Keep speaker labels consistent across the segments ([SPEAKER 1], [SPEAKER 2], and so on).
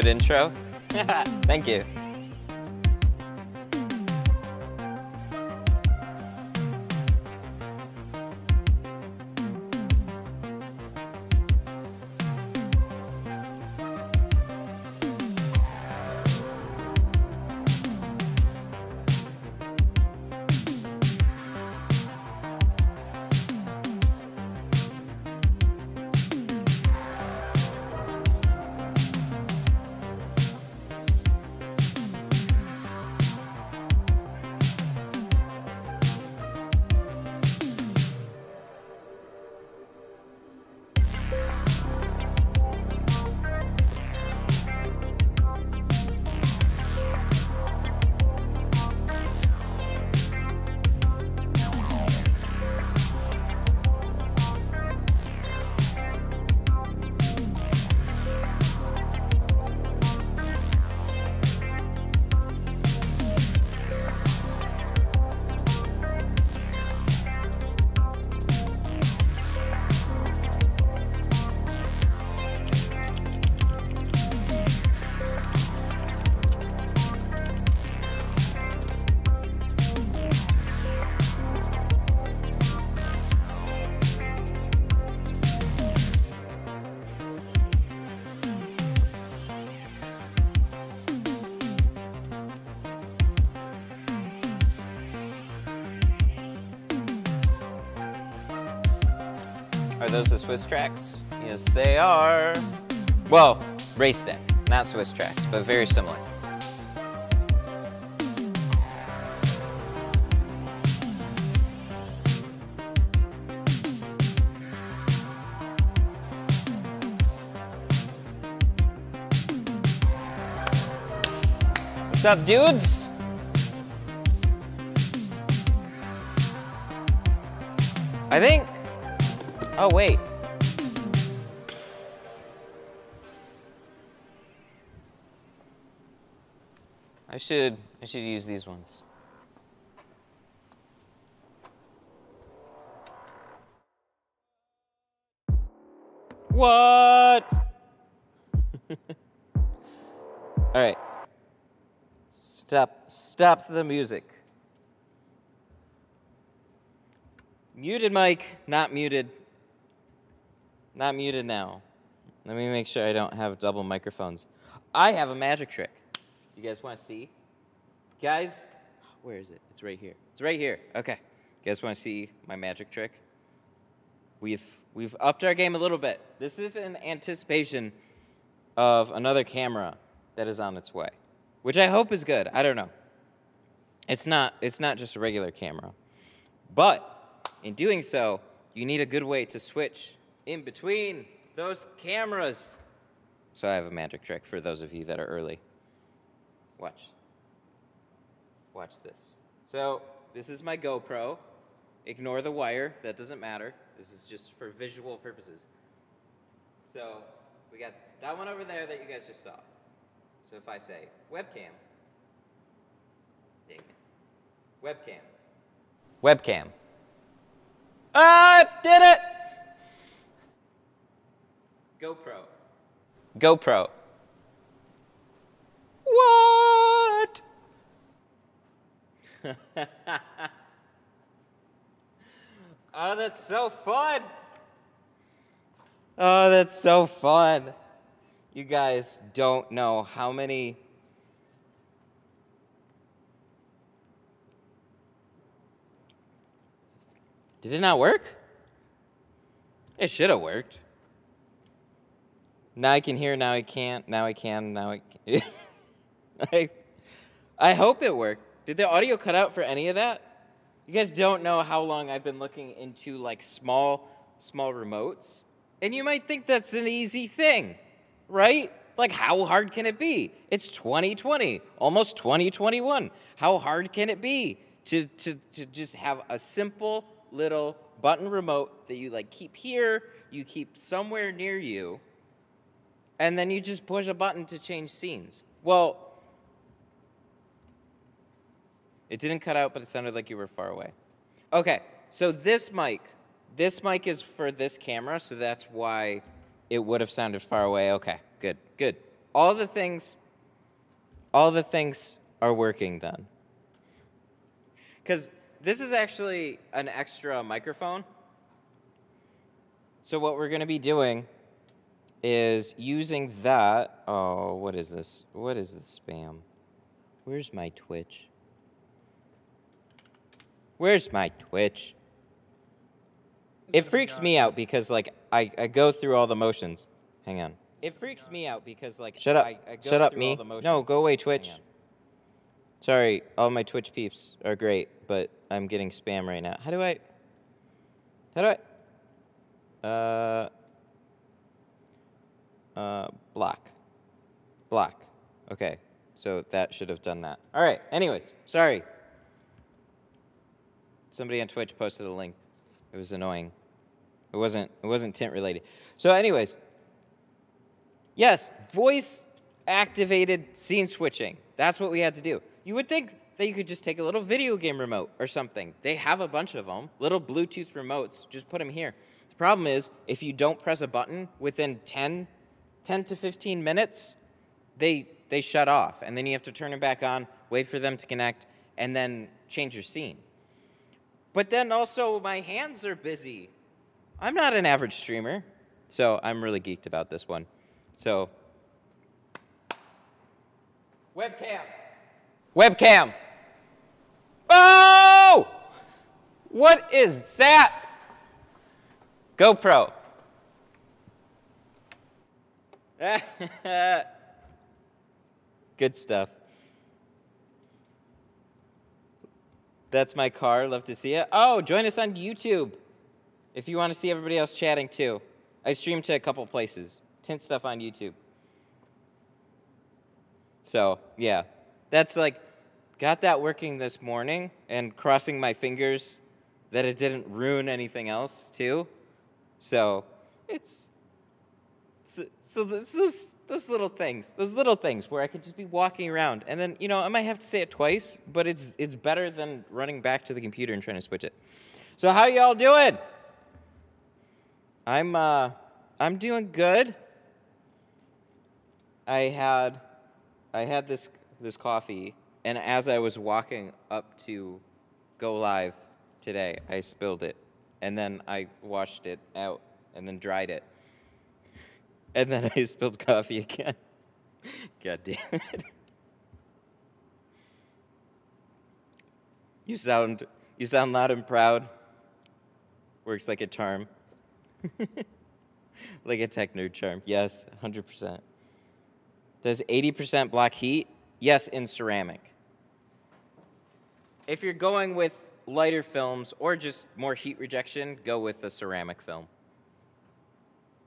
[SPEAKER 1] Good intro. Thank you. Swisstrax? Yes, they are. Well, RaceDeck, not Swisstrax, but very similar. What's up, dudes? I think. Oh, wait. Should I should use these ones. What? All right. Stop stop the music. Muted mic, not muted. Not muted now. Let me make sure I don't have double microphones. I have a magic trick. You guys want to see? Guys, where is it? It's right here. It's right here. Okay. You guys want to see my magic trick? We've we've upped our game a little bit. This is in anticipation of another camera that is on its way, which I hope is good. I don't know. It's not it's not just a regular camera. But in doing so, you need a good way to switch in between those cameras. So I have a magic trick for those of you that are early. Watch. Watch this. So this is my GoPro. Ignore the wire, that doesn't matter. This is just for visual purposes. So we got that one over there that you guys just saw. So if I say webcam, dang it. Webcam. Webcam. Ah, did it! GoPro. GoPro. What? oh, that's so fun. Oh, that's so fun. You guys don't know how many. Did it not work? It should have worked. Now I can hear, now I can't, now I can, now I can. I, I hope it worked. Did the audio cut out for any of that? You guys don't know how long I've been looking into like small, small remotes. And you might think that's an easy thing, right? Like, how hard can it be? It's 2020, almost 2021. How hard can it be to, to, to just have a simple little button remote that you like keep here, you keep somewhere near you, and then you just push a button to change scenes? Well, it didn't cut out, but it sounded like you were far away. Okay, so this mic, this mic is for this camera, so that's why it would have sounded far away. Okay, good, good. all the things, all the things are working then. Because this is actually an extra microphone. So what we're going to be doing is using that. Oh, what is this? What is this spam? Where's my Twitch? Where's my Twitch? It freaks me out because like I, I go through all the motions. Hang on. It freaks me out because like
[SPEAKER 2] Shut up.
[SPEAKER 1] I, I go
[SPEAKER 2] Shut up, me.
[SPEAKER 1] all the motions.
[SPEAKER 2] No, go away, Twitch. Sorry, all my Twitch peeps are great, but I'm getting spam right now. How do I? How do I? Uh. Uh, block. Block. Okay, so that should have done that.
[SPEAKER 1] All right. Anyways, sorry. Somebody on Twitch posted a link. It was annoying. It wasn't. It wasn't tint related. So, anyways, yes, voice activated scene switching. That's what we had to do. You would think that you could just take a little video game remote or something. They have a bunch of them, little Bluetooth remotes. Just put them here. The problem is, if you don't press a button within 10, 10 to 15 minutes, they they shut off, and then you have to turn it back on, wait for them to connect, and then change your scene. But then also, my hands are busy. I'm not an average streamer, so I'm really geeked about this one. So, webcam. Webcam. Oh! What is that? GoPro. Good stuff. That's my car. Love to see it. Oh, join us on YouTube if you want to see everybody else chatting too. I stream to a couple places. Tint stuff on YouTube. So, yeah. That's like, got that working this morning and crossing my fingers that it didn't ruin anything else too. So, it's. So, so those, those little things, those little things where I could just be walking around. And then, you know, I might have to say it twice, but it's, it's better than running back to the computer and trying to switch it. So, how y'all doing? I'm, uh, I'm doing good. I had I had this this coffee, and as I was walking up to go live today, I spilled it, and then I washed it out, and then dried it, and then I spilled coffee again. God damn it! You sound you sound loud and proud. Works like a charm. like a tech nerd charm. Yes, hundred percent. Does 80% block heat? Yes, in ceramic. If you're going with lighter films or just more heat rejection, go with the ceramic film.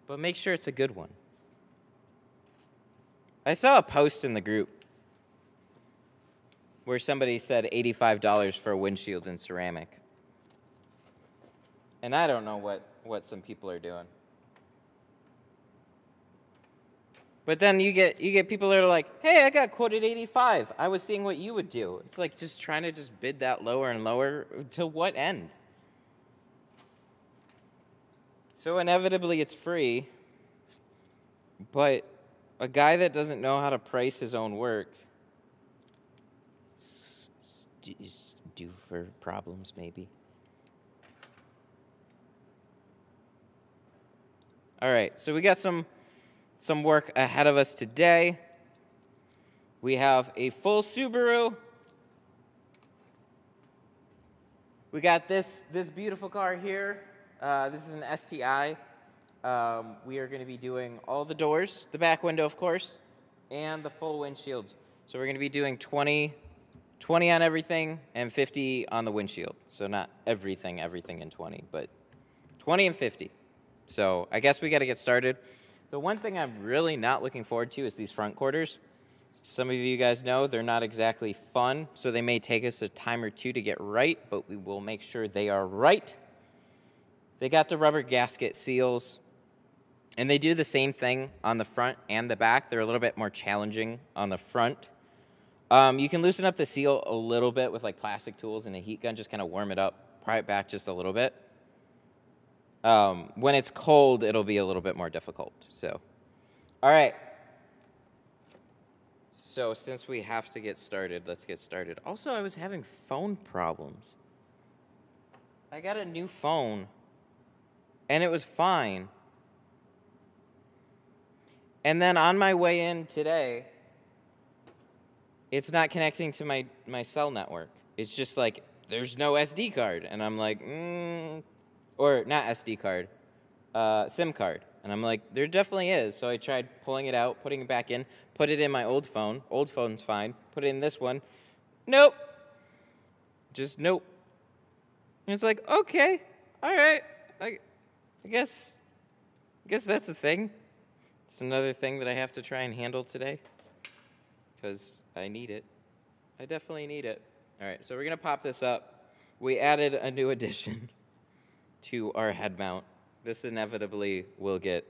[SPEAKER 1] But make sure it's a good one. I saw a post in the group where somebody said $85 for a windshield in ceramic. And I don't know what, what some people are doing. But then you get you get people that are like, "Hey, I got quoted 85. I was seeing what you would do." It's like just trying to just bid that lower and lower to what end? So inevitably it's free. But a guy that doesn't know how to price his own work is due for problems maybe. All right, so we got some some work ahead of us today. We have a full Subaru. We got this, this beautiful car here. Uh, this is an STI. Um, we are going to be doing all the doors, the back window, of course, and the full windshield. So we're going to be doing 20, 20 on everything and 50 on the windshield. So not everything, everything in 20, but 20 and 50. So I guess we got to get started. The one thing I'm really not looking forward to is these front quarters. Some of you guys know they're not exactly fun, so they may take us a time or two to get right, but we will make sure they are right. They got the rubber gasket seals, and they do the same thing on the front and the back. They're a little bit more challenging on the front. Um, you can loosen up the seal a little bit with like plastic tools and a heat gun, just kind of warm it up, pry it back just a little bit. Um, when it's cold, it'll be a little bit more difficult. So, all right. So since we have to get started, let's get started. Also, I was having phone problems. I got a new phone and it was fine. And then on my way in today, it's not connecting to my, my cell network. It's just like, there's no SD card. And I'm like, mm, or not SD card, uh, SIM card. And I'm like, there definitely is. So I tried pulling it out, putting it back in, put it in my old phone. Old phone's fine. Put it in this one. Nope. Just nope. And it's like, okay, all right. I, I guess, I guess that's a thing. It's another thing that I have to try and handle today because I need it. I definitely need it. All right, so we're going to pop this up. We added a new addition to our head mount. This inevitably will get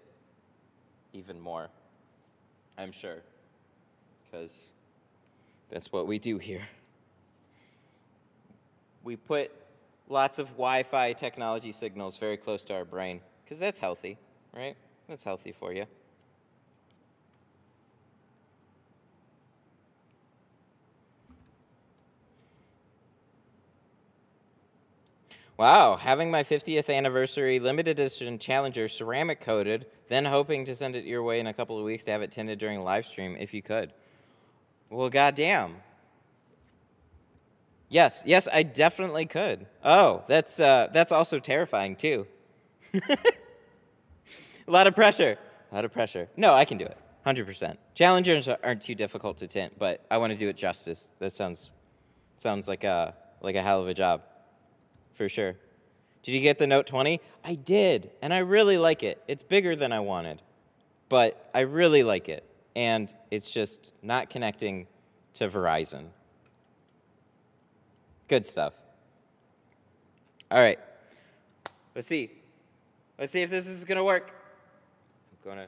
[SPEAKER 1] even more, I'm sure, because that's what we do here. We put lots of Wi Fi technology signals very close to our brain, because that's healthy, right? That's healthy for you. Wow, having my 50th anniversary limited edition Challenger ceramic coated, then hoping to send it your way in a couple of weeks to have it tinted during live stream if you could. Well, goddamn. Yes, yes, I definitely could. Oh, that's uh, that's also terrifying too. a lot of pressure. A lot of pressure. No, I can do it. 100%. Challengers aren't too difficult to tint, but I want to do it justice. That sounds sounds like a like a hell of a job for sure. Did you get the Note 20? I did, and I really like it. It's bigger than I wanted, but I really like it, and it's just not connecting to Verizon. Good stuff. All right, let's see. Let's see if this is gonna work. I'm gonna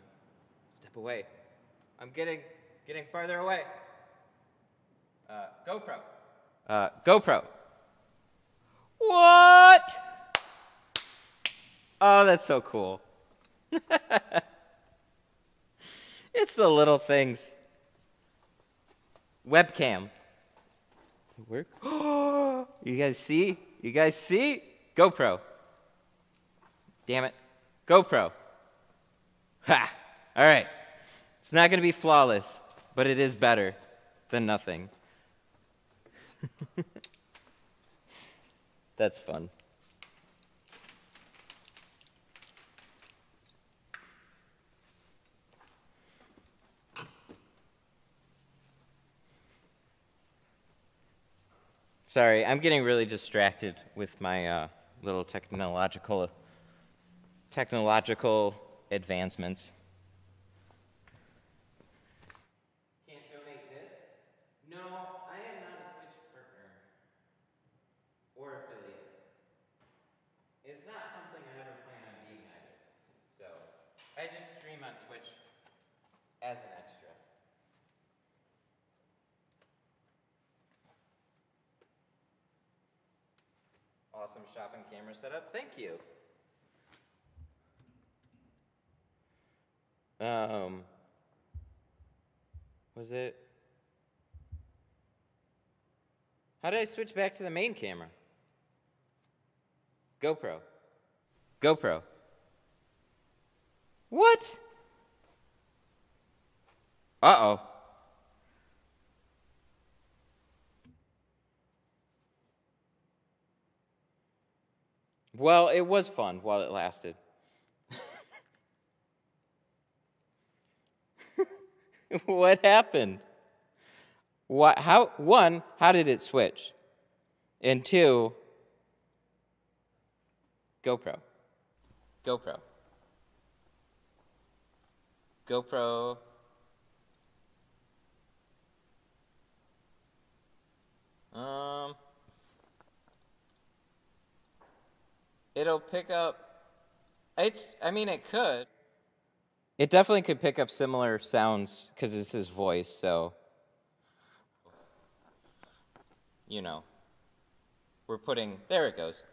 [SPEAKER 1] step away. I'm getting getting farther away. Uh, GoPro. Uh, GoPro. What? Oh, that's so cool. it's the little things. Webcam. Work? you guys see? You guys see? GoPro. Damn it. GoPro. Ha! All right. It's not going to be flawless, but it is better than nothing. That's fun. Sorry, I'm getting really distracted with my uh, little technological technological advancements. Can't donate this? No, I am not a Twitch partner or affiliate. It's not something I ever plan on being either. So I just stream on Twitch as an extra. Awesome shopping camera setup. Thank you. Um, was it? How did I switch back to the main camera? GoPro. GoPro. What? Uh Well, it was fun while it lasted. what happened? What, how, one, how did it switch? And two, GoPro. GoPro. GoPro Um, it'll pick up. It's. I mean, it could. It definitely could pick up similar sounds because it's his voice. So, you know, we're putting. There it goes.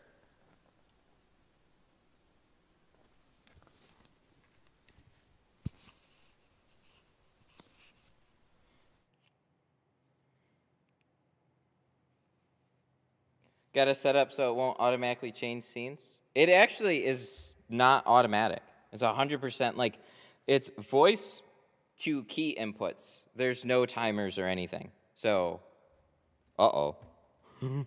[SPEAKER 1] Got to set up so it won't automatically change scenes. It actually is not automatic. It's 100% like it's voice to key inputs. There's no timers or anything. So, uh oh.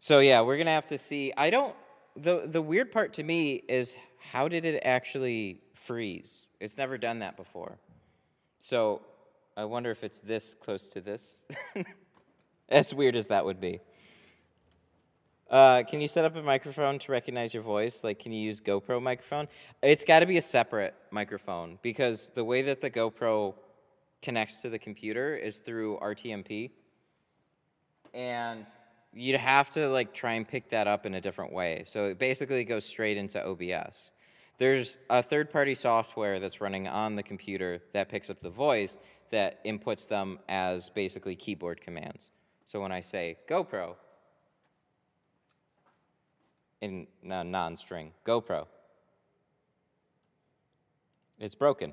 [SPEAKER 1] so, yeah, we're going to have to see. I don't. The, the weird part to me is how did it actually freeze? It's never done that before. So, I wonder if it's this close to this. as weird as that would be. Uh, can you set up a microphone to recognize your voice? Like, can you use GoPro microphone? It's got to be a separate microphone because the way that the GoPro connects to the computer is through RTMP. And you'd have to like try and pick that up in a different way. So it basically goes straight into OBS. There's a third-party software that's running on the computer that picks up the voice that inputs them as basically keyboard commands. So when I say GoPro, in non-string, GoPro, it's broken.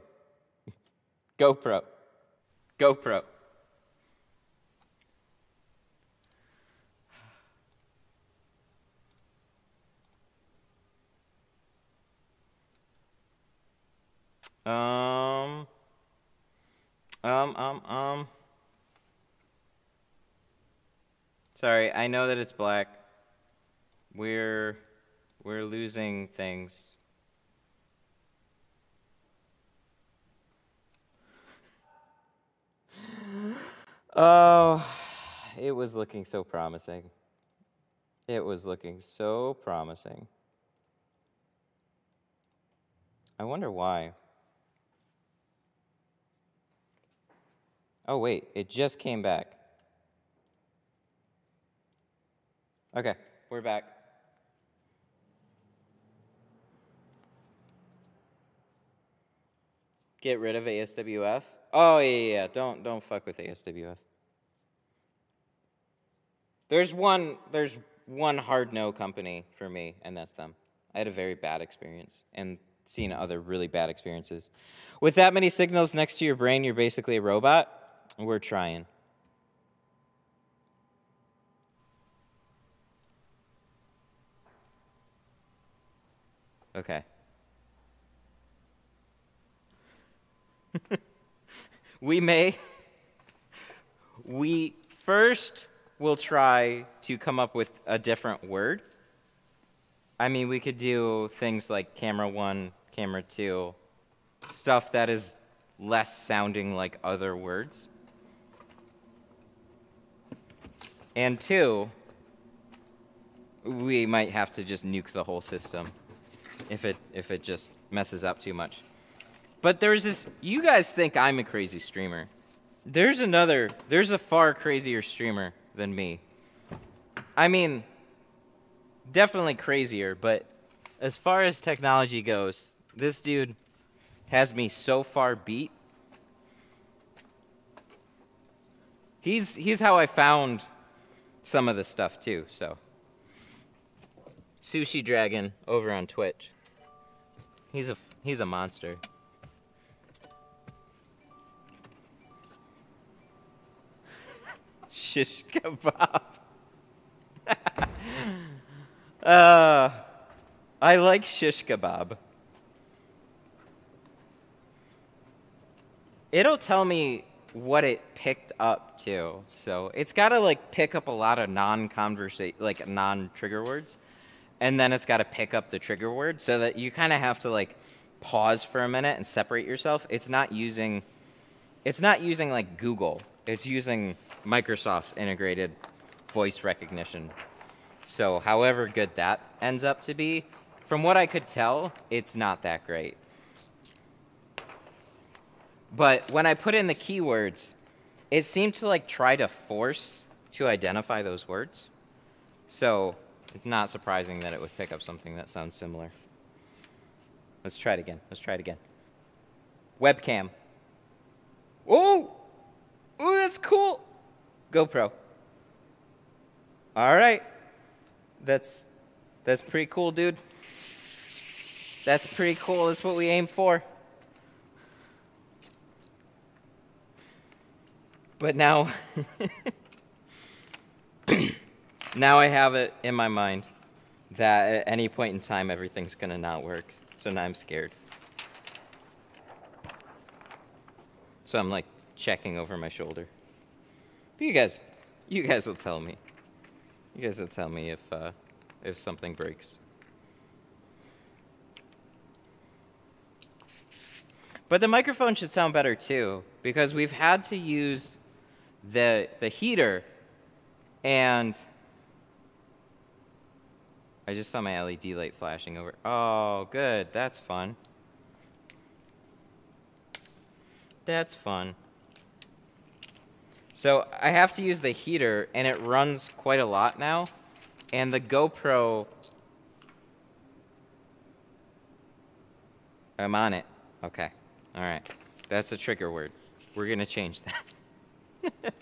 [SPEAKER 1] GoPro, GoPro. Um, um, um, um. Sorry, I know that it's black. We're we're losing things. Oh, it was looking so promising. It was looking so promising. I wonder why. Oh, wait, it just came back. Okay, we're back. Get rid of ASWF. Oh yeah, yeah, yeah. Don't don't fuck with ASWF. There's one there's one hard no company for me, and that's them. I had a very bad experience and seen other really bad experiences. With that many signals next to your brain, you're basically a robot. We're trying. Okay. we may, we first will try to come up with a different word. I mean, we could do things like camera one, camera two, stuff that is less sounding like other words. And two, we might have to just nuke the whole system if it if it just messes up too much. But there's this you guys think I'm a crazy streamer. There's another there's a far crazier streamer than me. I mean definitely crazier, but as far as technology goes, this dude has me so far beat. He's he's how I found some of the stuff too, so Sushi Dragon over on Twitch. He's a he's a monster. Shish kebab. uh, I like shish kebab. It'll tell me what it picked up too. So it's got to like pick up a lot of non-conversation, like non-trigger words and then it's got to pick up the trigger word so that you kind of have to like pause for a minute and separate yourself. It's not using it's not using like Google. It's using Microsoft's integrated voice recognition. So, however good that ends up to be, from what I could tell, it's not that great. But when I put in the keywords, it seemed to like try to force to identify those words. So, it's not surprising that it would pick up something that sounds similar. Let's try it again. Let's try it again. Webcam. Oh! Oh, that's cool. GoPro. All right. That's that's pretty cool, dude. That's pretty cool. That's what we aim for. But now now I have it in my mind that at any point in time everything's gonna not work. So now I'm scared. So I'm like checking over my shoulder. But you guys, you guys will tell me. You guys will tell me if uh, if something breaks. But the microphone should sound better too, because we've had to use the the heater and I just saw my LED light flashing over. Oh, good. That's fun. That's fun. So I have to use the heater, and it runs quite a lot now. And the GoPro... I'm on it. Okay. All right. That's a trigger word. We're going to change that.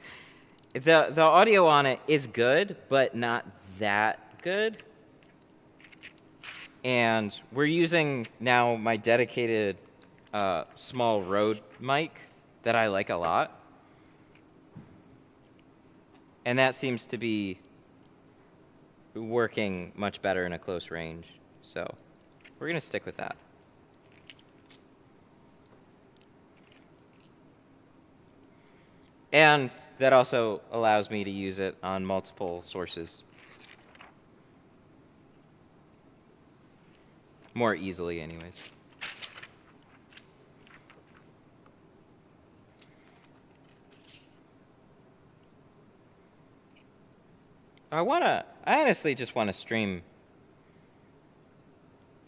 [SPEAKER 1] the, the audio on it is good, but not that good and we're using now my dedicated uh, small Rode mic that I like a lot. And that seems to be working much better in a close range. So we're going to stick with that. And that also allows me to use it on multiple sources. More easily, anyways. I wanna, I honestly just wanna stream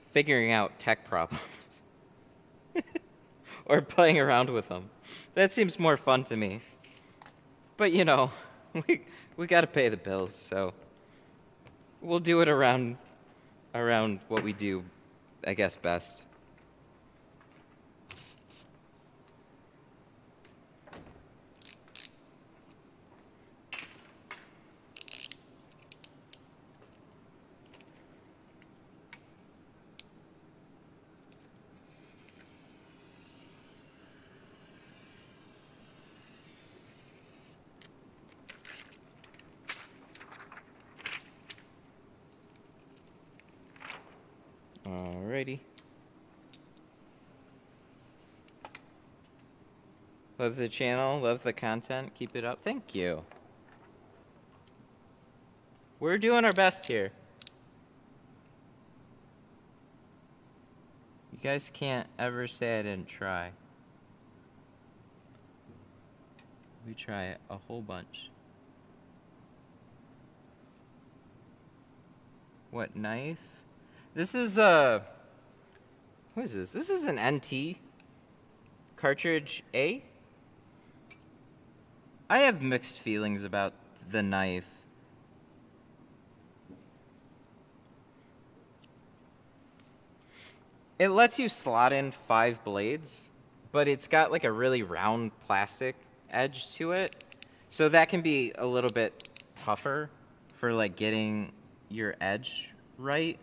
[SPEAKER 1] figuring out tech problems. or playing around with them. That seems more fun to me. But you know, we, we gotta pay the bills, so we'll do it around, around what we do I guess, best. Love the channel, love the content, keep it up. Thank you. We're doing our best here. You guys can't ever say I didn't try. We try a whole bunch. What knife? This is a. Uh, what is this? This is an NT cartridge A. I have mixed feelings about the knife. It lets you slot in five blades, but it's got like a really round plastic edge to it. So that can be a little bit tougher for like getting your edge right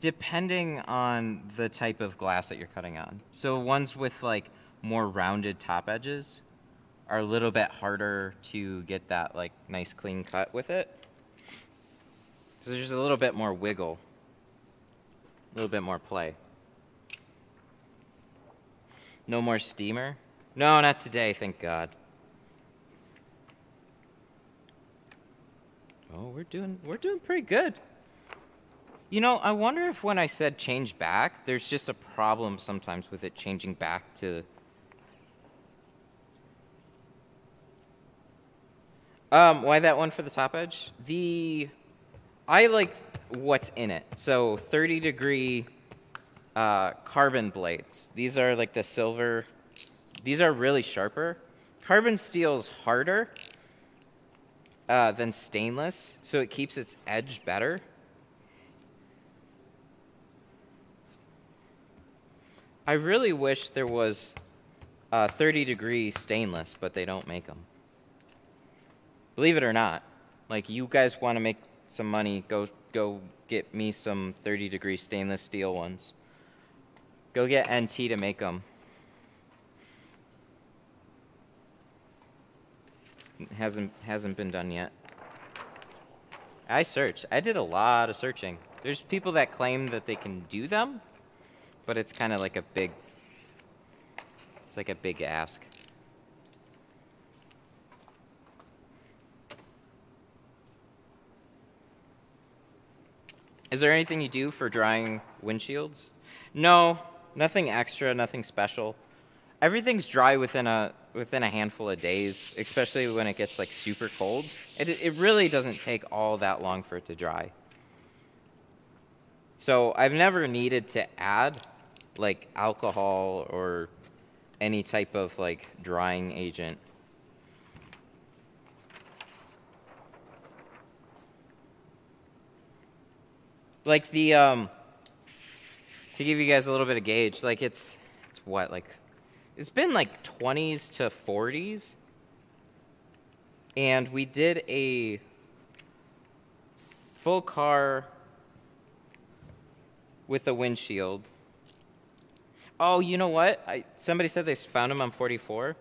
[SPEAKER 1] depending on the type of glass that you're cutting on. So ones with like more rounded top edges are a little bit harder to get that like nice clean cut with it. So there's just a little bit more wiggle, a little bit more play. No more steamer? No, not today, thank God. Oh, we're doing we're doing pretty good. You know, I wonder if when I said change back, there's just a problem sometimes with it changing back to. Um, why that one for the top edge? The, I like what's in it. So 30 degree uh, carbon blades. These are like the silver. These are really sharper. Carbon steel's harder uh, than stainless, so it keeps its edge better. I really wish there was uh, 30 degree stainless, but they don't make them. Believe it or not, like you guys want to make some money, go go get me some 30 degree stainless steel ones. Go get NT to make them. It hasn't hasn't been done yet. I searched. I did a lot of searching. There's people that claim that they can do them, but it's kind of like a big. It's like a big ask. Is there anything you do for drying windshields? No, nothing extra, nothing special. Everything's dry within a within a handful of days, especially when it gets like super cold. It it really doesn't take all that long for it to dry. So I've never needed to add like alcohol or any type of like drying agent. Like the um to give you guys a little bit of gauge, like it's it's what like it's been like 20s to 40s. And we did a full car with a windshield. Oh, you know what? I, somebody said they found them on 44.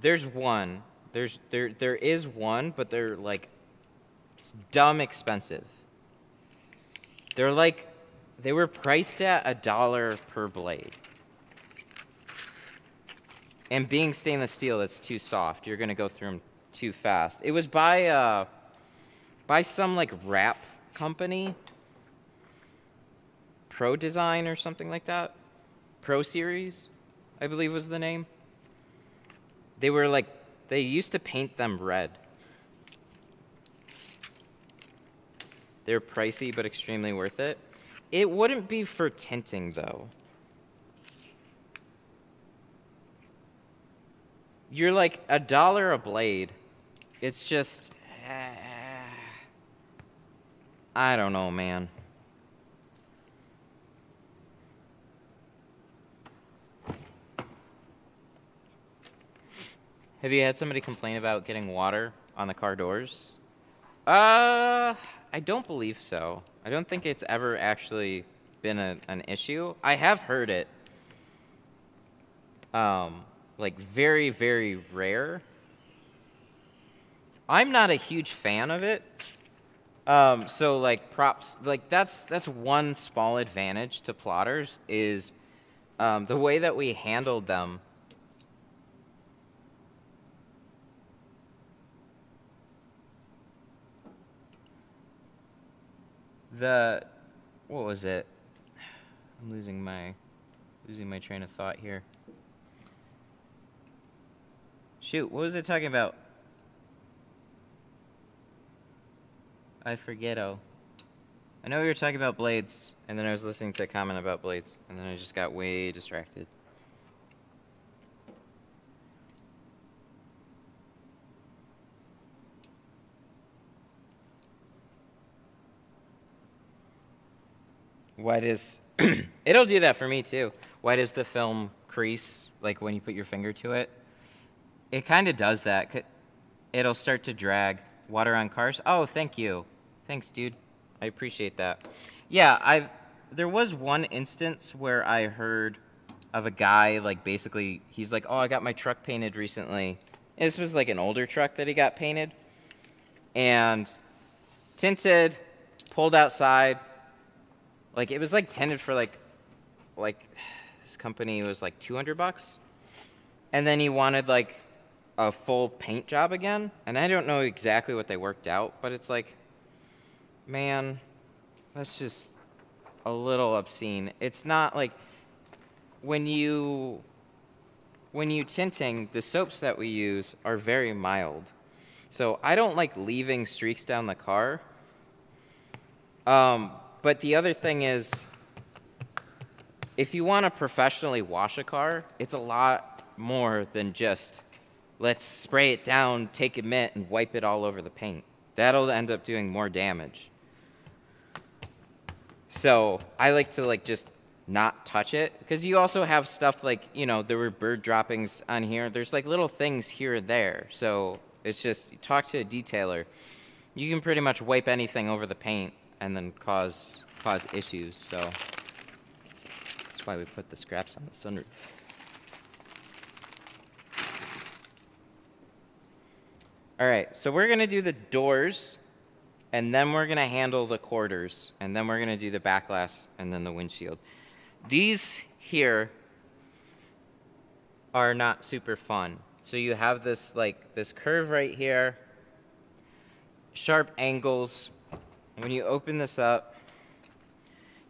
[SPEAKER 1] There's one. There's there there is one, but they're like dumb expensive. They're like they were priced at a dollar per blade. And being stainless steel, that's too soft. You're gonna go through them too fast. It was by uh, by some like wrap company, Pro Design or something like that. Pro Series, I believe was the name. They were like they used to paint them red. They're pricey but extremely worth it. It wouldn't be for tinting though. You're like a dollar a blade. It's just. Uh, I don't know, man. Have you had somebody complain about getting water on the car doors? Uh, I don't believe so. I don't think it's ever actually been a, an issue. I have heard it. Um, like very, very rare. I'm not a huge fan of it. Um, so like props, like that's that's one small advantage to plotters is um, the way that we handled them. The what was it? I'm losing my losing my train of thought here. Shoot, what was it talking about? I forget, oh. I know we were talking about blades, and then I was listening to a comment about blades, and then I just got way distracted. Why does... It'll do that for me, too. Why does the film crease, like, when you put your finger to it? It kind of does that. It'll start to drag water on cars. Oh, thank you. Thanks, dude. I appreciate that. Yeah, I've there was one instance where I heard of a guy like basically he's like, "Oh, I got my truck painted recently." This was like an older truck that he got painted. And tinted, pulled outside. Like it was like tinted for like like this company was like 200 bucks. And then he wanted like a full paint job again, and I don't know exactly what they worked out, but it's like, man, that's just a little obscene. It's not like when you when you tinting, the soaps that we use are very mild. So I don't like leaving streaks down the car. Um, but the other thing is, if you want to professionally wash a car, it's a lot more than just let's spray it down, take a mitt, and wipe it all over the paint. That'll end up doing more damage. So I like to like just not touch it because you also have stuff like you know there were bird droppings on here. There's like little things here and there. So it's just talk to a detailer. You can pretty much wipe anything over the paint and then cause cause issues. So that's why we put the scraps on the sunroof. All right, so we're gonna do the doors and then we're gonna handle the quarters, and then we're gonna do the back glass, and then the windshield. These here are not super fun. So you have this like this curve right here, sharp angles. When you open this up,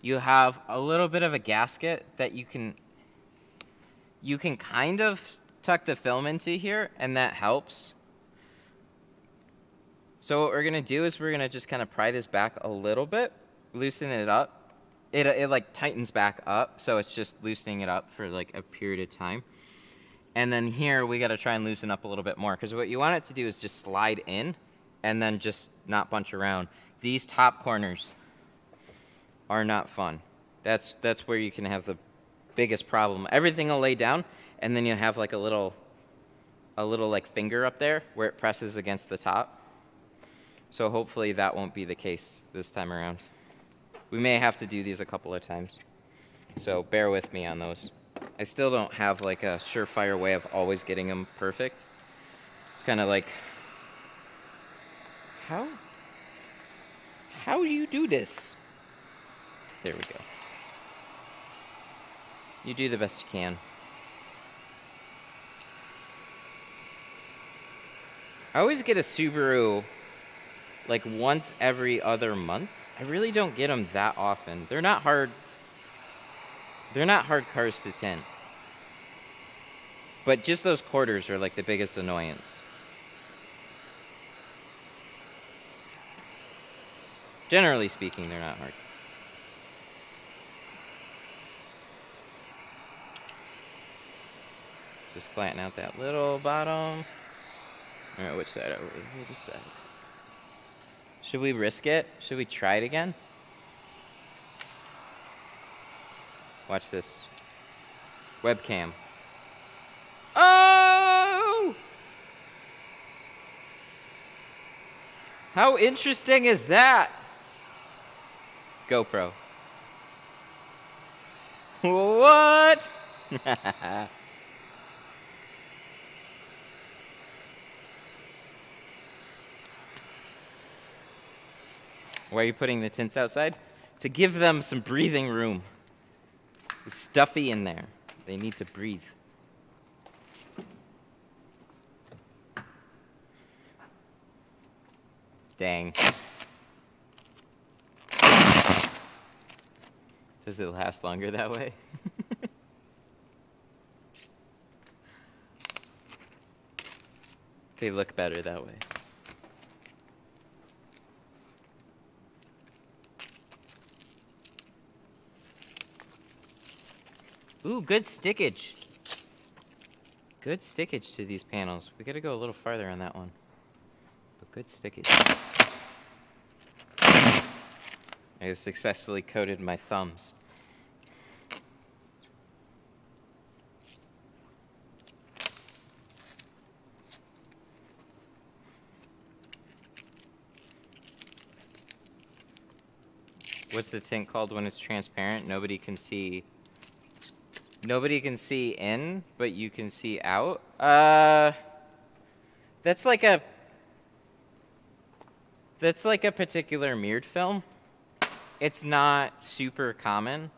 [SPEAKER 1] you have a little bit of a gasket that you can you can kind of tuck the film into here and that helps. So what we're gonna do is we're gonna just kind of pry this back a little bit, loosen it up. It, it like tightens back up, so it's just loosening it up for like a period of time. And then here we gotta try and loosen up a little bit more because what you want it to do is just slide in and then just not bunch around. These top corners are not fun. That's, that's where you can have the biggest problem. Everything will lay down and then you'll have like a little, a little like finger up there where it presses against the top. So hopefully that won't be the case this time around. We may have to do these a couple of times. So bear with me on those. I still don't have like a surefire way of always getting them perfect. It's kind of like, how? How do you do this? There we go. You do the best you can. I always get a Subaru like once every other month. I really don't get them that often. They're not hard. They're not hard cars to tint. But just those quarters are like the biggest annoyance. Generally speaking, they're not hard. Just flatten out that little bottom. Alright, which side are we? This side. Should we risk it? Should we try it again? Watch this. Webcam. Oh! How interesting is that? GoPro. What? Why are you putting the tents outside? To give them some breathing room. It's stuffy in there. They need to breathe. Dang. Does it last longer that way? they look better that way. Ooh, good stickage. Good stickage to these panels. We gotta go a little farther on that one. But good stickage. I have successfully coated my thumbs. What's the tint called when it's transparent? Nobody can see Nobody can see in, but you can see out. Uh, that's like a that's like a particular mirrored film. It's not super common.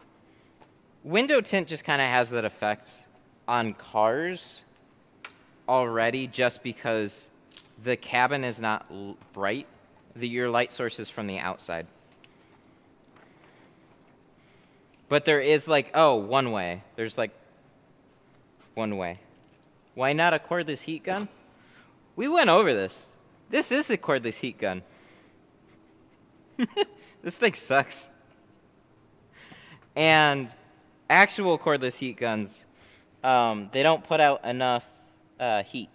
[SPEAKER 1] Window tint just kind of has that effect on cars already just because the cabin is not bright. The, your light source is from the outside. But there is like, oh, one way. There's like one way. Why not a cordless heat gun? We went over this. This is a cordless heat gun. this thing sucks. And actual cordless heat guns, um, they don't put out enough uh, heat.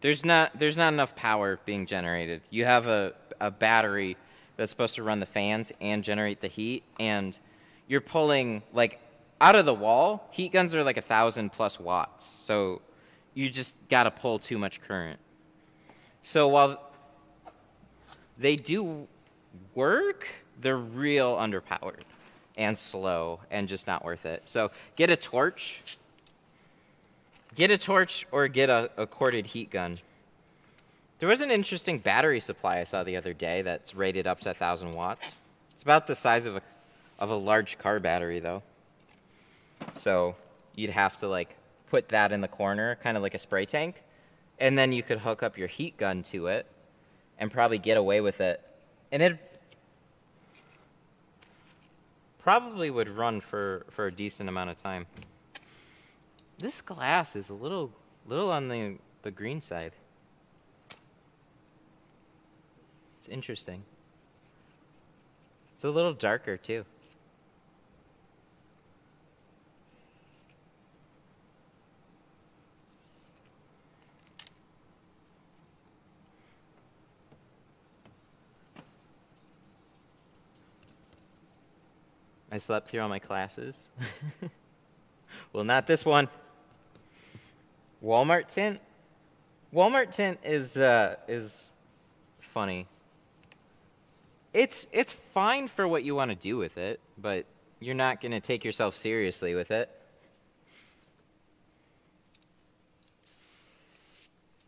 [SPEAKER 1] There's not there's not enough power being generated. You have a a battery that's supposed to run the fans and generate the heat, and you're pulling like out of the wall. Heat guns are like a thousand plus watts, so you just got to pull too much current. So while they do work, they're real underpowered and slow and just not worth it. So get a torch Get a torch or get a, a corded heat gun. There was an interesting battery supply I saw the other day that's rated up to 1,000 watts. It's about the size of a, of a large car battery, though. So you'd have to like put that in the corner, kind of like a spray tank, and then you could hook up your heat gun to it and probably get away with it. And it probably would run for, for a decent amount of time. This glass is a little little on the, the green side. It's interesting. It's a little darker too. I slept through all my classes. well, not this one. Walmart tint. Walmart tint is uh, is funny. It's it's fine for what you want to do with it, but you're not gonna take yourself seriously with it.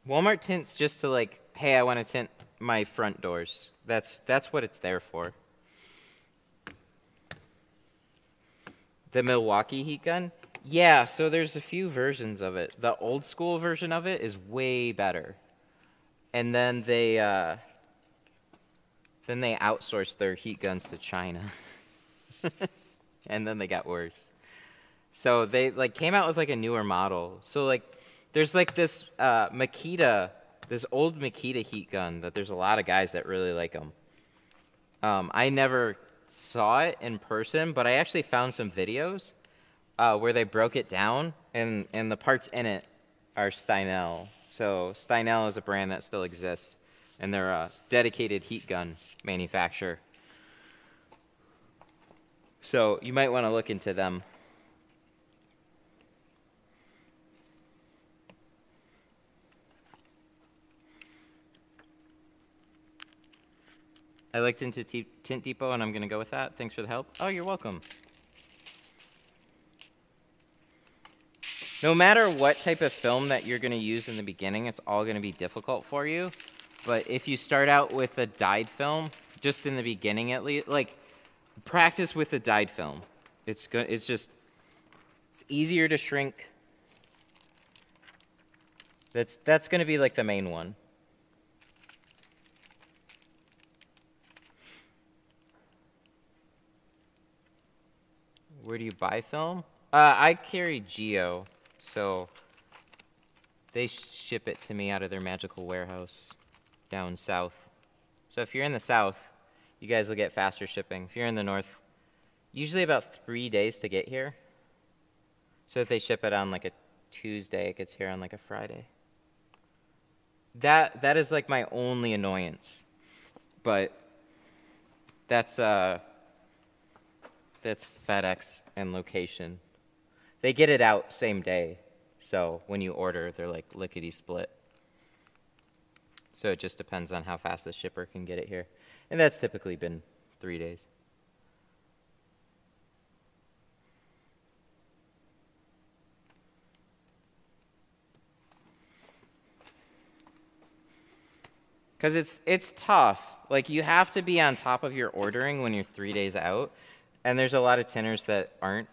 [SPEAKER 1] Walmart tints just to like, hey, I want to tint my front doors. That's that's what it's there for. The Milwaukee heat gun? Yeah, so there's a few versions of it. The old school version of it is way better. And then they uh, then they outsourced their heat guns to China. and then they got worse. So they like came out with like a newer model. So like there's like this uh, Makita, this old Makita heat gun that there's a lot of guys that really like them. Um, I never saw it in person, but I actually found some videos uh, where they broke it down, and, and the parts in it are Steinel. So Steinel is a brand that still exists, and they're a dedicated heat gun manufacturer. So you might want to look into them. I looked into Tint Depot and I'm going to go with that. Thanks for the help. Oh, you're welcome. No matter what type of film that you're going to use in the beginning, it's all going to be difficult for you. But if you start out with a dyed film, just in the beginning at least, like practice with a dyed film. It's good. It's just it's easier to shrink. That's that's going to be like the main one. Where do you buy film? Uh, I carry Geo, so they ship it to me out of their magical warehouse down south. So if you're in the south, you guys will get faster shipping. If you're in the north, usually about three days to get here. So if they ship it on like a Tuesday, it gets here on like a Friday. That that is like my only annoyance, but that's uh that's FedEx and location. They get it out same day. So when you order, they're like lickety split. So it just depends on how fast the shipper can get it here. And that's typically been three days. Because it's, it's tough. Like, you have to be on top of your ordering when you're three days out and there's a lot of tinners that aren't.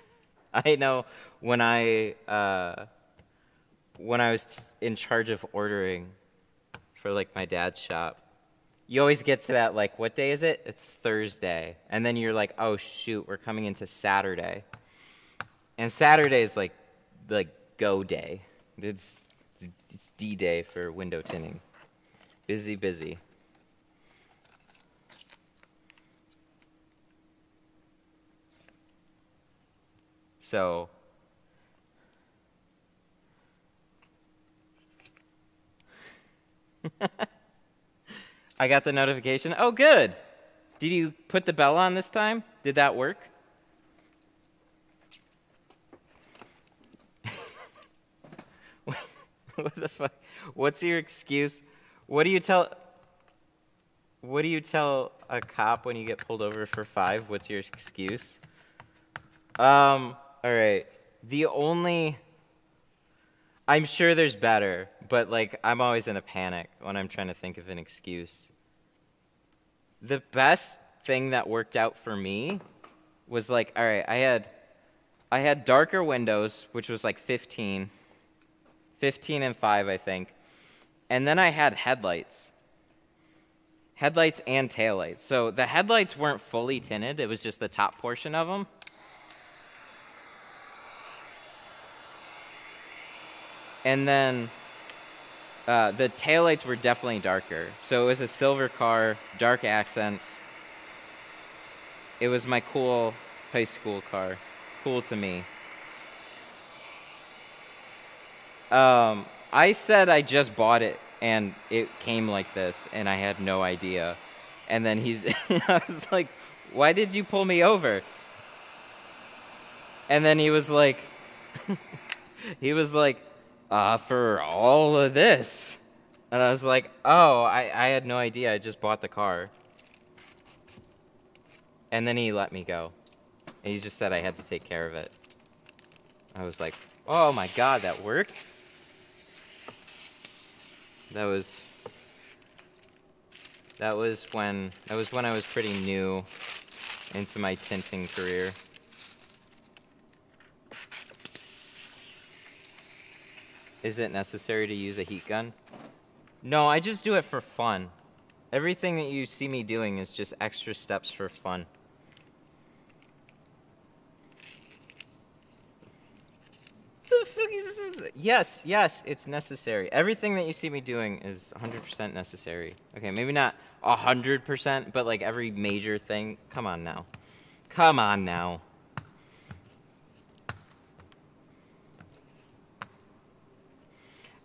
[SPEAKER 1] I know when I uh, when I was in charge of ordering for like my dad's shop, you always get to that like, what day is it? It's Thursday, and then you're like, oh shoot, we're coming into Saturday, and Saturday is like like go day. It's it's D day for window tinning. Busy, busy. So I got the notification. Oh, good. Did you put the bell on this time? Did that work? what the fuck? What's your excuse? What do you tell What do you tell a cop when you get pulled over for 5? What's your excuse? Um all right. The only I'm sure there's better, but like I'm always in a panic when I'm trying to think of an excuse. The best thing that worked out for me was like, all right, I had I had darker windows, which was like 15, 15 and 5, I think. And then I had headlights. Headlights and taillights. So the headlights weren't fully tinted, it was just the top portion of them. And then uh, the taillights were definitely darker. So it was a silver car, dark accents. It was my cool high school car. Cool to me. Um, I said I just bought it and it came like this and I had no idea. And then he's, I was like, why did you pull me over? And then he was like, he was like, uh, for all of this. And I was like, oh, I, I had no idea. I just bought the car. And then he let me go. And he just said I had to take care of it. I was like, oh my god, that worked? That was that was when that was when I was pretty new into my tinting career. Is it necessary to use a heat gun? No, I just do it for fun. Everything that you see me doing is just extra steps for fun. Yes, yes, it's necessary. Everything that you see me doing is 100% necessary. Okay, maybe not 100%, but like every major thing. Come on now. Come on now.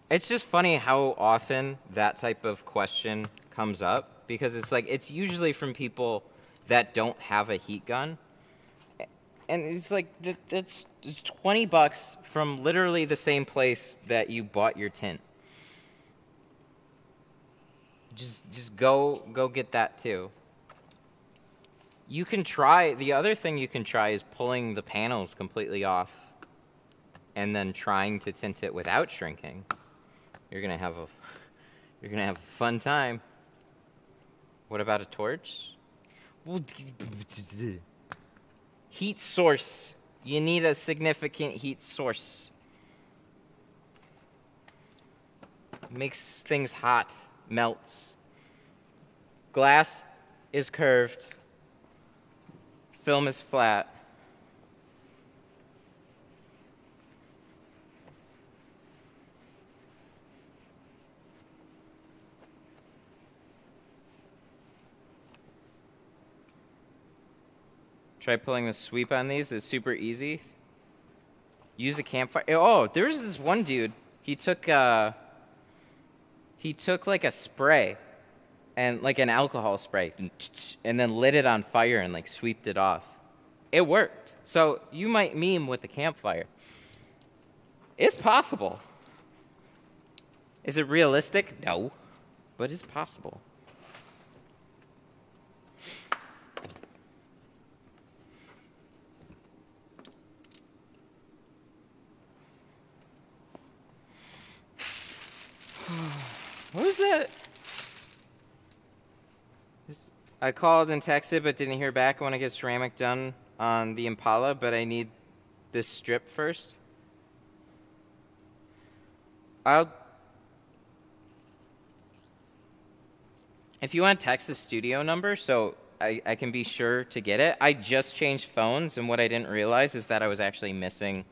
[SPEAKER 1] It's just funny how often that type of question comes up because it's like it's usually from people that don't have a heat gun. And it's like that's it's 20 bucks from literally the same place that you bought your tint. Just just go go get that too. You can try the other thing you can try is pulling the panels completely off and then trying to tint it without shrinking. You're gonna have a you're gonna have a fun time. What about a torch? Heat source. You need a significant heat source. Makes things hot, melts. Glass is curved. Film is flat. Try pulling the sweep on these. It's super easy. Use a campfire. Oh, there's this one dude. He took uh, he took like a spray, and like an alcohol spray, and then lit it on fire and like swept it off. It worked. So you might meme with a campfire. It's possible. Is it realistic? No, but it's possible. What was that? I called and texted but didn't hear back. I want to get ceramic done on the Impala, but I need this strip first. I'll. If you want to text the studio number, so I, I can be sure to get it. I just changed phones, and what I didn't realize is that I was actually missing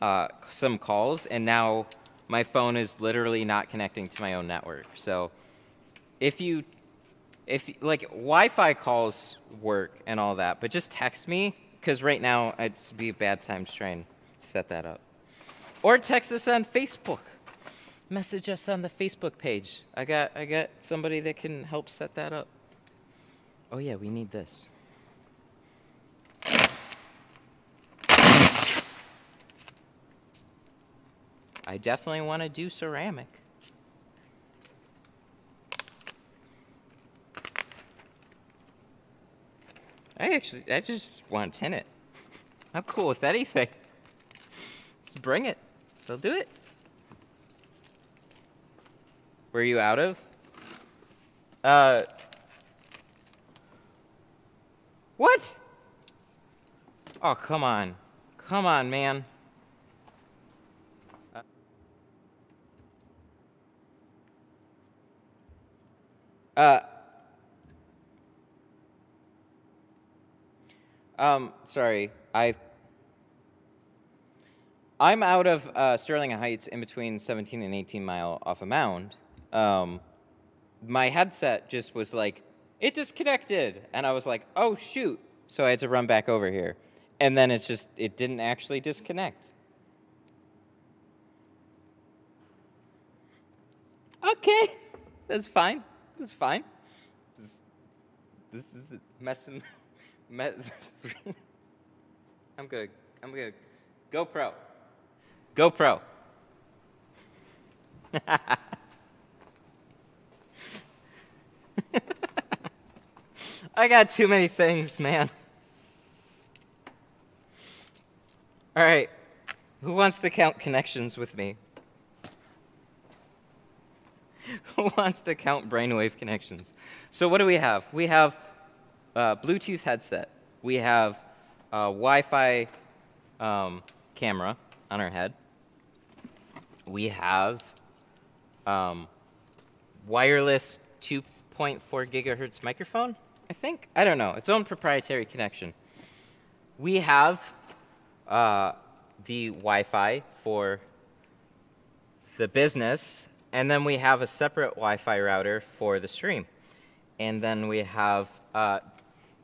[SPEAKER 1] uh, some calls, and now my phone is literally not connecting to my own network. So if you if like Wi-Fi calls work and all that, but just text me because right now it'd be a bad time to try and set that up. Or text us on Facebook. Message us on the Facebook page. I got I got somebody that can help set that up. Oh yeah, we need this. I definitely want to do ceramic. I actually, I just want to tint it. I'm cool with anything. Just bring it. They'll do it. Were you out of? Uh. What? Oh, come on. Come on, man. Uh. Um, sorry. I I'm out of uh, Sterling Heights in between 17 and 18 mile off a mound. Um, my headset just was like, it disconnected. And I was like, oh, shoot. So I had to run back over here. And then it's just, it didn't actually disconnect. Okay. That's fine. That's fine. This, this is messing. Me, I'm good. I'm good. GoPro. GoPro. I got too many things, man. All right. Who wants to count connections with me? Who wants to count brainwave connections? So, what do we have? We have a Bluetooth headset. We have a Wi Fi um, camera on our head. We have um, wireless 2.4 gigahertz microphone. I think. I don't know. Its own proprietary connection. We have uh, the Wi-Fi for the business, and then we have a separate Wi-Fi router for the stream. And then we have uh,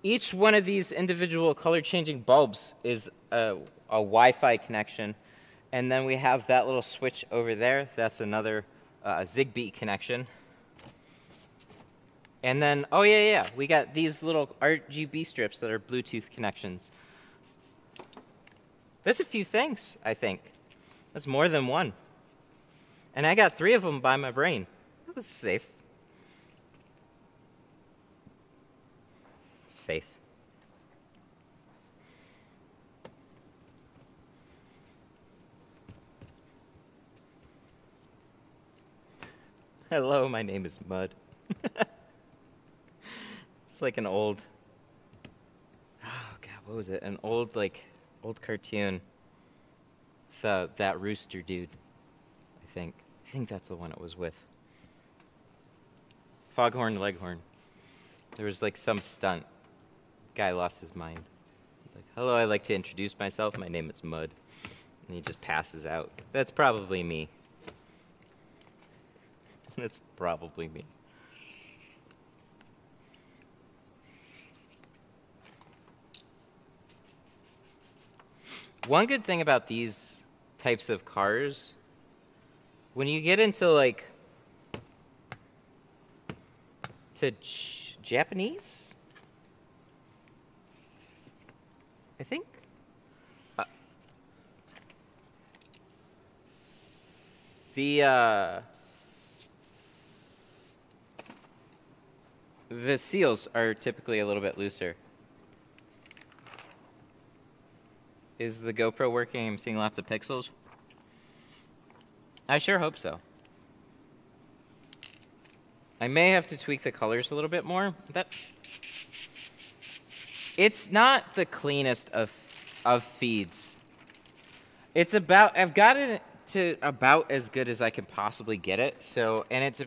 [SPEAKER 1] each one of these individual color-changing bulbs is a, a Wi-Fi connection, and then we have that little switch over there. That's another uh, Zigbee connection. And then, oh yeah, yeah, we got these little RGB strips that are Bluetooth connections. That's a few things, I think. That's more than one. And I got three of them by my brain. This was safe. Safe. Hello, my name is Mud. It's like an old. Oh God, what was it? An old like old cartoon. The that rooster dude. I think. I think that's the one it was with. Foghorn Leghorn. There was like some stunt. Guy lost his mind. He's like, "Hello, I'd like to introduce myself. My name is Mud." And he just passes out. That's probably me. That's probably me. One good thing about these types of cars, when you get into like to J- Japanese, I think. Uh, the uh, the seals are typically a little bit looser. Is the GoPro working? I'm seeing lots of pixels. I sure hope so. I may have to tweak the colors a little bit more. That It's not the cleanest of of feeds. It's about I've got it to about as good as I can possibly get it. So, and it's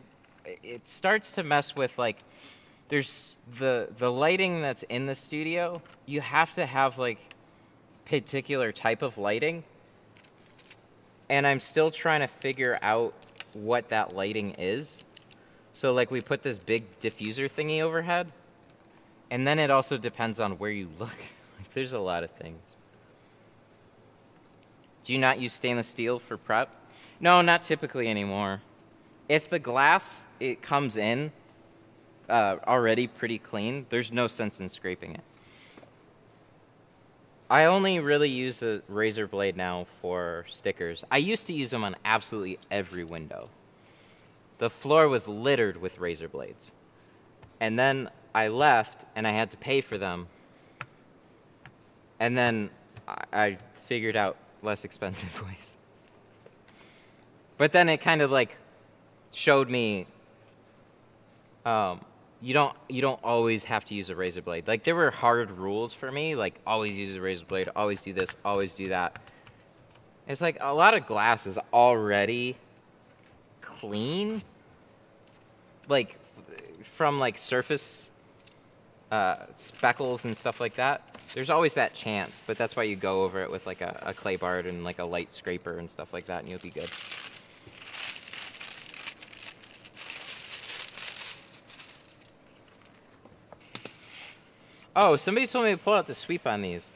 [SPEAKER 1] it starts to mess with like there's the the lighting that's in the studio. You have to have like particular type of lighting. And I'm still trying to figure out what that lighting is. So like we put this big diffuser thingy overhead. And then it also depends on where you look. like there's a lot of things. Do you not use stainless steel for prep? No, not typically anymore. If the glass it comes in uh, already pretty clean, there's no sense in scraping it. I only really use a razor blade now for stickers. I used to use them on absolutely every window. The floor was littered with razor blades. And then I left and I had to pay for them. And then I figured out less expensive ways. But then it kind of like showed me um, you don't you don't always have to use a razor blade. Like there were hard rules for me, like always use a razor blade, always do this, always do that. It's like a lot of glass is already clean, like from like surface uh, speckles and stuff like that. There's always that chance, but that's why you go over it with like a, a clay bar and like a light scraper and stuff like that, and you'll be good. Oh, somebody told me to pull out the sweep on these.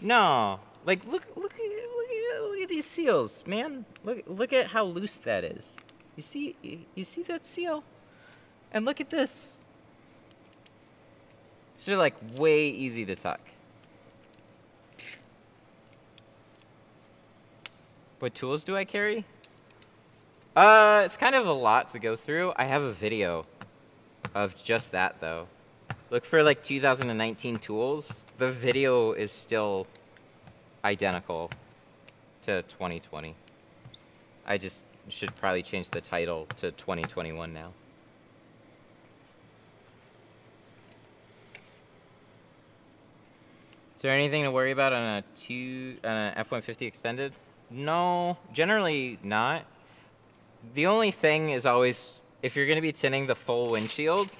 [SPEAKER 1] No, like look, look, look, at, look at these seals, man. Look, look at how loose that is. You see, you see that seal? And look at this. So they're like way easy to tuck. What tools do I carry? Uh, it's kind of a lot to go through. I have a video of just that though. Look for like 2019 tools. The video is still identical to 2020. I just should probably change the title to 2021 now. Is there anything to worry about on a two on a F-150 extended? No, generally not. The only thing is always if you're going to be tinting the full windshield,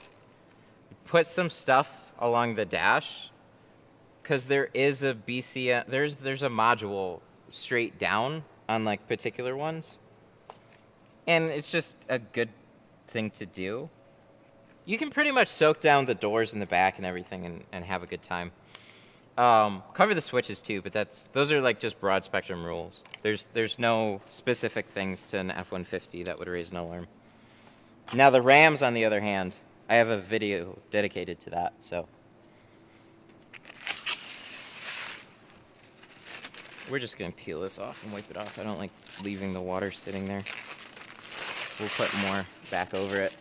[SPEAKER 1] put some stuff along the dash because there is a BC there's there's a module straight down on like particular ones, and it's just a good thing to do. You can pretty much soak down the doors in the back and everything and, and have a good time. Um, cover the switches too, but that's those are like just broad spectrum rules. There's there's no specific things to an F-150 that would raise an alarm. Now the Rams, on the other hand, I have a video dedicated to that. So we're just gonna peel this off and wipe it off. I don't like leaving the water sitting there. We'll put more back over it.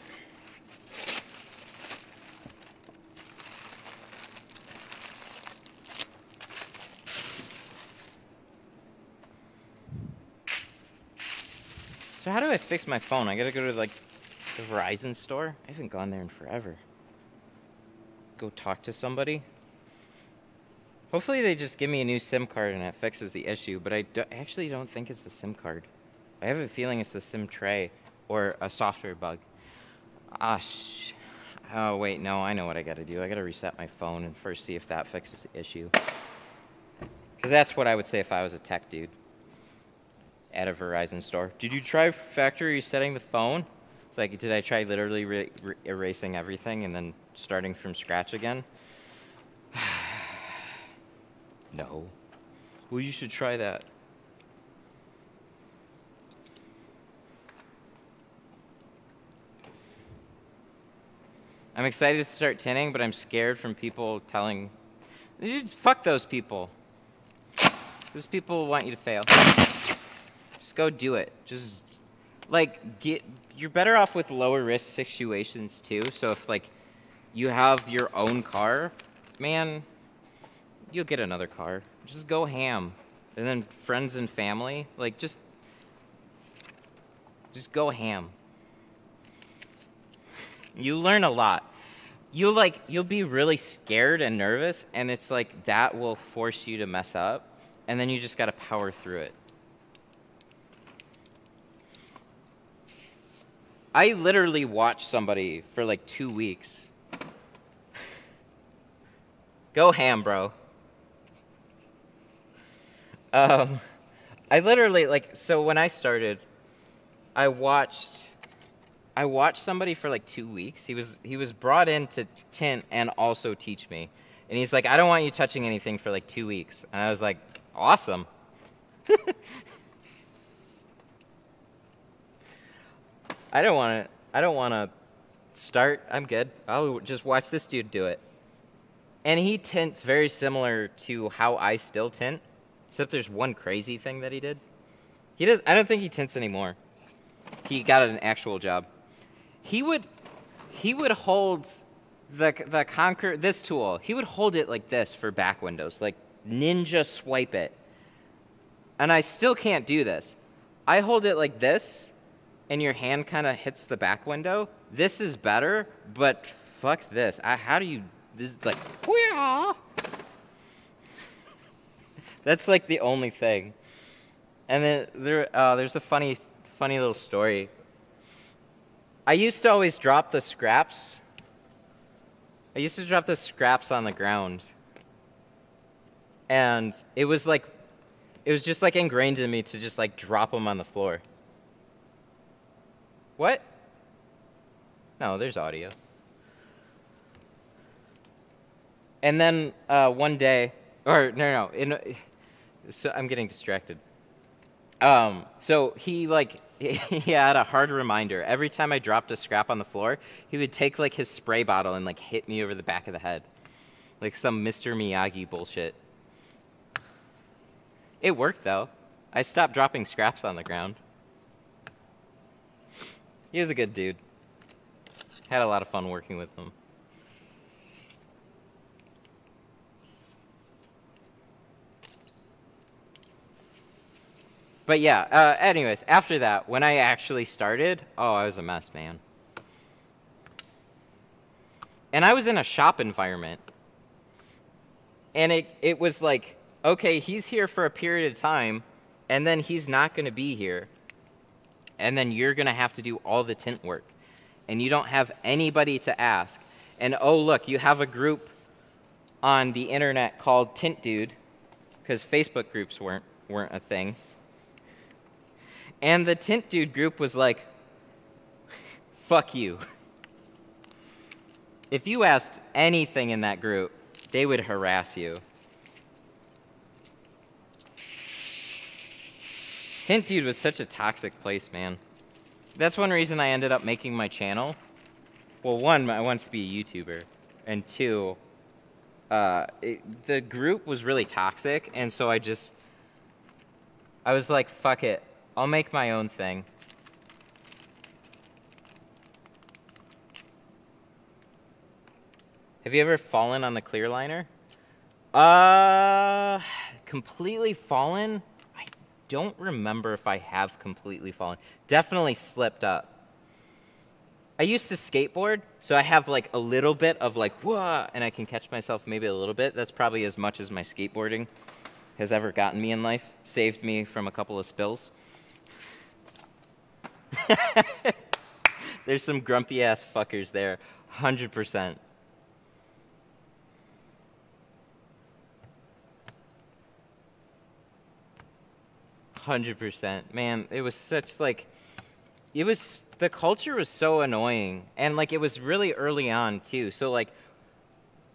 [SPEAKER 1] So how do I fix my phone? I gotta go to like the Verizon store. I haven't gone there in forever. Go talk to somebody. Hopefully they just give me a new SIM card and it fixes the issue. But I do- actually don't think it's the SIM card. I have a feeling it's the SIM tray or a software bug. Ah, sh- Oh wait, no, I know what I gotta do. I gotta reset my phone and first see if that fixes the issue. Because that's what I would say if I was a tech dude at a Verizon store. Did you try factory resetting the phone? It's like, did I try literally re- re- erasing everything and then starting from scratch again? no. Well, you should try that. I'm excited to start tinning, but I'm scared from people telling, "Dude, fuck those people. Those people want you to fail. Just go do it. Just like get you're better off with lower risk situations too. So if like you have your own car, man, you'll get another car. Just go ham. And then friends and family, like just just go ham. You learn a lot. You'll like you'll be really scared and nervous and it's like that will force you to mess up and then you just got to power through it. I literally watched somebody for like 2 weeks. Go ham, bro. Um I literally like so when I started I watched I watched somebody for like two weeks. He was he was brought in to tint and also teach me, and he's like, "I don't want you touching anything for like two weeks." And I was like, "Awesome." I don't want to. I don't want to start. I'm good. I'll just watch this dude do it. And he tints very similar to how I still tint, except there's one crazy thing that he did. He does. I don't think he tints anymore. He got an actual job he would he would hold the the conquer this tool he would hold it like this for back windows like ninja swipe it and i still can't do this i hold it like this and your hand kind of hits the back window. This is better, but fuck this. I, how do you? This is like. That's like the only thing. And then there, uh, there's a funny, funny little story. I used to always drop the scraps. I used to drop the scraps on the ground. And it was like, it was just like ingrained in me to just like drop them on the floor. What? No, there's audio. And then uh, one day, or no, no, in, so I'm getting distracted. Um, so he like he had a hard reminder. Every time I dropped a scrap on the floor, he would take like his spray bottle and like hit me over the back of the head, like some Mr. Miyagi bullshit. It worked though. I stopped dropping scraps on the ground. He was a good dude. Had a lot of fun working with him. But yeah, uh, anyways, after that, when I actually started, oh, I was a mess, man. And I was in a shop environment. And it, it was like, okay, he's here for a period of time, and then he's not going to be here. And then you're going to have to do all the tint work. And you don't have anybody to ask. And oh, look, you have a group on the internet called Tint Dude, because Facebook groups weren't, weren't a thing. And the Tint Dude group was like, fuck you. If you asked anything in that group, they would harass you. Tint Dude was such a toxic place, man. That's one reason I ended up making my channel. Well, one, I wanted to be a YouTuber. And two, uh, it, the group was really toxic, and so I just, I was like, fuck it. I'll make my own thing. Have you ever fallen on the clear liner? Uh, completely fallen? Don't remember if I have completely fallen. Definitely slipped up. I used to skateboard, so I have like a little bit of like, whoa, and I can catch myself maybe a little bit. That's probably as much as my skateboarding has ever gotten me in life. Saved me from a couple of spills. There's some grumpy ass fuckers there, 100%. Hundred percent, man. It was such like, it was the culture was so annoying, and like it was really early on too. So like,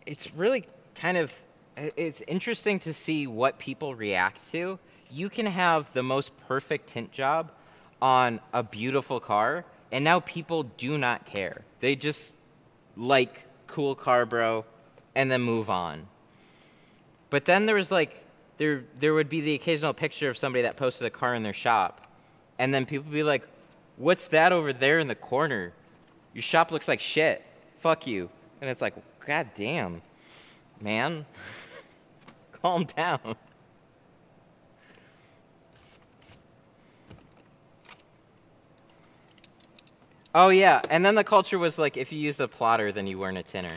[SPEAKER 1] it's really kind of it's interesting to see what people react to. You can have the most perfect tint job, on a beautiful car, and now people do not care. They just like cool car, bro, and then move on. But then there was like there there would be the occasional picture of somebody that posted a car in their shop, and then people would be like, "What's that over there in the corner? Your shop looks like shit. Fuck you." And it's like, "God damn, man, calm down." Oh yeah, and then the culture was like, if you used a plotter, then you weren't a tinner.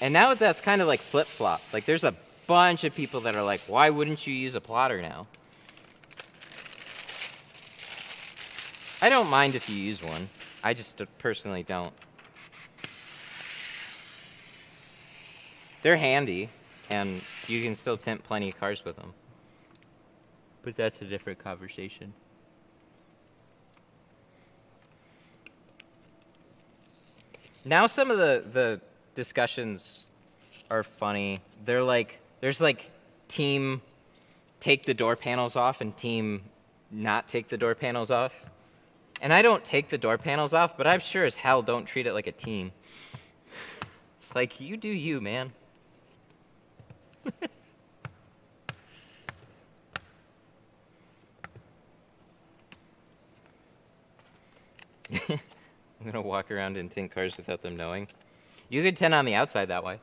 [SPEAKER 1] And now that's kind of like flip flop. Like there's a bunch of people that are like, why wouldn't you use a plotter now? I don't mind if you use one. I just personally don't. They're handy, and you can still tint plenty of cars with them. But that's a different conversation. Now some of the the discussions are funny. They're like there's like team take the door panels off and team not take the door panels off. And I don't take the door panels off, but I'm sure as hell don't treat it like a team. It's like you do you, man. I'm gonna walk around in tint cars without them knowing. You could tint on the outside that way.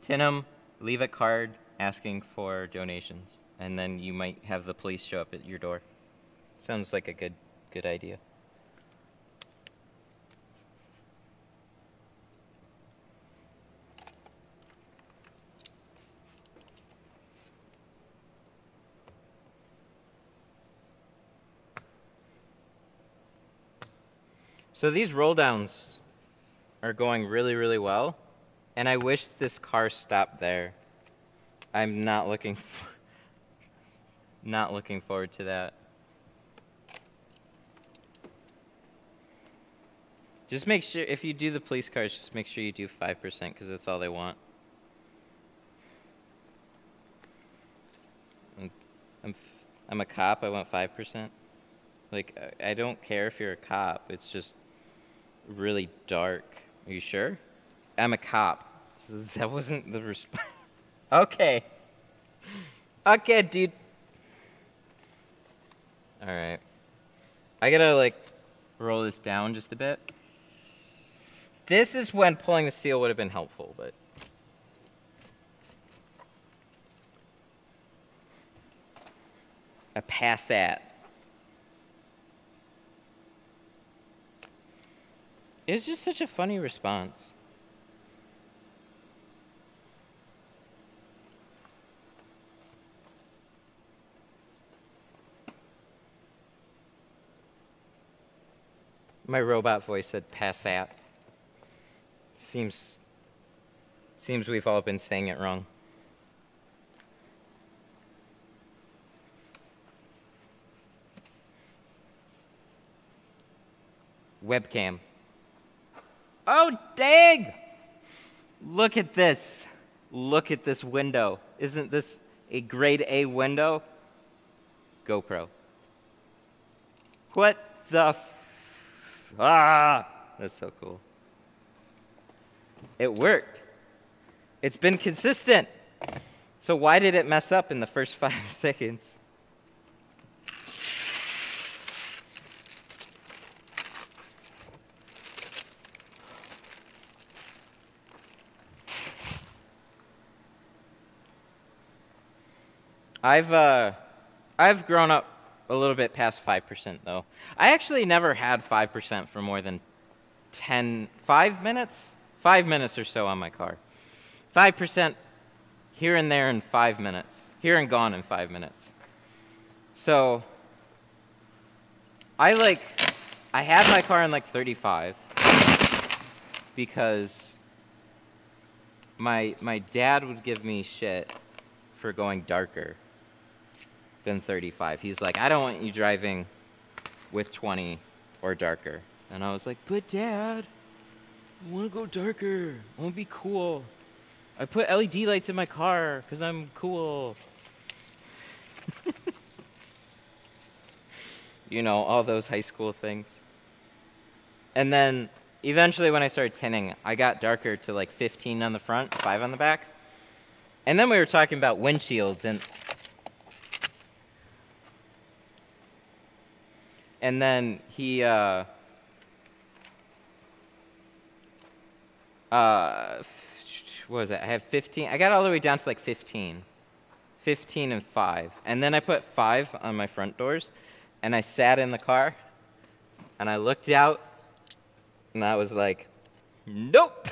[SPEAKER 1] Tint them, leave a card asking for donations, and then you might have the police show up at your door. Sounds like a good, good idea. So these roll downs are going really, really well. And I wish this car stopped there. I'm not looking for, not looking forward to that. Just make sure if you do the police cars, just make sure you do 5% because that's all they want. I'm, I'm, I'm a cop, I want 5%. Like, I don't care if you're a cop, it's just really dark. Are you sure? I'm a cop. That wasn't the response. okay. Okay, dude. All right. I gotta like roll this down just a bit. This is when pulling the seal would have been helpful, but. A Passat. It was just such a funny response. My robot voice said Passat. Seems seems we've all been saying it wrong. Webcam. Oh, dang! Look at this. Look at this window. Isn't this a grade A window? GoPro. What the Ah! That's so cool. It worked. It's been consistent. So why did it mess up in the first five seconds? I've uh, I've grown up a little bit past five percent though. I actually never had five percent for more than 10, five minutes, five minutes or so on my car. Five percent here and there in five minutes, here and gone in five minutes. So I like, I had my car in like 35 because my my dad would give me shit for going darker than 35. He's like, I don't want you driving with 20 or darker. And I was like, but dad, I want to go darker. I want to be cool. I put LED lights in my car because I'm cool. you know, all those high school things. And then eventually when I started tinting, I got darker to like 15 on the front, 5 on the back. And then we were talking about windshields and and then he uh, uh, what was it? I have 15. I got all the way down to like 15. 15 and 5. And then I put 5 on my front doors and I sat in the car and I looked out and I was like, nope.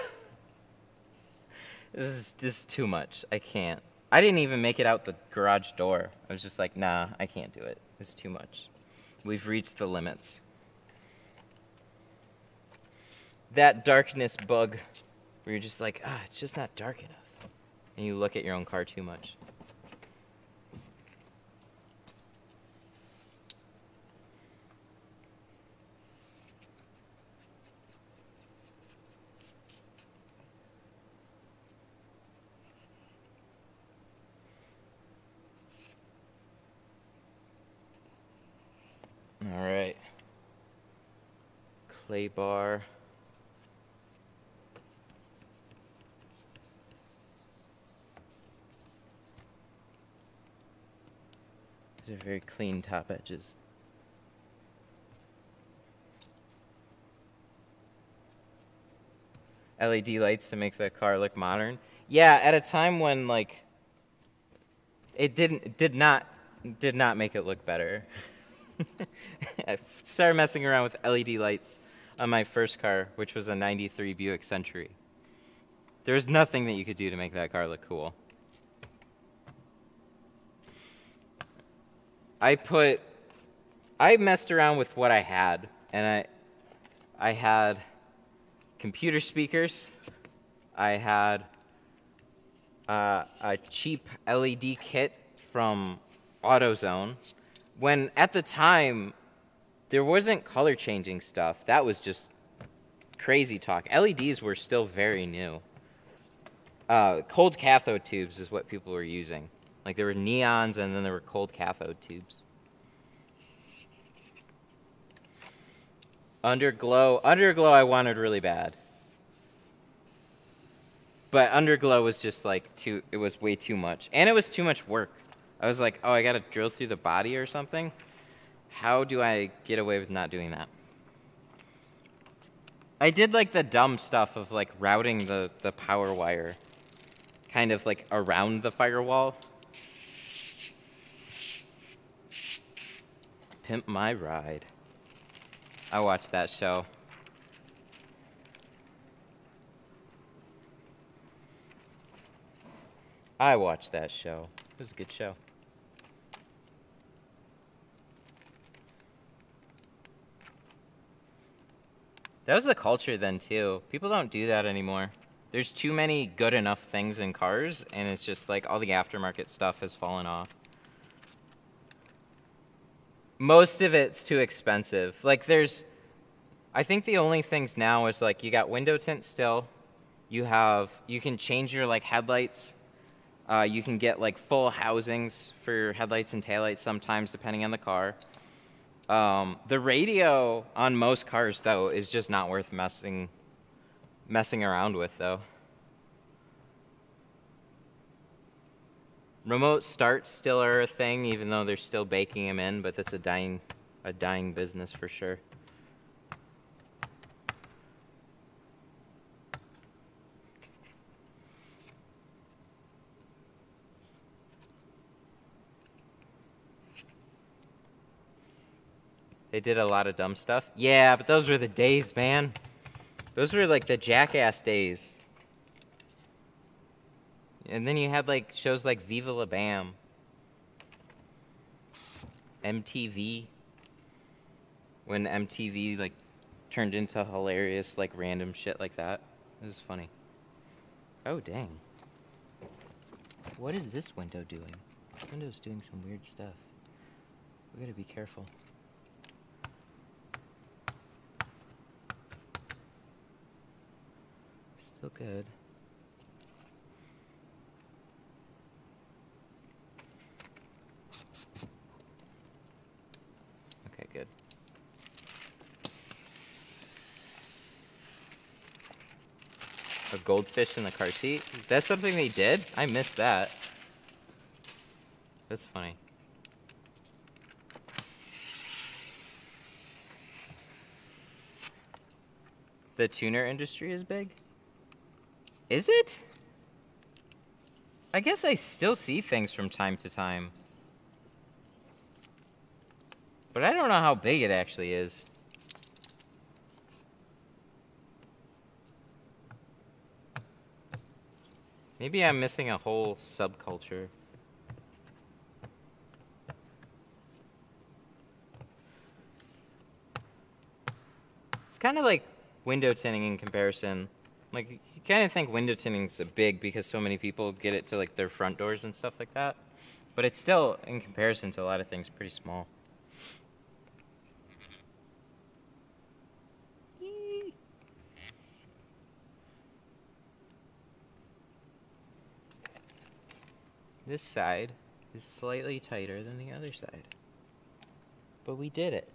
[SPEAKER 1] This is, this is too much. I can't. I didn't even make it out the garage door. I was just like, nah, I can't do it. It's too much. We've reached the limits. That darkness bug where you're just like, ah, it's just not dark enough. And you look at your own car too much. All right. Bar. These are very clean top edges. LED lights to make the car look modern. Yeah, at a time when like it didn't did not did not make it look better. I started messing around with LED lights on my first car, which was a 93 Buick Century. There was nothing that you could do to make that car look cool. I put I messed around with what I had and I I had computer speakers. I had uh, a cheap LED kit from AutoZone. When at the time there wasn't color changing stuff. That was just crazy talk. LEDs were still very new. Uh, cold cathode tubes is what people were using. Like there were neons and then there were cold cathode tubes. Underglow. Underglow I wanted really bad. But Underglow was just like too it was way too much. And it was too much work. I was like, oh I gotta drill through the body or something. How do I get away with not doing that? I did like the dumb stuff of like routing the, the power wire kind of like around the firewall. Pimp My Ride. I watched that show. I watched that show. It was a good show. That was the culture then too. People don't do that anymore. There's too many good enough things in cars, and it's just like all the aftermarket stuff has fallen off. Most of it's too expensive. Like there's, I think the only things now is like you got window tint still. You have you can change your like headlights. Uh, you can get like full housings for your headlights and taillights sometimes depending on the car. Um, the radio on most cars, though, is just not worth messing messing around with, though. Remote starts still are a thing, even though they're still baking them in, but that's a dying a dying business for sure. They did a lot of dumb stuff. Yeah, but those were the days, man. Those were like the jackass days. And then you had like shows like Viva La Bam. MTV. When MTV like turned into hilarious like random shit like that. It was funny. Oh dang. What is this window doing? This window's doing some weird stuff. We gotta be careful. Still good. Okay, good. A goldfish in the car seat? That's something they did? I missed that. That's funny. The tuner industry is big? Is it? I guess I still see things from time to time. But I don't know how big it actually is. Maybe I'm missing a whole subculture. It's kind of like window tinting in comparison. Like you kind of think window tinting's big because so many people get it to like their front doors and stuff like that, but it's still in comparison to a lot of things pretty small. This side is slightly tighter than the other side. But we did it.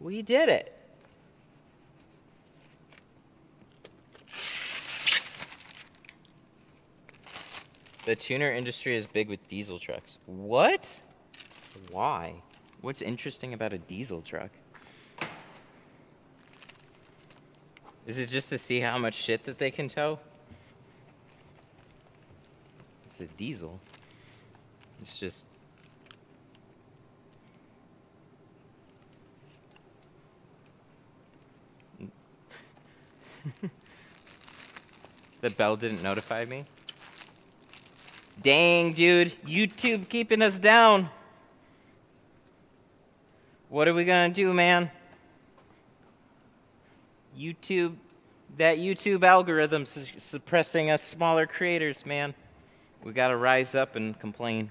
[SPEAKER 1] We did it. The tuner industry is big with diesel trucks. What? Why? What's interesting about a diesel truck? Is it just to see how much shit that they can tow? It's a diesel. It's just... the bell didn't notify me? Dang, dude. YouTube keeping us down. What are we gonna do, man? YouTube, that YouTube algorithm su- suppressing us smaller creators, man. We gotta rise up and complain.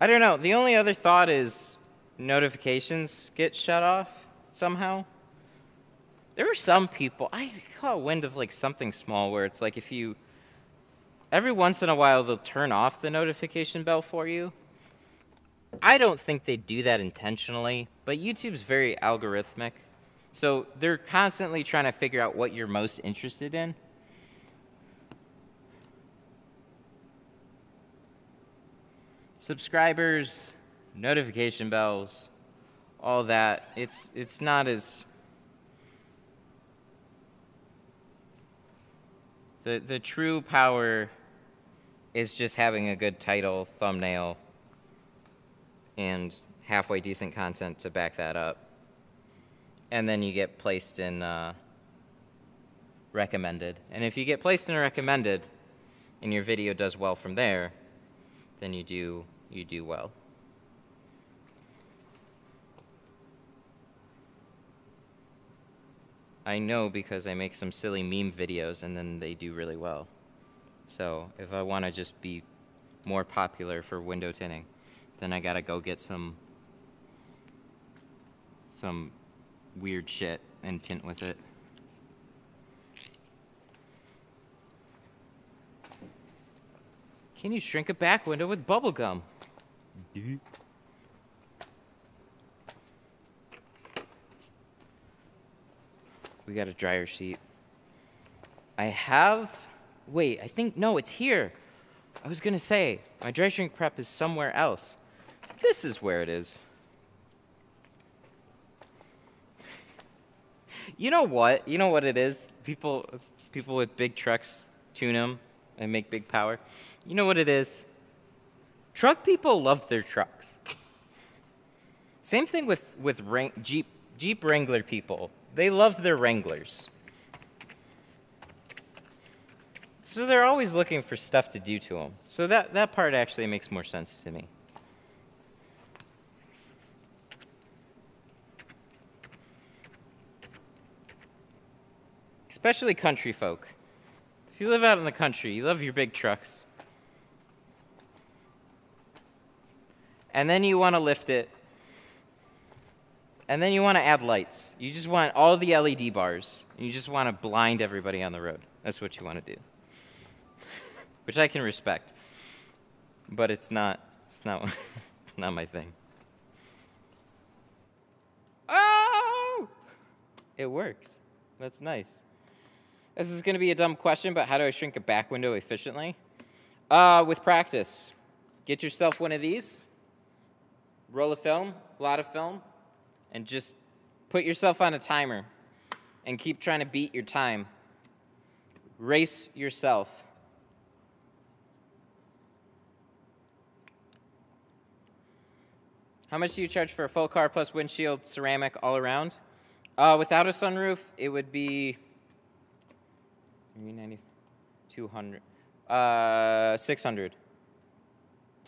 [SPEAKER 1] I don't know. The only other thought is notifications get shut off somehow. There were some people, I caught wind of like something small where it's like if you, every once in a while they'll turn off the notification bell for you. I don't think they do that intentionally, but YouTube's very algorithmic. So they're constantly trying to figure out what you're most interested in. Subscribers, notification bells, all that. It's it's not as the the true power is just having a good title, thumbnail, and halfway decent content to back that up. And then you get placed in uh, recommended. And if you get placed in recommended and your video does well from there, then you do you do well. I know because I make some silly meme videos and then they do really well. So if I want to just be more popular for window tinting, then I gotta go get some some weird shit and tint with it. Can you shrink a back window with bubble gum? We got a dryer sheet. I have. Wait, I think. No, it's here. I was gonna say, my dry shrink prep is somewhere else. This is where it is. You know what? You know what it is? People, people with big trucks tune them and make big power. You know what it is? Truck people love their trucks. Same thing with, with Jeep, Jeep Wrangler people. They love their Wranglers. So they're always looking for stuff to do to them. So that, that part actually makes more sense to me. Especially country folk. If you live out in the country, you love your big trucks. And then you want to lift it, and then you want to add lights. You just want all the LED bars, and you just want to blind everybody on the road. That's what you want to do, which I can respect, but it's not. It's not. it's not my thing. Oh! It works. That's nice. This is going to be a dumb question, but how do I shrink a back window efficiently? Uh, with practice. Get yourself one of these roll of film, a lot of film, and just put yourself on a timer and keep trying to beat your time. Race yourself. How much do you charge for a full car plus windshield ceramic all around? Uh, without a sunroof, it would be 200, uh, 600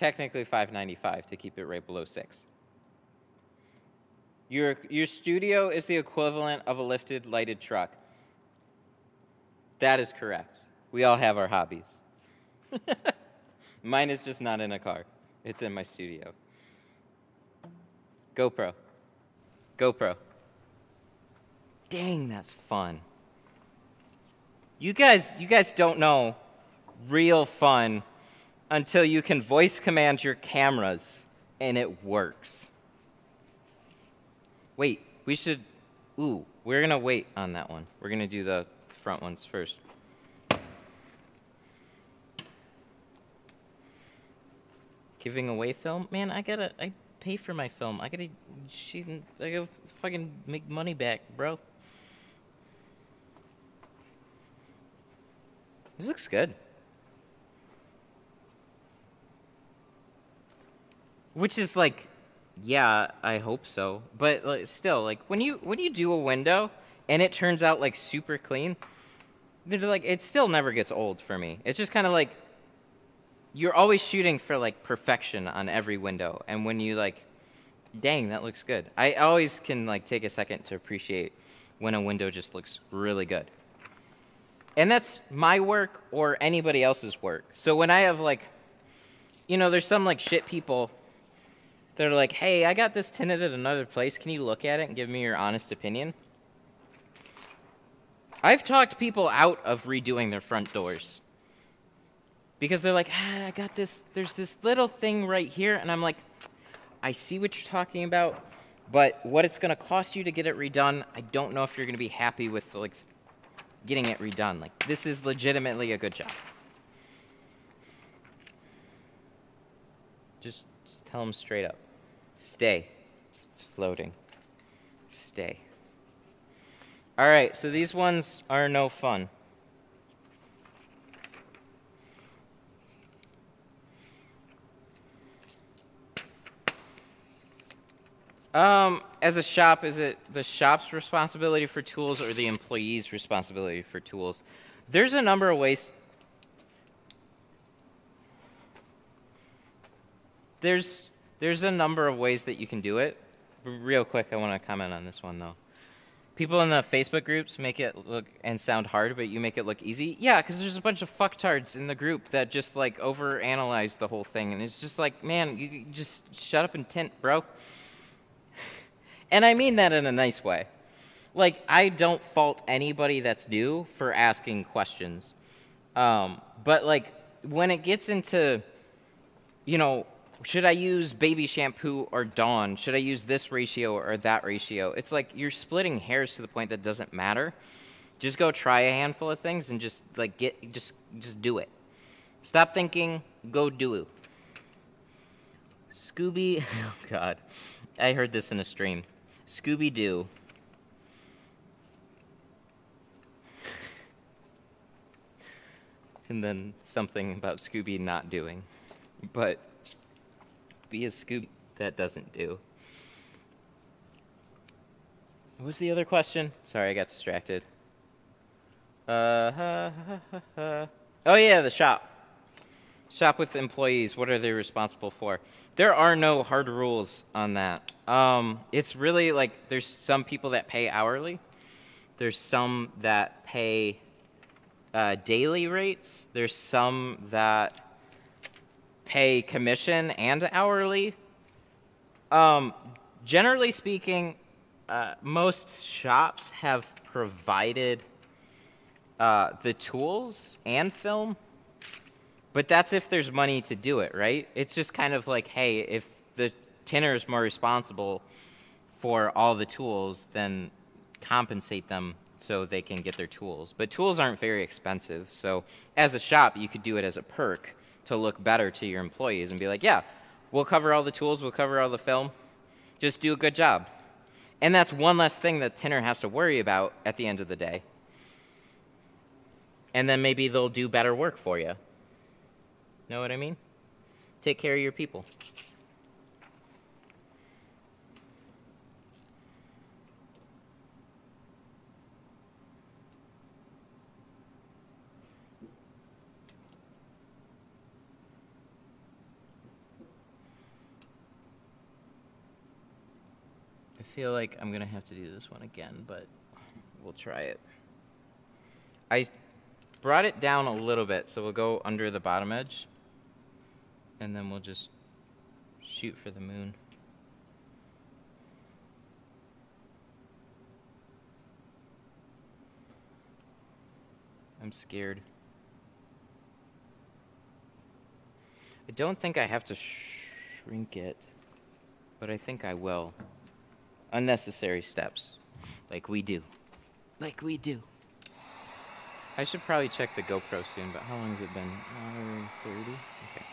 [SPEAKER 1] technically 595 to keep it right below 6. Your, your studio is the equivalent of a lifted lighted truck. That is correct. We all have our hobbies. Mine is just not in a car. It's in my studio. GoPro. GoPro. Dang, that's fun. You guys, you guys don't know real fun until you can voice command your cameras and it works. Wait, we should, ooh, we're gonna wait on that one. We're gonna do the front ones first. Giving away film? Man, I gotta, I pay for my film. I gotta, she, I gotta fucking make money back, bro. This looks good. Which is like, yeah, I hope so. But like, still, like when you when you do a window and it turns out like super clean, they're like it still never gets old for me. It's just kind of like you're always shooting for like perfection on every window, and when you like, dang, that looks good. I always can like take a second to appreciate when a window just looks really good. And that's my work or anybody else's work. So when I have like, you know, there's some like shit people that are like, hey, I got this tenant at another place. Can you look at it and give me your honest opinion? I've talked people out of redoing their front doors because they're like, ah, I got this, there's this little thing right here. And I'm like, I see what you're talking about, but what it's going to cost you to get it redone, I don't know if you're going to be happy with like getting it redone. Like, this is legitimately a good job. Just, just tell them straight up. Stay. It's floating. Stay. All right, so these ones are no fun. Um, as a shop, is it the shop's responsibility for tools or the employee's responsibility for tools? There's a number of ways. There's there's a number of ways that you can do it. Real quick, I want to comment on this one though. People in the Facebook groups make it look and sound hard, but you make it look easy. Yeah, because there's a bunch of fucktards in the group that just like overanalyze the whole thing, and it's just like, man, you just shut up and tint, bro. And I mean that in a nice way. Like, I don't fault anybody that's new for asking questions. Um, but, like, when it gets into, you know, should I use baby shampoo or Dawn? Should I use this ratio or that ratio? It's like you're splitting hairs to the point that doesn't matter. Just go try a handful of things and just like get just just do it. Stop thinking, go do it. Scooby, oh god. I heard this in a stream. Scooby Doo. and then something about Scooby not doing. But be a scoop that doesn't do. What was the other question? Sorry, I got distracted. Uh, ha, ha, ha, oh yeah, the shop. Shop with employees. What are they responsible for? There are no hard rules on that. Um, it's really like there's some people that pay hourly. There's some that pay uh, daily rates. There's some that pay commission and hourly. Um, generally speaking, uh, most shops have provided uh, the tools and film but that's if there's money to do it, right? It's just kind of like, hey, if the tinner is more responsible for all the tools, then compensate them so they can get their tools. But tools aren't very expensive. So as a shop, you could do it as a perk to look better to your employees and be like, yeah, we'll cover all the tools, we'll cover all the film. Just do a good job. And that's one less thing that tinner has to worry about at the end of the day. And then maybe they'll do better work for you. Know what I mean? Take care of your people. Feel like I'm gonna have to do this one again, but we'll try it. I brought it down a little bit, so we'll go under the bottom edge and then we'll just shoot for the moon. I'm scared. I don't think I have to shrink it, but I think I will. Unnecessary steps, like we do. Like we do. I should probably check the GoPro soon, but how long has it been? Hour 30? Okay.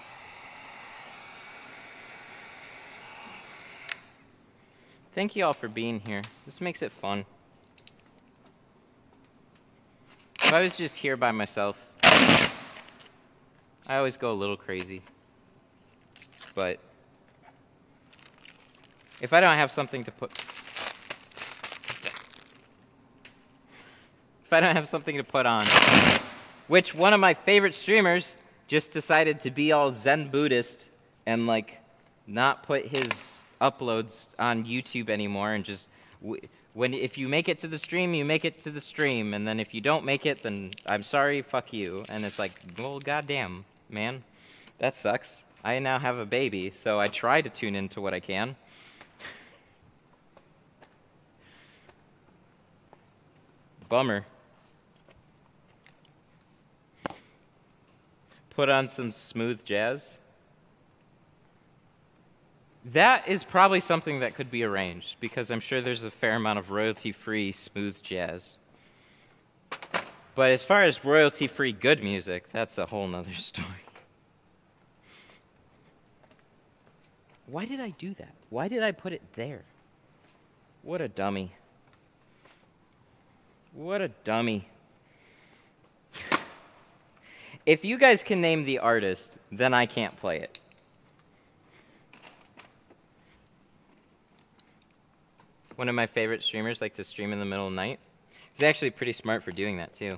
[SPEAKER 1] Thank you all for being here. This makes it fun. If I was just here by myself, I always go a little crazy. But if I don't have something to put if I don't have something to put on, which one of my favorite streamers just decided to be all Zen Buddhist and like not put his uploads on YouTube anymore and just when if you make it to the stream, you make it to the stream, and then if you don't make it, then I'm sorry, fuck you. And it's like, well, goddamn, man, that sucks. I now have a baby, so I try to tune into what I can. Bummer. Put on some smooth jazz. That is probably something that could be arranged because I'm sure there's a fair amount of royalty free smooth jazz. But as far as royalty free good music, that's a whole nother story. Why did I do that? Why did I put it there? What a dummy. What a dummy. If you guys can name the artist, then I can't play it. One of my favorite streamers like to stream in the middle of the night. He's actually pretty smart for doing that too.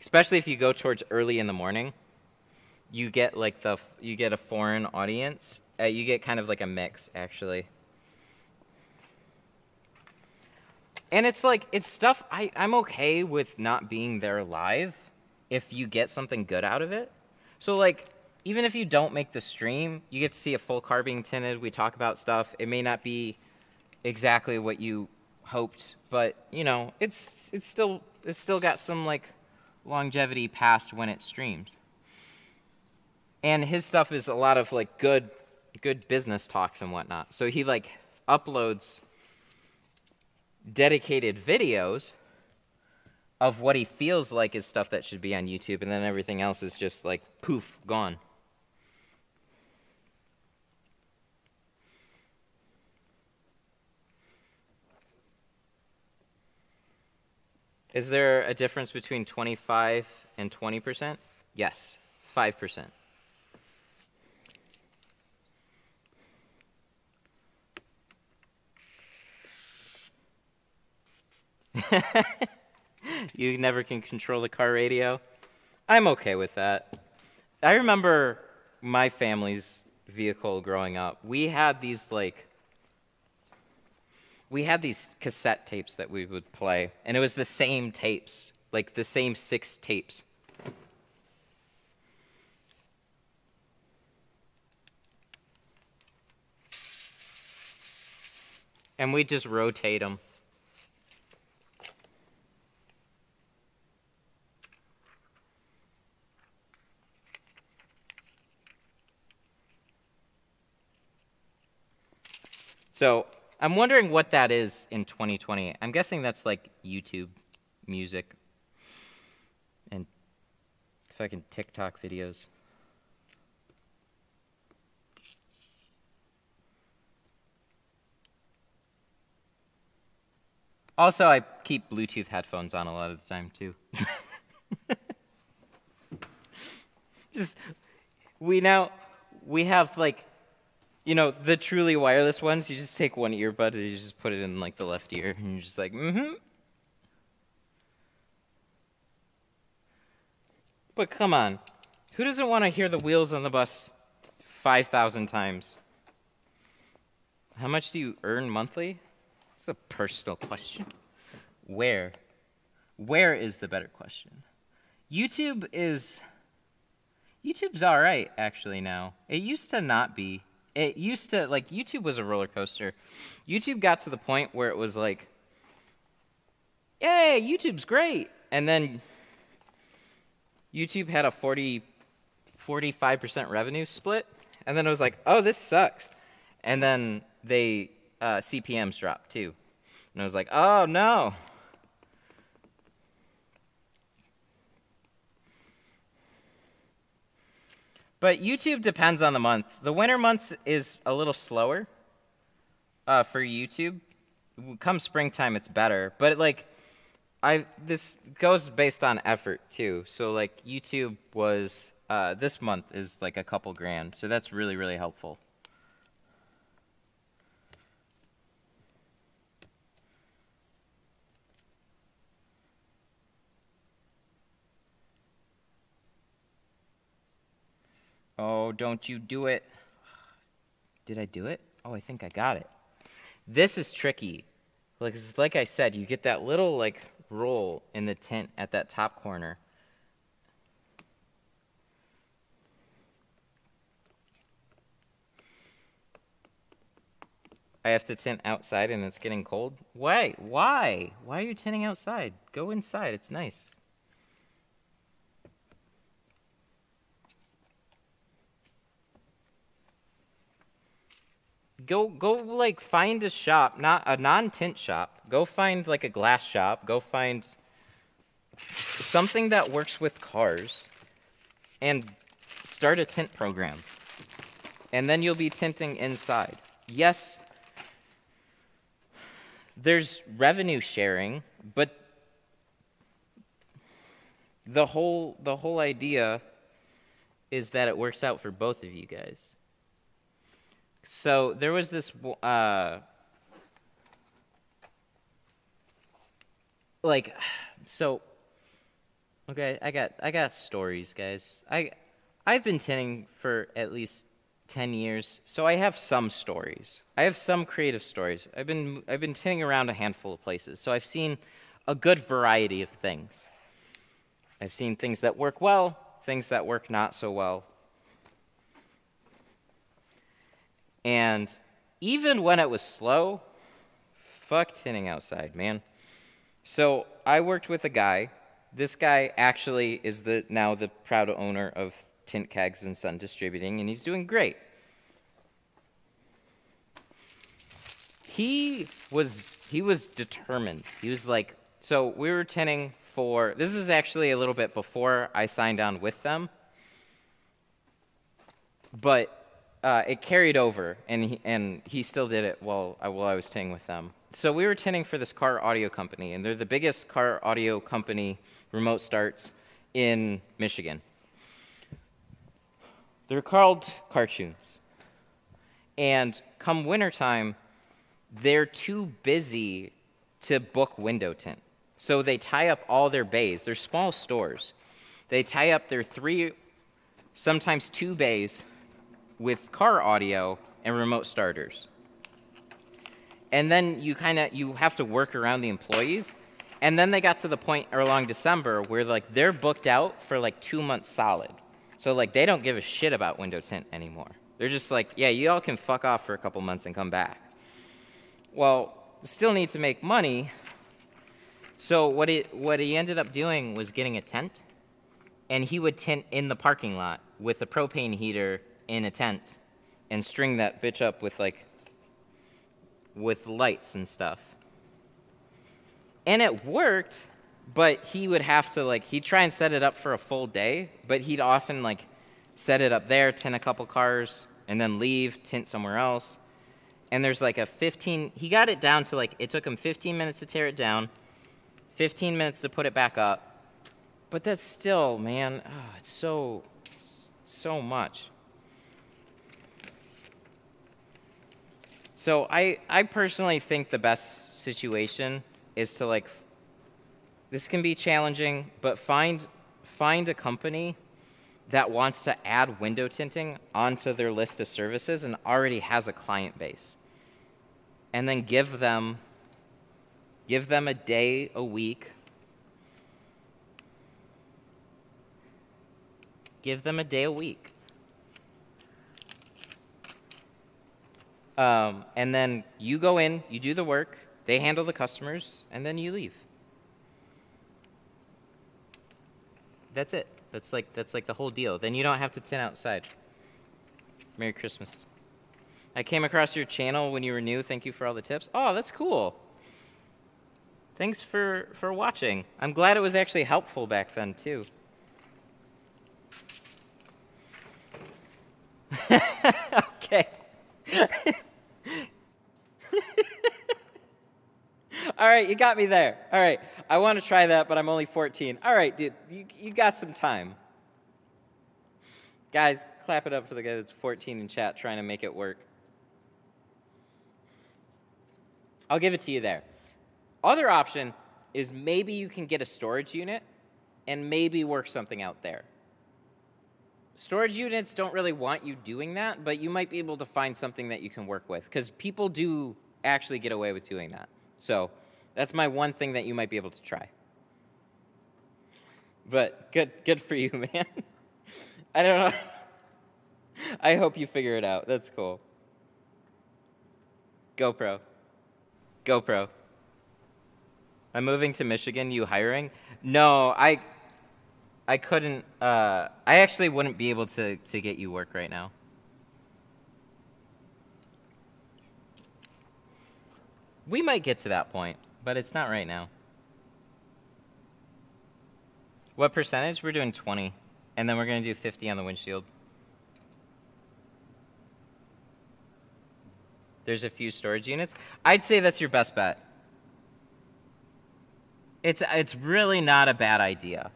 [SPEAKER 1] Especially if you go towards early in the morning. You get like the you get a foreign audience. Uh, you get kind of like a mix actually. And it's like it's stuff I I'm okay with not being there live if you get something good out of it. So like even if you don't make the stream, you get to see a full car being tinted. We talk about stuff. It may not be exactly what you hoped, but you know, it's it's still it's still got some like longevity past when it streams. And his stuff is a lot of like good good business talks and whatnot. So he like uploads dedicated videos of what he feels like is stuff that should be on YouTube, and then everything else is just like poof, gone. Is there a difference between 25 and 20%? Yes, 5%. you never can control the car radio? I'm okay with that. I remember my family's vehicle growing up. We had these like we had these cassette tapes that we would play, and it was the same tapes, like the same six tapes. And we just rotate them. So I'm wondering what that is in 2020. I'm guessing that's like YouTube music and fucking TikTok videos. Also, I keep Bluetooth headphones on a lot of the time too. Just we now we have like you know, the truly wireless ones, you just take one earbud and you just put it in like the left ear and you're just like, mm-hmm. But come on. Who doesn't want to hear the wheels on the bus 5,000 times? How much do you earn monthly? It's a personal question. Where? Where is the better question? YouTube is. YouTube's alright, actually, now. It used to not be it used to like YouTube was a roller coaster. YouTube got to the point where it was like, "Yay, YouTube's great," and then YouTube had a 40, 45% revenue split, and then it was like, "Oh, this sucks," and then they uh, CPMS dropped too, and I was like, "Oh no." But YouTube depends on the month. The winter months is a little slower uh, for YouTube. Come springtime, it's better. But like, I this goes based on effort too. So like, YouTube was uh, this month is like a couple grand, so that's really really helpful. Oh, don't you do it. Did I do it? Oh, I think I got it. This is tricky. Like, like I said, you get that little like roll in the tint at that top corner. I have to tint outside and it's getting cold. Why? Why? Why are you tinting outside? Go inside. It's nice. Go go like find a shop, not a non-tint shop. Go find like a glass shop. Go find something that works with cars and start a tint program. And then you'll be tinting inside. Yes, there's revenue sharing, but the whole the whole idea is that it works out for both of you guys. So there was this, uh, like, so, okay, I got, I got stories, guys. I, I've been tinting for at least 10 years, so I have some stories. I have some creative stories. I've been, I've been tinting around a handful of places, so I've seen a good variety of things. I've seen things that work well, things that work not so well, And even when it was slow, fuck tinting outside, man. So I worked with a guy. This guy actually is the now the proud owner of Tint Kegs and Sun Distributing, and he's doing great. He was he was determined. He was like, so we were tinting for this is actually a little bit before I signed on with them. But uh, it carried over, and he, and he still did it while I, while I was tinning with them. So we were tinning for this car audio company, and they're the biggest car audio company remote starts in Michigan. They're called Cartoons. And come wintertime, they're too busy to book window tint. So they tie up all their bays. They're small stores. They tie up their three, sometimes two bays with car audio and remote starters. And then you kind of you have to work around the employees. And then they got to the point along December where like they're booked out for like 2 months solid. So like they don't give a shit about window tint anymore. They're just like, "Yeah, you all can fuck off for a couple months and come back." Well, still need to make money. So what he what he ended up doing was getting a tent and he would tint in the parking lot with a propane heater in a tent and string that bitch up with like with lights and stuff. And it worked, but he would have to like he'd try and set it up for a full day, but he'd often like set it up there, tint a couple cars, and then leave, tint somewhere else. And there's like a 15 he got it down to like it took him 15 minutes to tear it down, 15 minutes to put it back up. But that's still, man, oh, it's so so much. So I, I personally think the best situation is to like, this can be challenging, but find, find a company that wants to add window tinting onto their list of services and already has a client base. And then give them, give them a day a week. Give them a day a week Um, and then you go in, you do the work, they handle the customers, and then you leave. That's it. That's like that's like the whole deal. Then you don't have to tint outside. Merry Christmas. I came across your channel when you were new. Thank you for all the tips. Oh, that's cool. Thanks for for watching. I'm glad it was actually helpful back then too. okay. All right, you got me there. All right, I want to try that, but I'm only 14. All right, dude, you, you got some time. Guys, clap it up for the guy that's 14 in chat trying to make it work. I'll give it to you there. Other option is maybe you can get a storage unit and maybe work something out there. Storage units don't really want you doing that, but you might be able to find something that you can work with because people do actually get away with doing that. So that's my one thing that you might be able to try. But good, good for you, man. I don't know. I hope you figure it out. That's cool. GoPro. GoPro. I'm moving to Michigan. You hiring? No, I. I couldn't. Uh, I actually wouldn't be able to to get you work right now. We might get to that point, but it's not right now. What percentage? We're doing 20, and then we're going to do 50 on the windshield. There's a few storage units. I'd say that's your best bet. It's, it's really not a bad idea.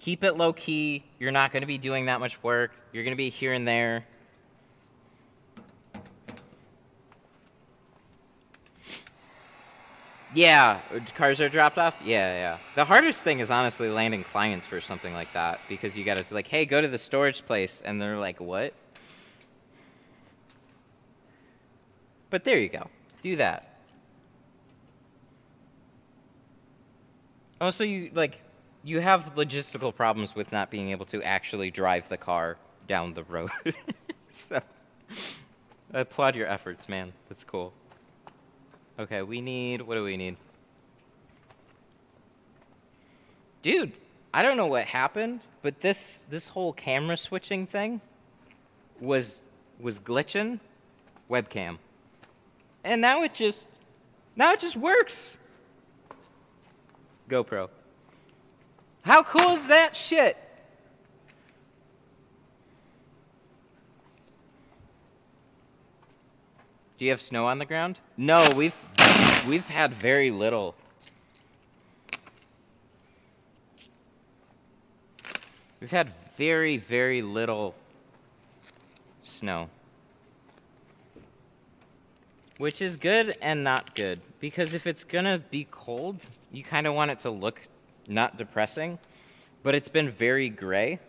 [SPEAKER 1] Keep it low key. You're not going to be doing that much work. You're going to be here and there. Yeah, cars are dropped off. Yeah, yeah. The hardest thing is honestly landing clients for something like that because you got to like, hey, go to the storage place, and they're like, what? But there you go. Do that. Oh, also, you like you have logistical problems with not being able to actually drive the car down the road. so, I applaud your efforts, man. That's cool. Okay, we need, what do we need? Dude, I don't know what happened, but this this whole camera switching thing was was glitching webcam. And now it just now it just works. GoPro. How cool is that shit? Do you have snow on the ground? No, we've we've had very little. We've had very, very little snow. Which is good and not good. Because if it's gonna be cold, you kind of want it to look not depressing. But it's been very gray.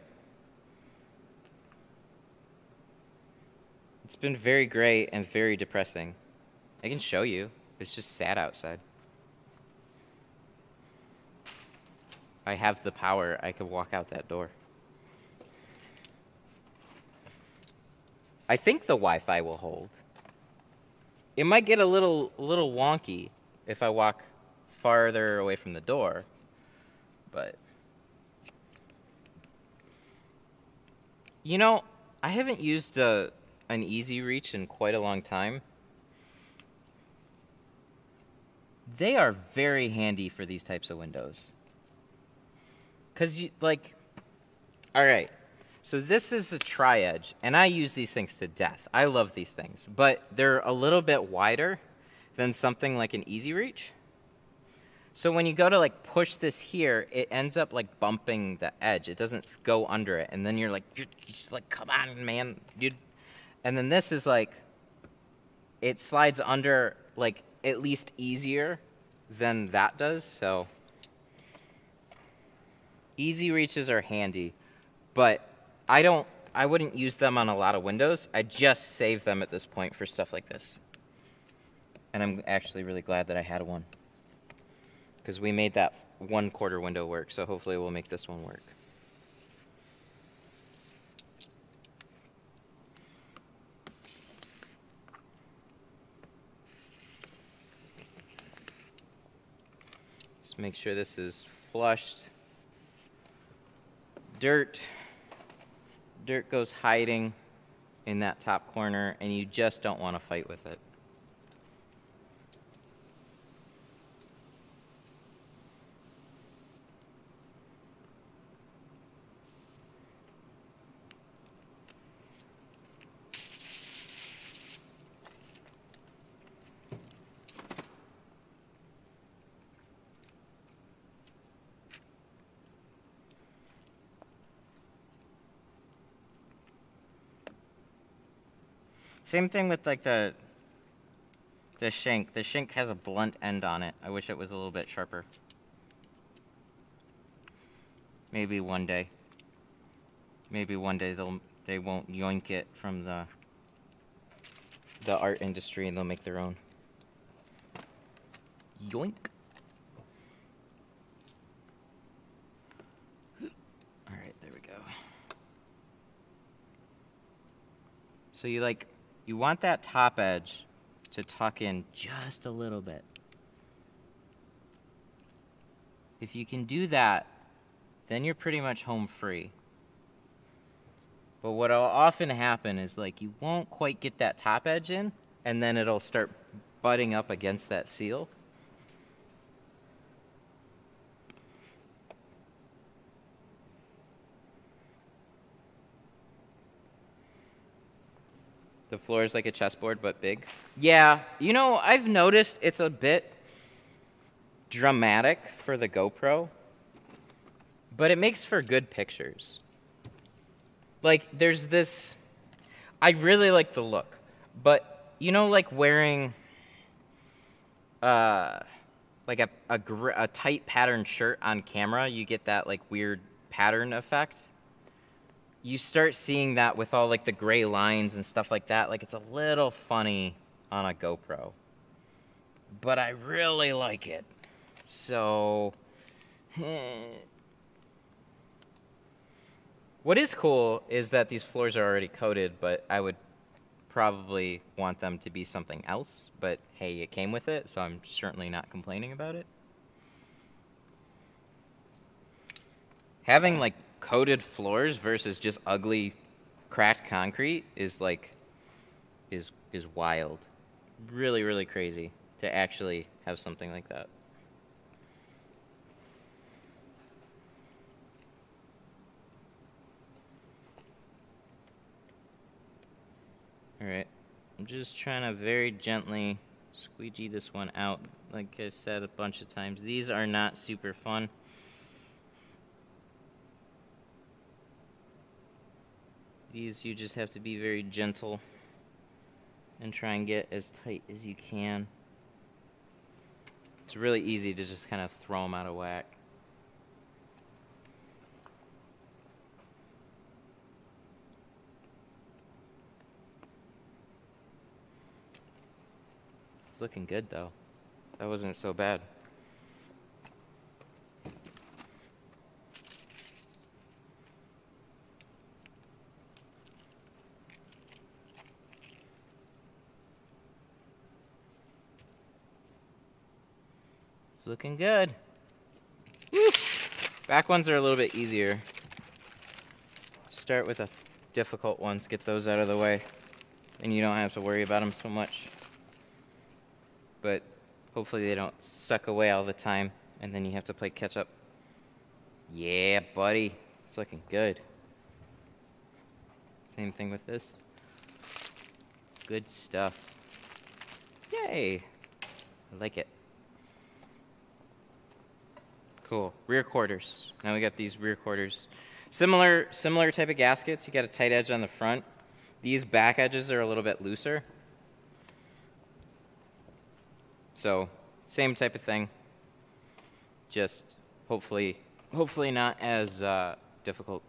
[SPEAKER 1] Been very gray and very depressing. I can show you. It's just sad outside. I have the power. I could walk out that door. I think the Wi-Fi will hold. It might get a little a little wonky if I walk farther away from the door, but you know, I haven't used a an easy reach in quite a long time. They are very handy for these types of windows. Cause you like, all right. So this is a tri-edge, and I use these things to death. I love these things, but they're a little bit wider than something like an easy reach. So when you go to like push this here, it ends up like bumping the edge. It doesn't go under it, and then you're like, you're just like, come on, man, dude, and then this is like, it slides under like at least easier than that does. So easy reaches are handy, but I don't, I wouldn't use them on a lot of windows. I just save them at this point for stuff like this. And I'm actually really glad that I had one because we made that one quarter window work. So hopefully we'll make this one work. Just make sure this is flushed. Dirt. Dirt goes hiding in that top corner, and you just don't want to fight with it. Same thing with like the the shank. The shank has a blunt end on it. I wish it was a little bit sharper. Maybe one day. Maybe one day they'll they won't yoink it from the the art industry and they'll make their own. Yoink. All right, there we go. So you like you want that top edge to tuck in just a little bit. If you can do that, then you're pretty much home free. But what'll often happen is like you won't quite get that top edge in, and then it'll start butting up against that seal. The floor is like a chessboard, but big. Yeah, you know, I've noticed it's a bit dramatic for the GoPro, but it makes for good pictures. Like, there's this. I really like the look, but you know, like wearing. Uh, like a, a, a tight pattern shirt on camera, you get that like weird pattern effect you start seeing that with all like the gray lines and stuff like that. Like it's a little funny on a GoPro. But I really like it. So What is cool is that these floors are already coated, but I would probably want them to be something else, but hey, it came with it, so I'm certainly not complaining about it. Having like coated floors versus just ugly cracked concrete is like is is wild. Really, really crazy to actually have something like that. Alright, I'm just trying to very gently squeegee this one out. Like I said a bunch of times, these are not super fun. These you just have to be very gentle and try and get as tight as you can. It's really easy to just kind of throw them out of whack. It's looking good though. That wasn't so bad. It's looking good. Woo. Back ones are a little bit easier. Start with the difficult ones, get those out of the way, and you don't have to worry about them so much. But hopefully they don't suck away all the time, and then you have to play catch up. Yeah, buddy. It's looking good. Same thing with this. Good stuff. Yay! I like it. Cool. Rear quarters. Now we got these rear quarters. Similar, similar type of gaskets. You got a tight edge on the front. These back edges are a little bit looser. So, same type of thing. Just hopefully, hopefully not as uh, difficult.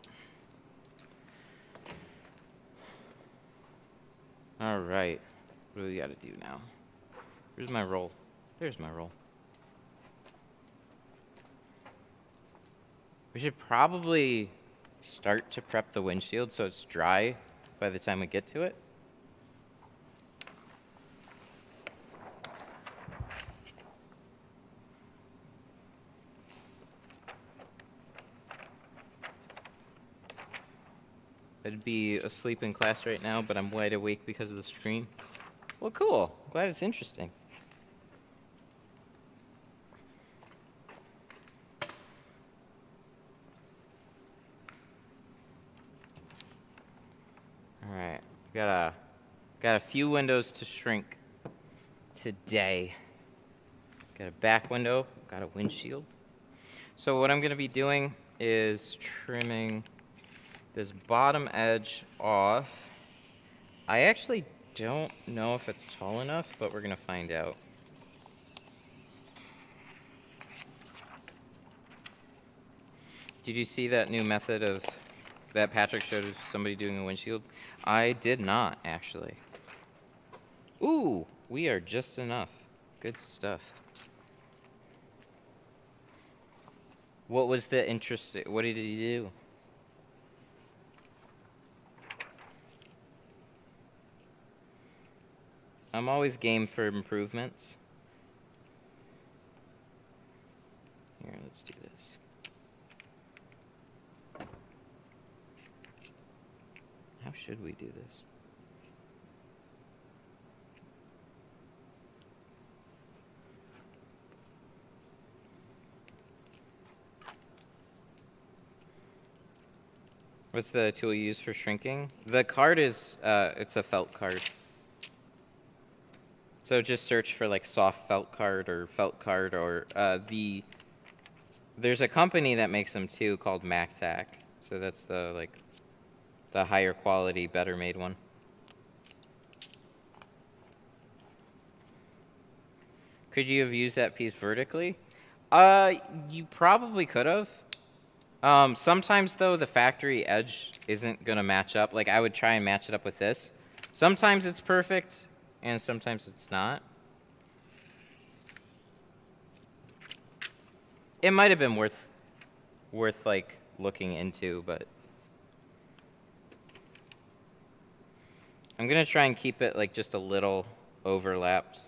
[SPEAKER 1] All right. What do we got to do now? Where's my roll? There's my roll. We should probably start to prep the windshield so it's dry by the time we get to it. I'd be asleep in class right now, but I'm wide awake because of the screen. Well, cool. Glad it's interesting. Got a got a few windows to shrink today. Got a back window, got a windshield. So what I'm going to be doing is trimming this bottom edge off. I actually don't know if it's tall enough, but we're gonna find out. Did you see that new method of that Patrick showed somebody doing a windshield? I did not actually. Ooh, we are just enough. Good stuff. What was the interest? What did he do? I'm always game for improvements. Here, let's do this. Should we do this? What's the tool you use for shrinking? The card is, uh, it's a felt card. So just search for like soft felt card or felt card or uh, the, there's a company that makes them too called MacTac. So that's the like, the higher quality, better made one. Could you have used that piece vertically? Uh, you probably could have. Um, sometimes though, the factory edge isn't gonna match up. Like I would try and match it up with this. Sometimes it's perfect, and sometimes it's not. It might have been worth, worth like looking into, but I'm gonna try and keep it like just a little overlapped.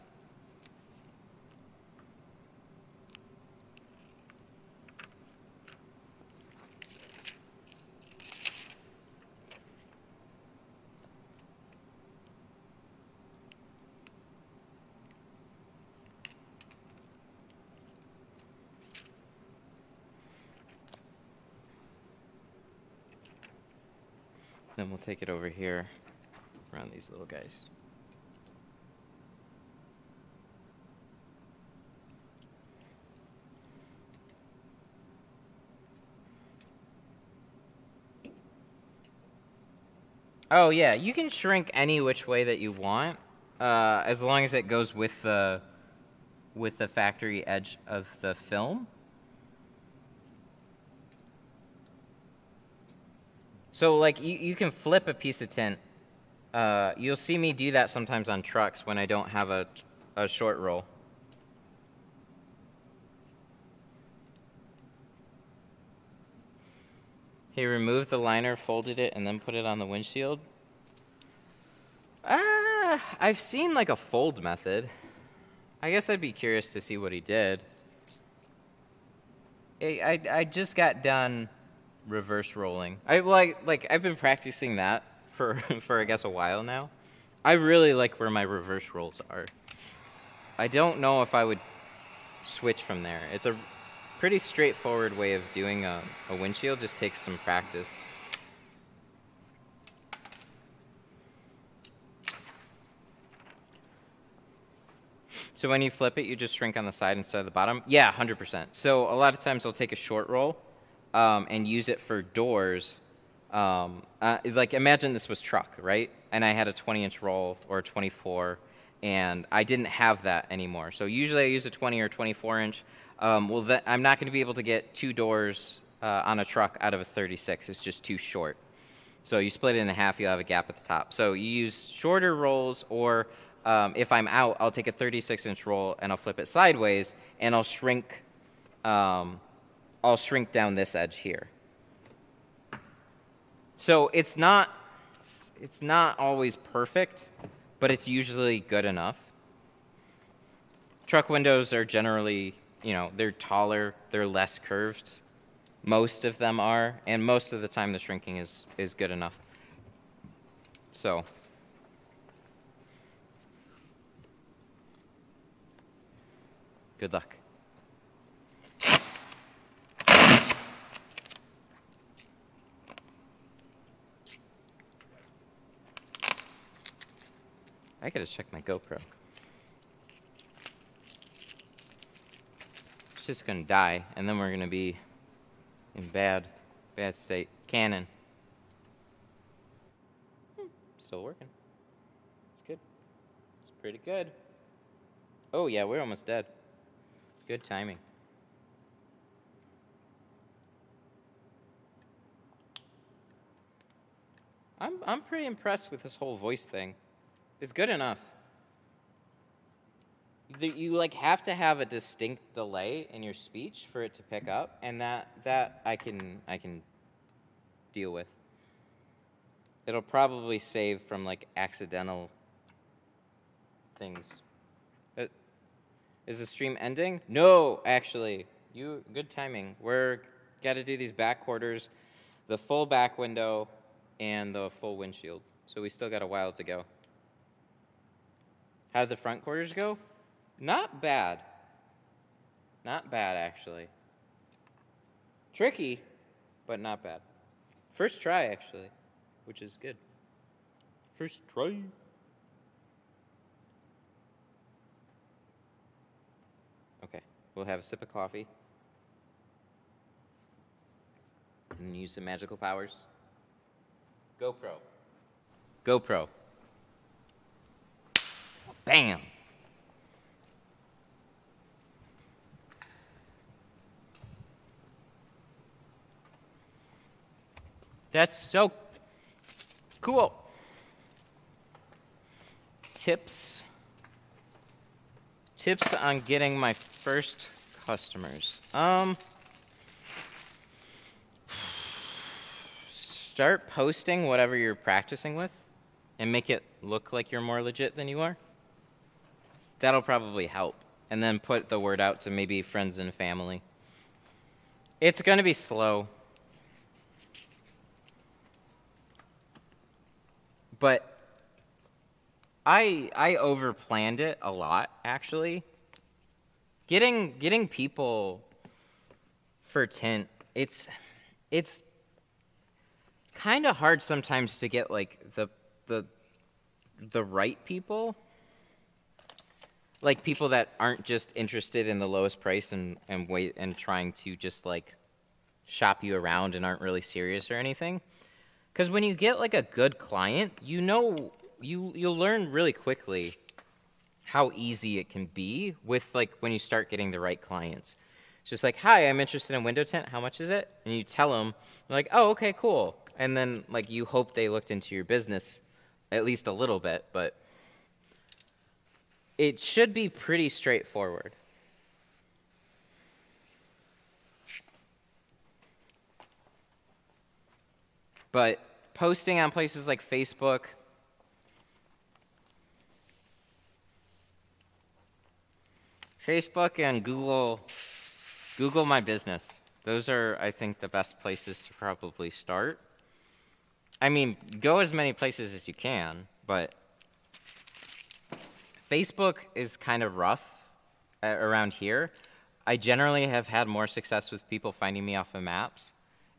[SPEAKER 1] Then we'll take it over here around these little guys. Oh yeah, you can shrink any which way that you want, uh, as long as it goes with the with the factory edge of the film. So like you, you can flip a piece of tint. Uh, you'll see me do that sometimes on trucks when I don't have a, a short roll. He removed the liner, folded it, and then put it on the windshield. Ah, I've seen like a fold method. I guess I'd be curious to see what he did. I, I, I just got done reverse rolling. I like like I've been practicing that for for I guess a while now. I really like where my reverse rolls are. I don't know if I would switch from there. It's a pretty straightforward way of doing a, a windshield, just takes some practice. So when you flip it, you just shrink on the side instead of the bottom? Yeah, 100%. So a lot of times I'll take a short roll um, and use it for doors. Um, uh, like imagine this was truck, right? And I had a 20 inch roll or a 24 and I didn't have that anymore. So usually I use a 20 or 24 inch. Um, well, th- I'm not going to be able to get two doors uh, on a truck out of a 36. It's just too short. So you split it in half, you have a gap at the top. So you use shorter rolls, or um, if I'm out, I'll take a 36 inch roll and I'll flip it sideways, and I'll shrink, um, I'll shrink down this edge here. So it's not, it's, it's not always perfect, but it's usually good enough. Truck windows are generally you know, they're taller, they're less curved. Most of them are, and most of the time the shrinking is, is good enough. So. Good luck. I gotta check my GoPro. It's just gonna die, and then we're gonna be in bad, bad state. Canon. Hmm, still working. It's good. It's pretty good. Oh, yeah, we're almost dead. Good timing. I'm, I'm pretty impressed with this whole voice thing. It's good enough. The- You like have to have a distinct delay in your speech for it to pick up, and that that I can I can deal with. It'll probably save from like accidental things. Uh, Is the stream ending? No, actually. You good timing. We're got to do these back quarters, the full back window, and the full windshield. So we still got a while to go. How did the front quarters go? Not bad. Not bad actually. Tricky, but not bad. First try actually, which is good. First try. Okay, we'll have a sip of coffee. And use some magical powers. GoPro. GoPro. Bam! That's so cool. Tips. Tips on getting my first customers. Um, start posting whatever you're practicing with and make it look like you're more legit than you are. That'll probably help. And then put the word out to maybe friends and family. It's going to be slow. But I I overplanned it a lot actually. Getting getting people for tint, it's it's kind of hard sometimes to get like the the the right people. Like people that aren't just interested in the lowest price and and wait and trying to just like shop you around and aren't really serious or anything. Because when you get like a good client, you know you you'll learn really quickly how easy it can be with like when you start getting the right clients. It's just like, hi, I'm interested in window tint. How much is it? And you tell them, like, oh, okay, cool. And then like you hope they looked into your business at least a little bit, but it should be pretty straightforward. But posting on places like Facebook, Facebook and Google, Google My Business. Those are, I think, the best places to probably start. I mean, go as many places as you can, but Facebook is kind of rough uh, around here. I generally have had more success with people finding me off of maps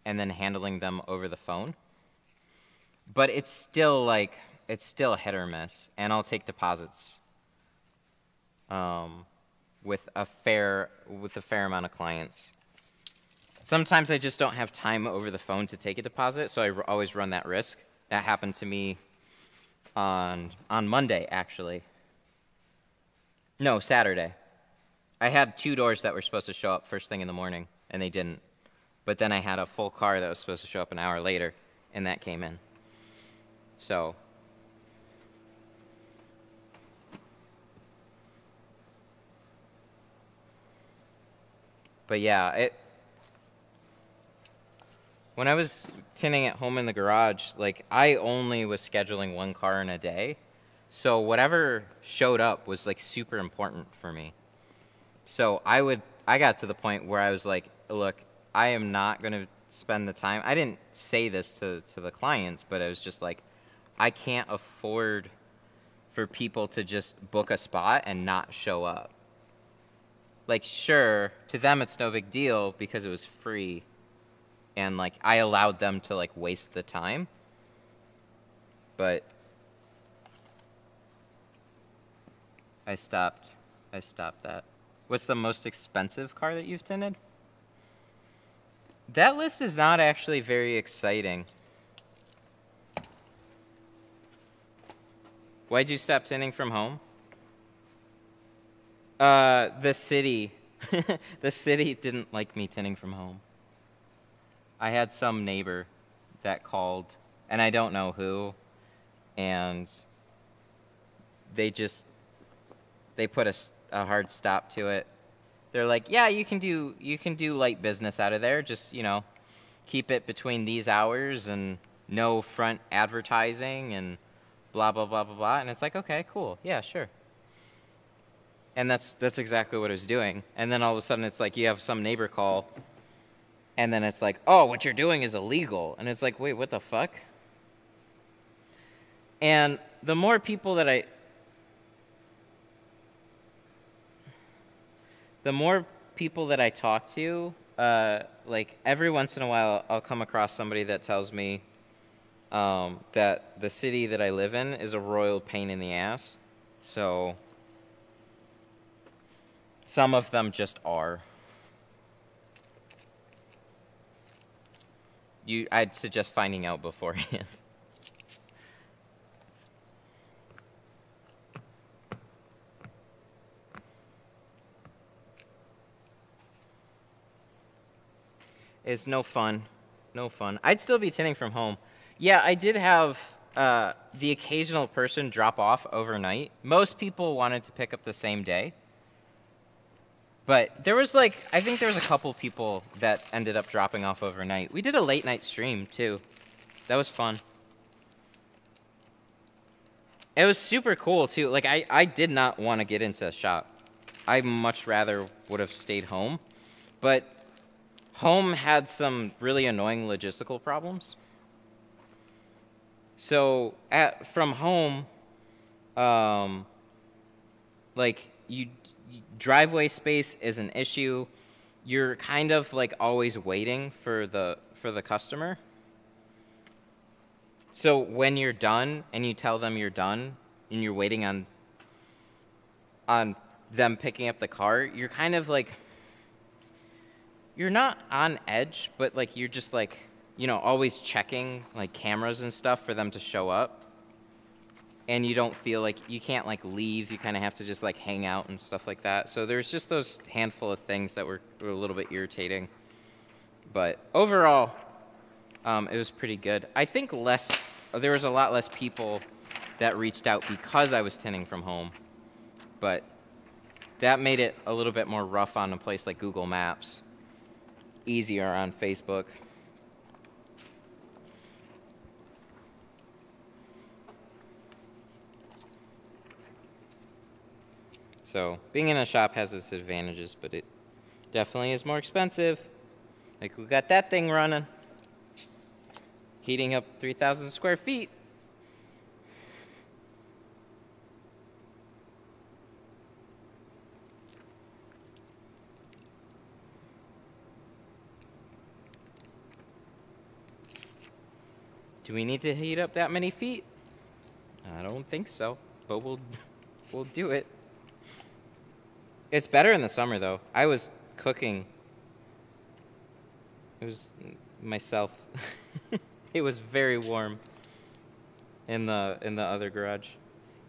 [SPEAKER 1] and then handling them over the phone. But it's still like it's still hit or miss, and I'll take deposits um, with a fair with a fair amount of clients. Sometimes I just don't have time over the phone to take a deposit, so I always run that risk. That happened to me on on Monday actually. No, Saturday. I had two doors that were supposed to show up first thing in the morning, and they didn't. But then I had a full car that was supposed to show up an hour later, and that came in. So. But yeah, it. When I was tinting at home in the garage, like I only was scheduling one car in a day. So whatever showed up was like super important for me. So I would I got to the point where I was like, look, I am not going to spend the time. I didn't say this to to the clients, but I was just like I can't afford for people to just book a spot and not show up. Like sure, to them it's no big deal because it was free and like I allowed them to like waste the time. But I stopped. I stopped that. What's the most expensive car that you've tinted? That list is not actually very exciting. Why'd you stop tinting from home? Uh, the city, the city didn't like me tinting from home. I had some neighbor that called, and I don't know who, and they just they put a hard stop to it. They're like, yeah, you can do you can do light business out of there. Just you know, keep it between these hours and no front advertising and blah blah blah blah blah. And it's like, okay, cool, yeah, sure. And that's that's exactly what it was doing. And then all of a sudden, it's like you have some neighbor call, and then it's like, oh, what you're doing is illegal. And it's like, wait, what the fuck? And the more people that I the more people that I talk to, uh, like every once in a while, I'll come across somebody that tells me um, that the city that I live in is a royal pain in the ass. So some of them just are. You, I'd suggest finding out beforehand. It's no fun. No fun. I'd still be tinning from home. Yeah, I did have uh, the occasional person drop off overnight. Most people wanted to pick up the same day. But there was like, I think there was a couple people that ended up dropping off overnight. We did a late night stream too. That was fun. It was super cool too. Like I, I did not want to get into a shop. I much rather would have stayed home. But home had some really annoying logistical problems. So at from home, um, like you, you driveway space is an issue. You're kind of like always waiting for the for the customer. So when you're done and you tell them you're done and you're waiting on on them picking up the car, you're kind of like you're not on edge, but like you're just like, you know, always checking like cameras and stuff for them to show up. And you don't feel like you can't like leave, you kind of have to just like hang out and stuff like that. So there's just those handful of things that were, were a little bit irritating. But overall, um, it was pretty good. I think less, there was a lot less people that reached out because I was tending from home. But that made it a little bit more rough on a place like Google Maps, easier on Facebook. So, being in a shop has its advantages, but it definitely is more expensive. Like, we got that thing running, heating up 3,000 square feet. Do we need to heat up that many feet? I don't think so, but we'll we'll do it. It's better in the summer though. I was cooking. It was myself. it was very warm in the in the other garage.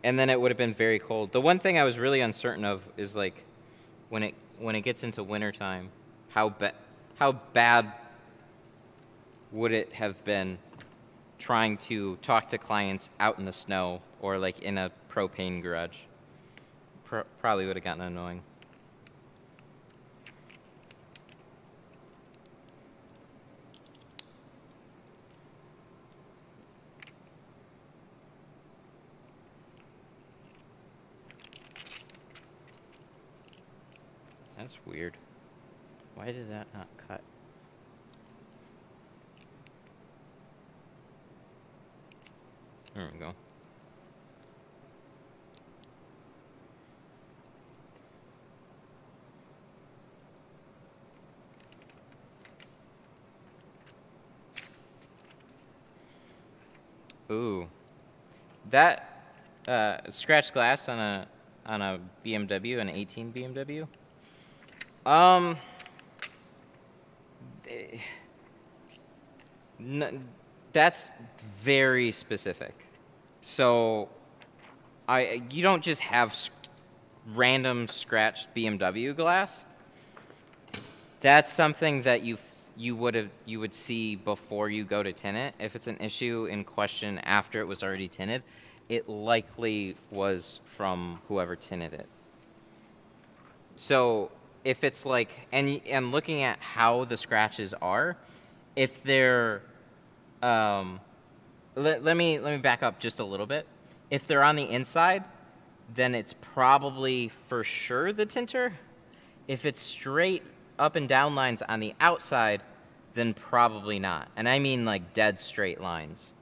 [SPEAKER 1] And then it would have been very cold. The one thing I was really uncertain of is like when it when it gets into wintertime, how ba- how bad would it have been trying to talk to clients out in the snow or like in a propane garage? Pro- probably would have gotten annoying. That's weird. Why did that not cut? There we go. Ooh, that uh, scratch glass on a on a BMW, an 18 BMW. Um, eh, that's very specific. So, I you don't just have random scratched BMW glass, that's something that you you would have you would see before you go to tint it. If it's an issue in question after it was already tinted, it likely was from whoever tinted it. So if it's like and and looking at how the scratches are, if they're um, let, let me let me back up just a little bit. If they're on the inside, then it's probably for sure the tinter. If it's straight up and down lines on the outside, then probably not. And I mean like dead straight lines.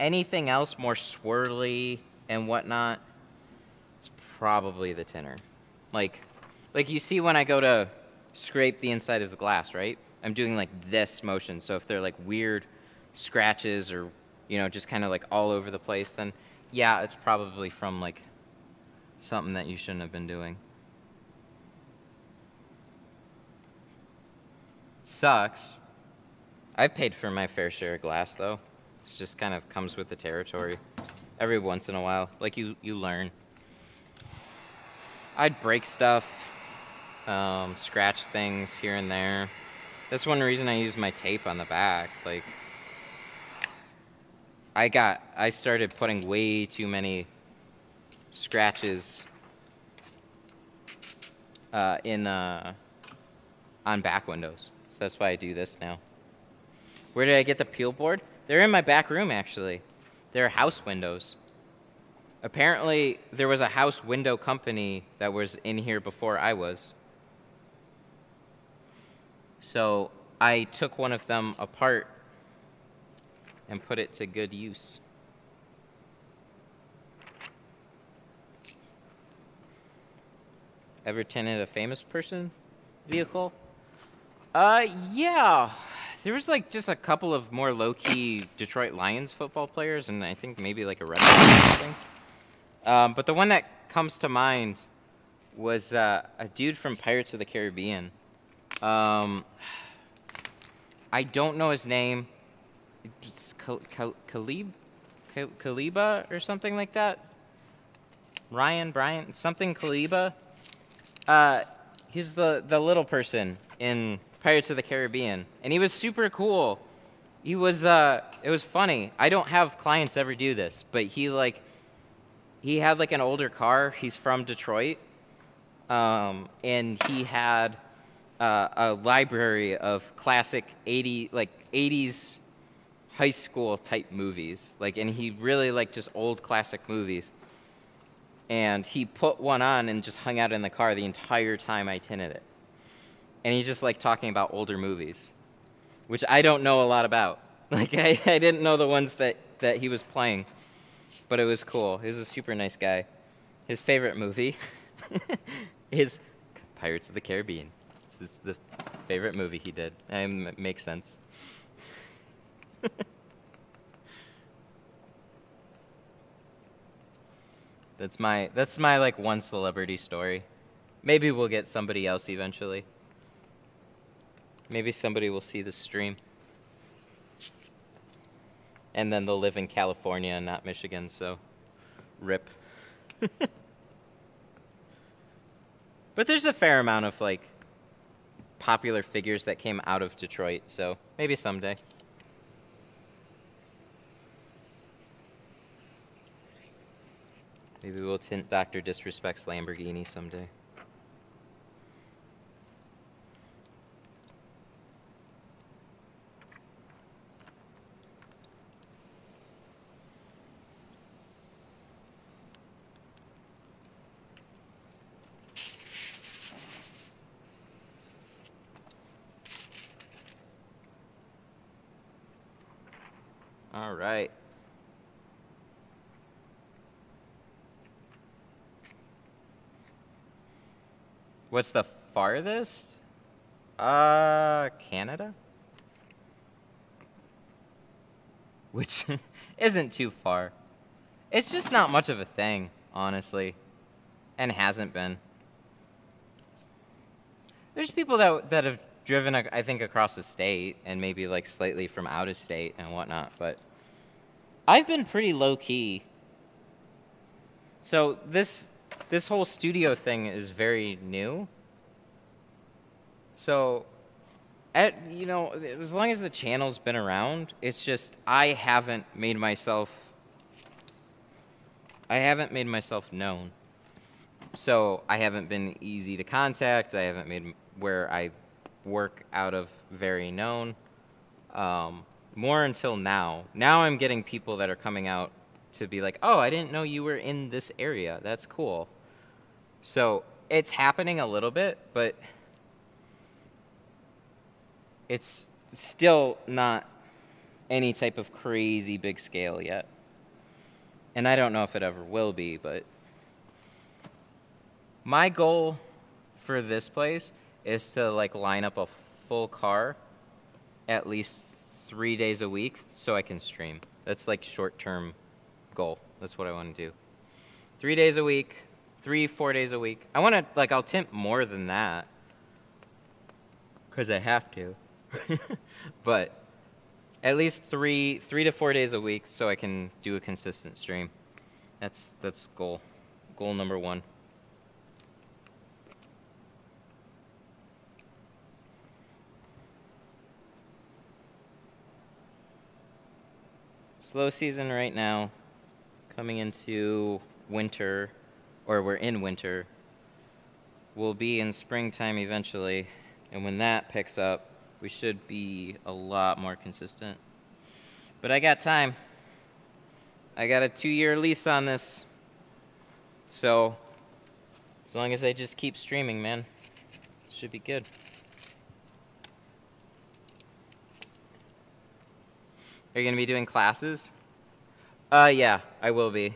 [SPEAKER 1] Anything else more swirly and whatnot, it's probably the tinner. Like, like you see when I go to scrape the inside of the glass, right? I'm doing like this motion. So if they're like weird scratches or, you know, just kind of like all over the place, then yeah, it's probably from like something that you shouldn't have been doing. Sucks. I've paid for my fair share of glass though. It just kind of comes with the territory. Every once in a while, like you you learn. I'd break stuff, um, scratch things here and there. That's one reason I use my tape on the back. Like, I got, I started putting way too many scratches uh, in uh, on back windows. So that's why I do this now. Where did I get the peel board? They're in my back room actually. They're house windows. Apparently, there was a house window company that was in here before I was. So I took one of them apart and put it to good use. Ever tinted a famous person vehicle? Uh, yeah. There was like just a couple of more low-key Detroit Lions football players, and I think maybe like a Red or something. Um, but the one that comes to mind was uh, a dude from Pirates of the Caribbean. Um, I don't know his name. It's Kal- Kal- Khalib, Kal- Kaliba or something like that. Ryan, Brian, something Kaliba. Uh, he's the the little person in Pirates of the Caribbean, and he was super cool. He was uh, it was funny. I don't have clients ever do this, but he like, he had like an older car. He's from Detroit, um, and he had uh, a library of classic 80 like 80s high school type movies. Like and he really liked just old classic movies. And he put one on and just hung out in the car the entire time I tinted it. And he just like talking about older movies which I don't know a lot about. Like I, I didn't know the ones that that he was playing but it was cool. He was a super nice guy. His favorite movie is Pirates of the Caribbean this is the favorite movie he did. Um, it makes sense. that's my that's my like one celebrity story. Maybe we'll get somebody else eventually. Maybe somebody will see the stream. And then they'll live in California and not Michigan, so rip. but there's a fair amount of like popular figures that came out of Detroit, so maybe someday. Maybe we'll tint Dr. Disrespect's Lamborghini someday. All right. What's the farthest? Uh, Canada? Which isn't too far. It's just not much of a thing, honestly. And hasn't been. There's people that, that have driven, I think, across the state and maybe like slightly from out of state and whatnot, but I've been pretty low key. So this this whole studio thing is very new. So at you know, as long as the channel's been around, it's just I haven't made myself I haven't made myself known. So I haven't been easy to contact. I haven't made where I work out of very known. Um, more until now. Now I'm getting people that are coming out to be like, oh, I didn't know you were in this area. That's cool. So it's happening a little bit, but it's still not any type of crazy big scale yet. And I don't know if it ever will be, but my goal for this place is to like line up a full car at least three days a week so I can stream. That's like short term goal. That's what I want to do. Three days a week, three, four days a week. I want to, like, I'll temp more than that because I have to. but at least three, three to four days a week so I can do a consistent stream. That's, that's goal. Goal number one. Slow season right now coming into winter, or we're in winter, we'll be in springtime eventually. And when that picks up, we should be a lot more consistent. But I got time. I got a two year lease on this. So, as long as I just keep streaming, man, it should be good. Are you going to be doing classes? Uh, yeah, I will be.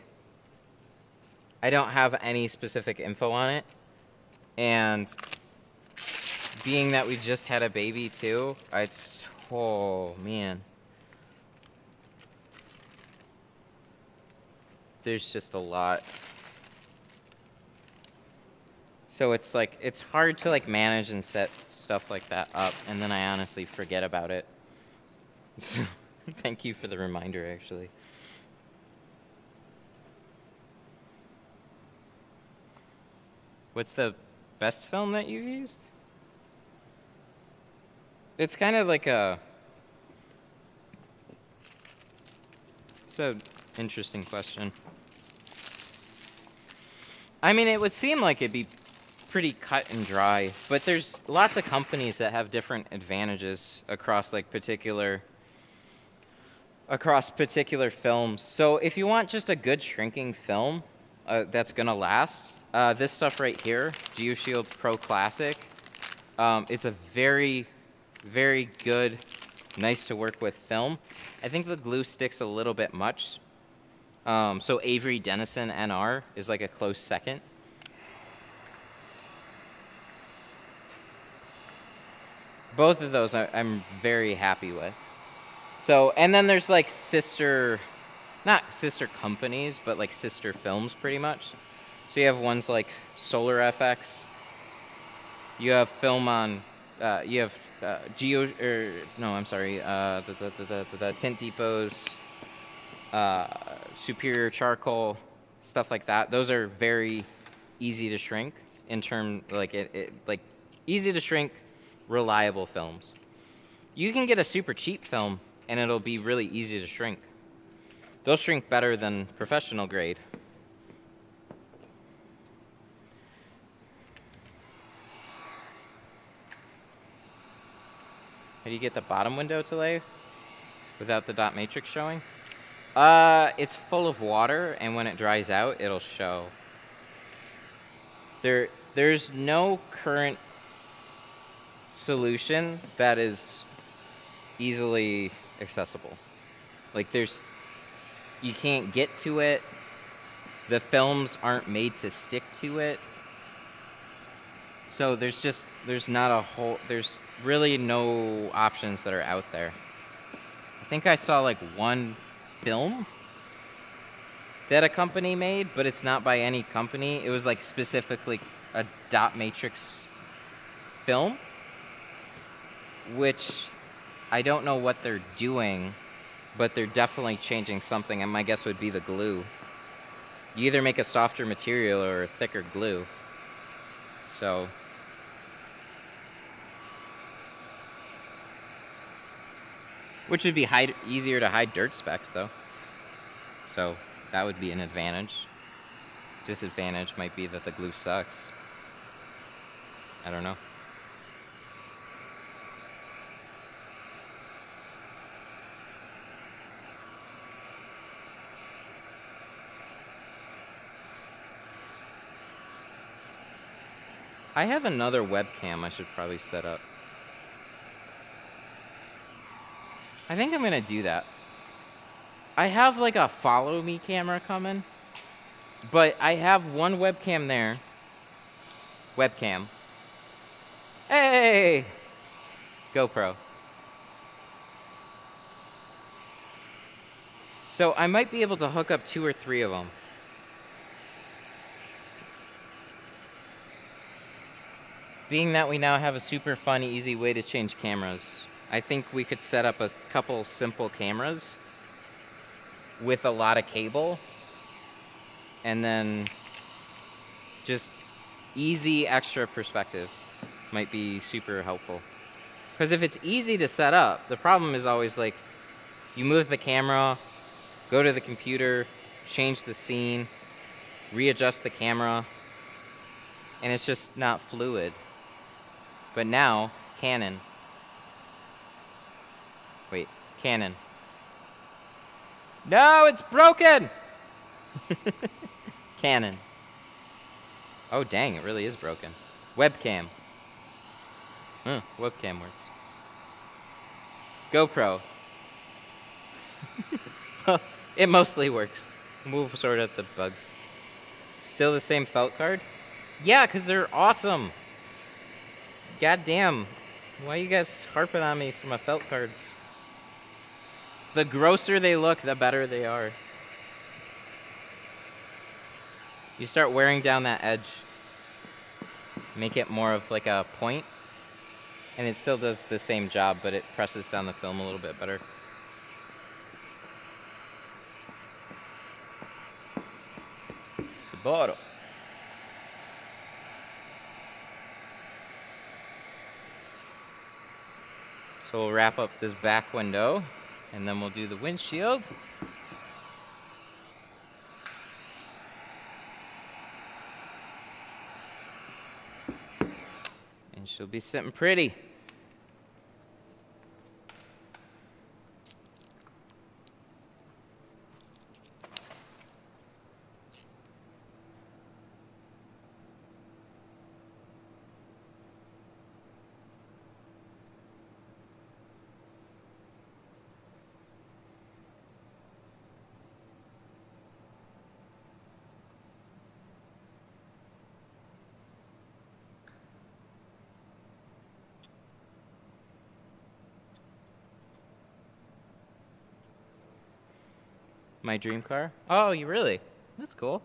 [SPEAKER 1] I don't have any specific info on it. And being that we just had a baby too, it's, oh man. There's just a lot. So it's like, it's hard to like manage and set stuff like that up, and then I honestly forget about it. Thank you for the reminder, actually. What's the best film that you've used? It's kind of like a. It's an interesting question. I mean, it would seem like it'd be pretty cut and dry, but there's lots of companies that have different advantages across like particular across particular films. So if you want just a good shrinking film, uh, that's gonna last. Uh, this stuff right here, GeoShield Pro Classic, um, it's a very, very good, nice to work with film. I think the glue sticks a little bit much. Um, so Avery Dennison NR is like a close second. Both of those I, I'm very happy with. So, and then there's like sister not sister companies, but like sister films pretty much. So you have ones like Solar FX. You have film on, uh, you have uh, Geo, or no, I'm sorry, uh, the, the, the, the, the Tint Depots, uh, Superior Charcoal, stuff like that. Those are very easy to shrink in term, like it, it like easy to shrink, reliable films. You can get a super cheap film and it'll be really easy to shrink. They'll shrink better than professional grade. How do you get the bottom window to lay without the dot matrix showing? Uh, it's full of water, and when it dries out, it'll show. There, there's no current solution that is easily accessible. Like there's you can't get to it. The films aren't made to stick to it. So there's just there's not a whole there's really no options that are out there. I think I saw like one film that a company made, but it's not by any company. It was like specifically a dot matrix film, which I don't know what they're doing but they're definitely changing something, and my guess would be the glue. you either make a softer material or a thicker glue. So which would be hide, easier to hide dirt specks though. So that would be an advantage. Disadvantage might be that the glue sucks. I don't know. I have another webcam I should probably set up. I think I'm gonna do that. I have like a follow me camera coming, but I have one webcam there. Webcam. Hey! GoPro. So I might be able to hook up two or three of them. Being that we now have a super fun, easy way to change cameras, I think we could set up a couple simple cameras with a lot of cable and then just easy extra perspective might be super helpful. Because if it's easy to set up, the problem is always like you move the camera, go to the computer, change the scene, readjust the camera, and it's just not fluid. But now, Canon. Wait, Canon. No, it's broken! Canon. Oh, dang, it really is broken. Webcam. Huh, webcam works. GoPro. it mostly works. We'll sort out the bugs. Still the same felt card? Yeah, because they're awesome. God damn. Why you guys harping on me for my felt cards? The grosser they look, the better they are. You start wearing down that edge. Make it more of like a point, And it still does the same job, but it presses down the film a little bit better. Subaru. So we'll wrap up this back window and then we'll do the windshield. And she'll be sitting pretty. My dream car? Oh, you really? That's cool.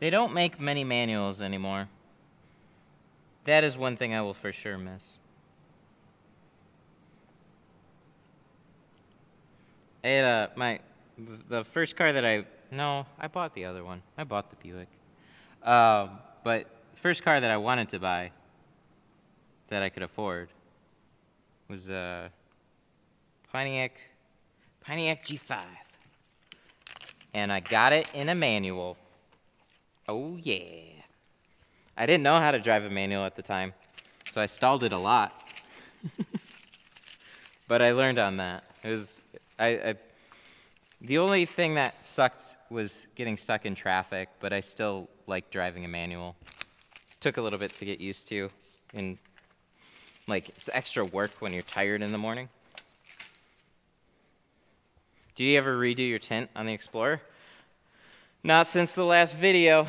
[SPEAKER 1] They don't make many manuals anymore. That is one thing I will for sure miss. It, uh, my, the first car that I, no, I bought the other one. I bought the Buick. Um, but first car that I wanted to buy that I could afford was a Pontiac, Pontiac G5. And I got it in a manual. Oh yeah. I didn't know how to drive a manual at the time, so I stalled it a lot. but I learned on that. It was, I, I, the only thing that sucked was getting stuck in traffic, but I still like driving a manual. Took a little bit to get used to, and like, it's extra work when you're tired in the morning. Do you ever redo your tint on the Explorer? Not since the last video.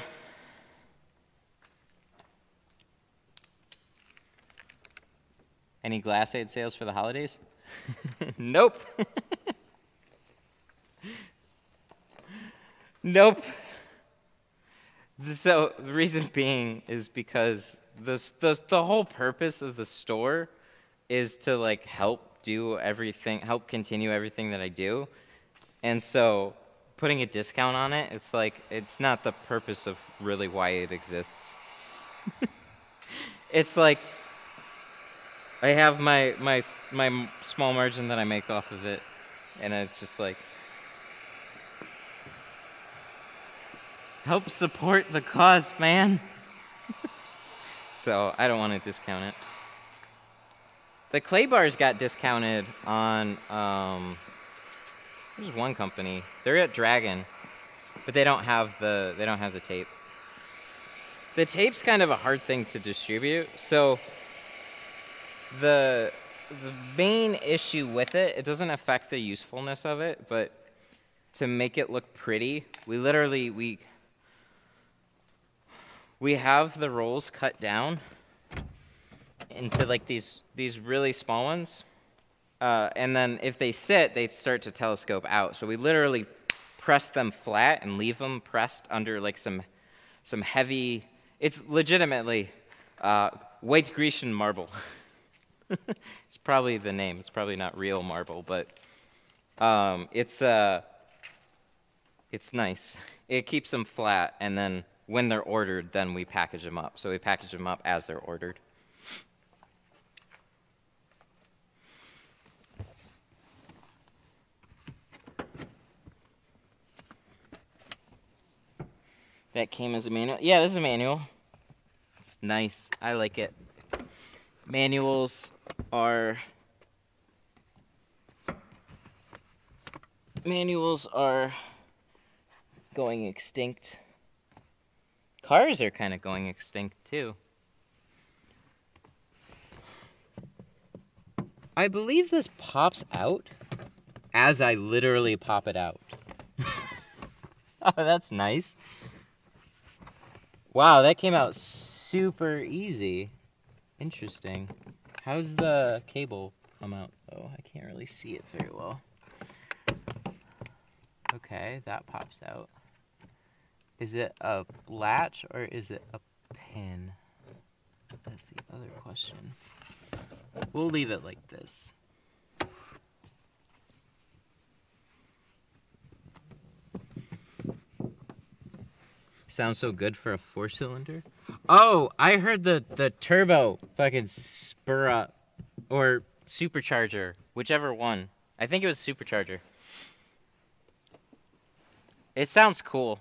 [SPEAKER 1] Any glass aid sales for the holidays? nope. nope. So the reason being is because the, the, the whole purpose of the store is to like help do everything, help continue everything that I do. And so putting a discount on it, it's like, it's not the purpose of really why it exists. it's like, I have my, my, my small margin that I make off of it. And it's just like, help support the cause, man. So I don't want to discount it. The clay bars got discounted on. Um, there's one company. They're at Dragon, but they don't have the they don't have the tape. The tape's kind of a hard thing to distribute, so the the main issue with it, it doesn't affect the usefulness of it, but to make it look pretty, we literally we we have the rolls cut down into like these these really small ones. Uh, and then if they sit, they start to telescope out. So we literally press them flat and leave them pressed under like some some heavy. It's legitimately uh, white Grecian marble. it's probably the name. It's probably not real marble, but um, it's uh, it's nice. It keeps them flat, and then when they're ordered, then we package them up. So we package them up as they're ordered. That came as a manual. Yeah, this is a manual. It's nice. I like it. Manuals are manuals are going extinct. Cars are kind of going extinct too. I believe this pops out as I literally pop it out. oh, that's nice. Wow, that came out super easy. Interesting. How's the cable come out though? I can't really see it very well. Okay, that pops out. Is it a latch or is it a pin? That's the other question. We'll leave it like this. Sounds so good for a four cylinder. Oh, I heard the the turbo fucking spur up or supercharger, whichever one. I think it was supercharger. It sounds cool.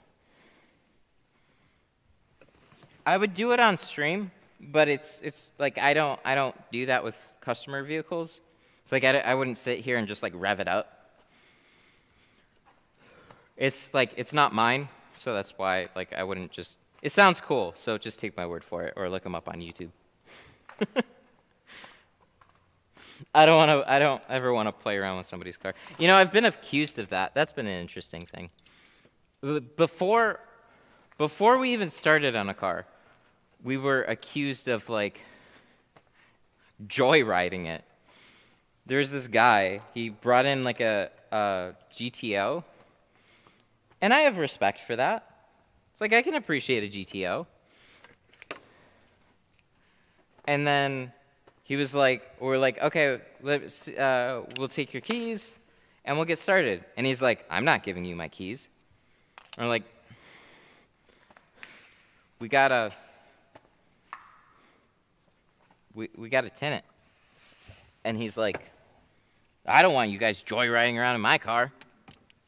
[SPEAKER 1] I would do it on stream, but it's it's like I don't I don't do that with customer vehicles. It's like I, I wouldn't sit here and just like rev it up. It's like it's not mine. So that's why, like, I wouldn't just. It sounds cool, so just take my word for it, or look them up on YouTube. I don't want to. I don't ever want to play around with somebody's car. You know, I've been accused of that. That's been an interesting thing. Before, before we even started on a car, we were accused of like joyriding it. There's this guy. He brought in like a, a GTO and I have respect for that. It's like I can appreciate a GTO. And then he was like, we're like, okay, let's, uh, we'll take your keys and we'll get started. And he's like, I'm not giving you my keys. And we're like, we gotta, we, we got a tenant. And he's like, I don't want you guys joyriding around in my car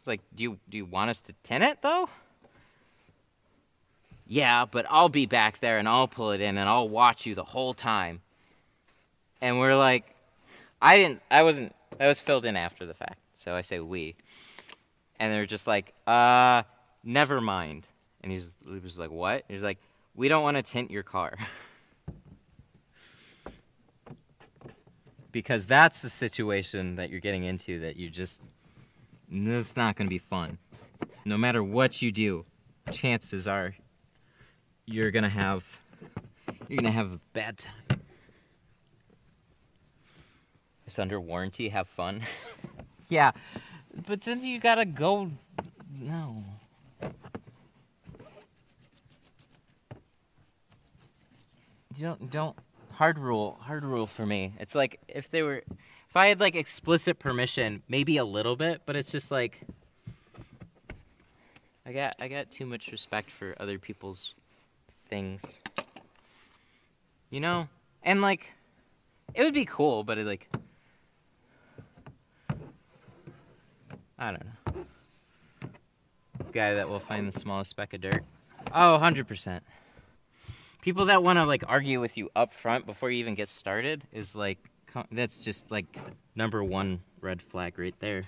[SPEAKER 1] like, do you, do you want us to tenant though? Yeah, but I'll be back there and I'll pull it in and I'll watch you the whole time. And we're like, I didn't, I wasn't, I was filled in after the fact. So I say we. And they're just like, uh, never mind. And he's, he was like, what? He's like, we don't want to tint your car. because that's the situation that you're getting into that you just it's not going to be fun. No matter what you do, chances are you're going to have you're going to have a bad time. It's under warranty, have fun. yeah. But then you got to go no. You don't don't hard rule hard rule for me. It's like if they were if I had like explicit permission, maybe a little bit, but it's just like I got I got too much respect for other people's things. You know? And like it would be cool, but it like I don't know. Guy that will find the smallest speck of dirt. Oh, 100%. People that want to like argue with you up front before you even get started is like that's just like number 1 red flag right there.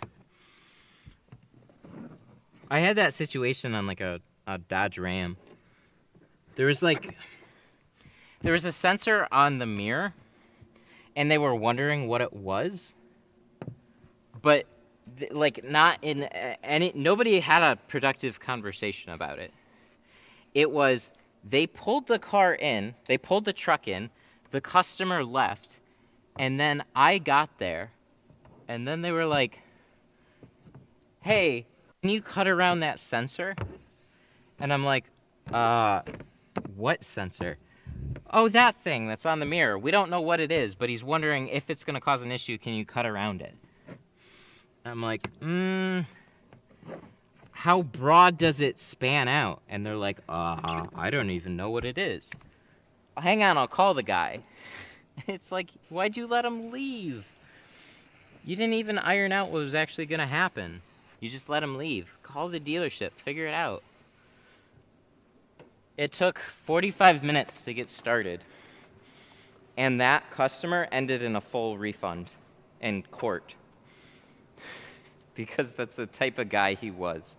[SPEAKER 1] I had that situation on like a, a Dodge Ram. There was like there was a sensor on the mirror and they were wondering what it was. But like not in uh, any nobody had a productive conversation about it. It was they pulled the car in, they pulled the truck in, the customer left, and then I got there, and then they were like, "Hey, can you cut around that sensor?" And I'm like, "Uh, what sensor?" Oh, that thing that's on the mirror. We don't know what it is, but he's wondering if it's going to cause an issue. Can you cut around it? I'm like, mm, how broad does it span out? And they're like, uh, I don't even know what it is. Hang on, I'll call the guy. It's like, why'd you let him leave? You didn't even iron out what was actually going to happen. You just let him leave. Call the dealership, figure it out. It took 45 minutes to get started. And that customer ended in a full refund in court because that's the type of guy he was.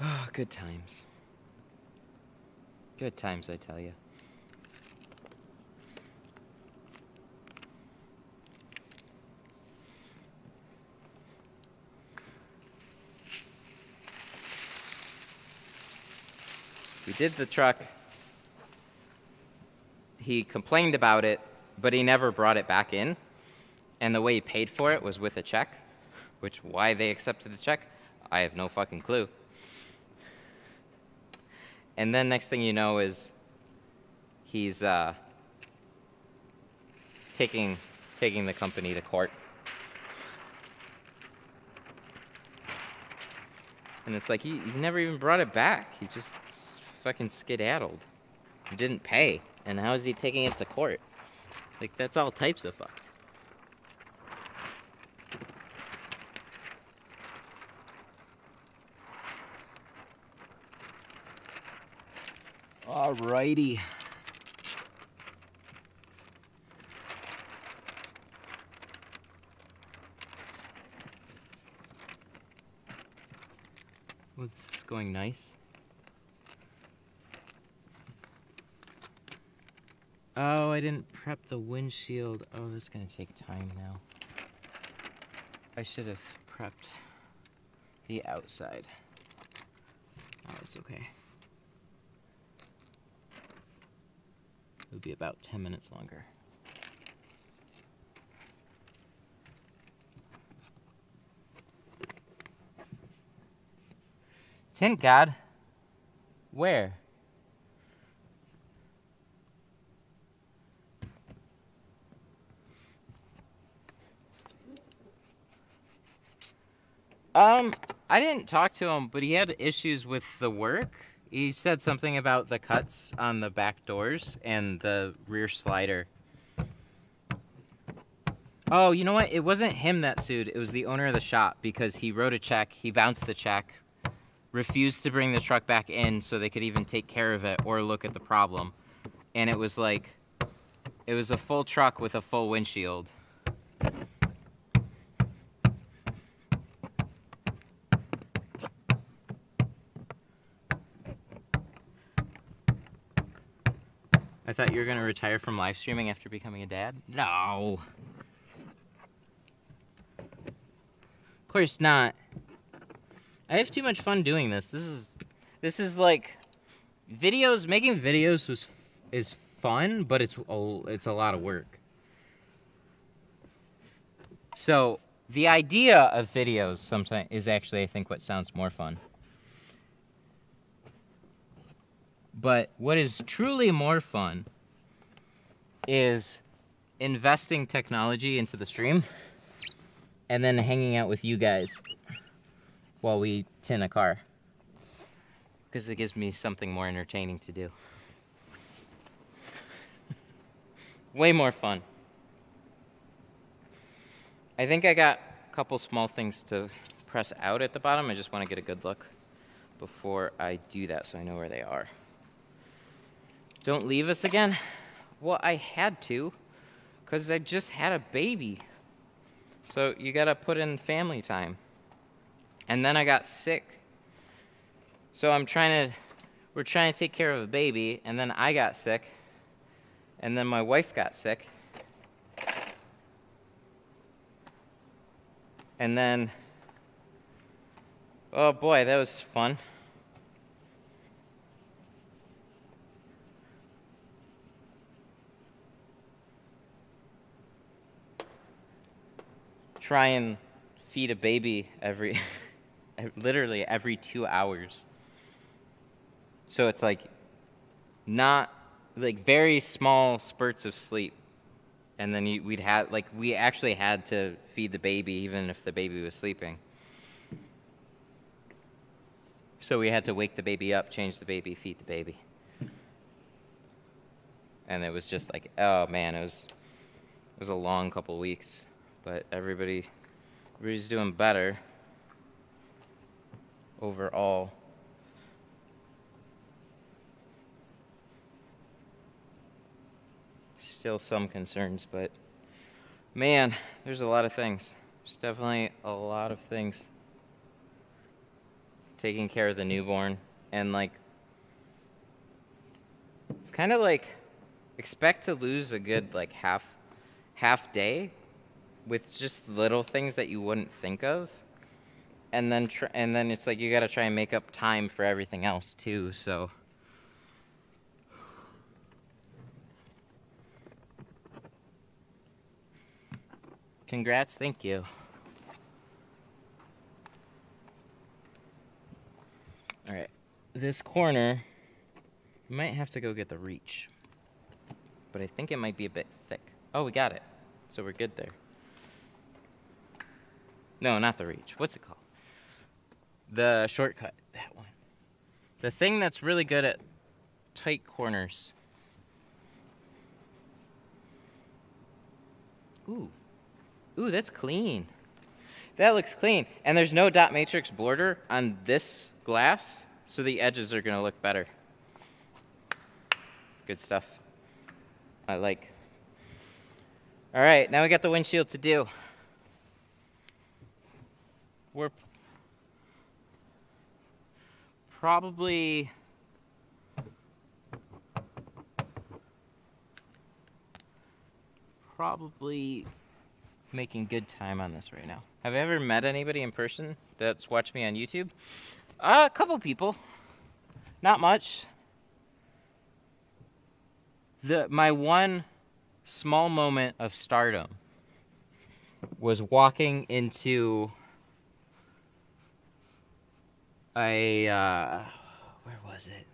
[SPEAKER 1] Oh, good times. Good times, I tell you. We did the truck. He complained about it, but he never brought it back in and the way he paid for it was with a check, which why they accepted the check, I have no fucking clue. And then next thing you know is he's uh, taking taking the company to court. And it's like he, he never even brought it back. He just fucking skedaddled. Didn't pay. And how is he taking it to court? Like that's all types of fucked. Alrighty. Is going nice. Oh, I didn't prep the windshield. Oh, that's gonna take time now. I should have prepped the outside. Oh, it's okay. Would be about 10 minutes longer. Ten God? Where? Um, I didn't talk to him, but he had issues with the work he said something about the cuts on the back doors and the rear slider. Oh, you know what? It wasn't him that sued. It was the owner of the shop because he wrote a check, he bounced the check, refused to bring the truck back in so they could even take care of it or look at the problem. And it was like, it was a full truck with a full windshield. I thought you were going to retire from live streaming after becoming a dad. No. Of course not. I have too much fun doing this. This is this is like videos making videos was is fun, but it's a, it's a lot of work. So, the idea of videos sometimes is actually I think what sounds more fun. But what is truly more fun is investing technology into the stream and then hanging out with you guys while we tin a car. Because it gives me something more entertaining to do. Way more fun. I think I got a couple small things to press out at the bottom. I just want to get a good look before I do that so I know where they are. Don't leave us again? Well, I had to because I just had a baby. So you got to put in family time. And then I got sick. So I'm trying to, we're trying to take care of a baby, and then I got sick, and then my wife got sick. And then, oh boy, that was fun. Try and feed a baby every, literally every two hours. So it's like not like very small spurts of sleep. And then we'd have, like, we actually had to feed the baby even if the baby was sleeping. So we had to wake the baby up, change the baby, feed the baby. And it was just like, oh man, it was, it was a long couple weeks but everybody everybody's doing better overall. Still some concerns, but man, there's a lot of things. There's definitely a lot of things. Taking care of the newborn and like it's kind of like expect to lose a good like half half day with just little things that you wouldn't think of. And then tr- and then it's like you got to try and make up time for everything else too so. Congrats thank you. All right this corner might have to go get the reach but i think it might be a bit thick. Oh we got it. So we're good there no, not the reach. What's it called? The shortcut. That one. The thing that's really good at tight corners. Ooh. Ooh, that's clean. That looks clean. And there's no dot matrix border on this glass, so the edges are going to look better. Good stuff. I like. All right, now we got the windshield to do we're probably probably making good time on this right now. Have I ever met anybody in person that's watched me on YouTube? Uh, a couple people. Not much. The my one small moment of stardom was walking into a uh, where was it?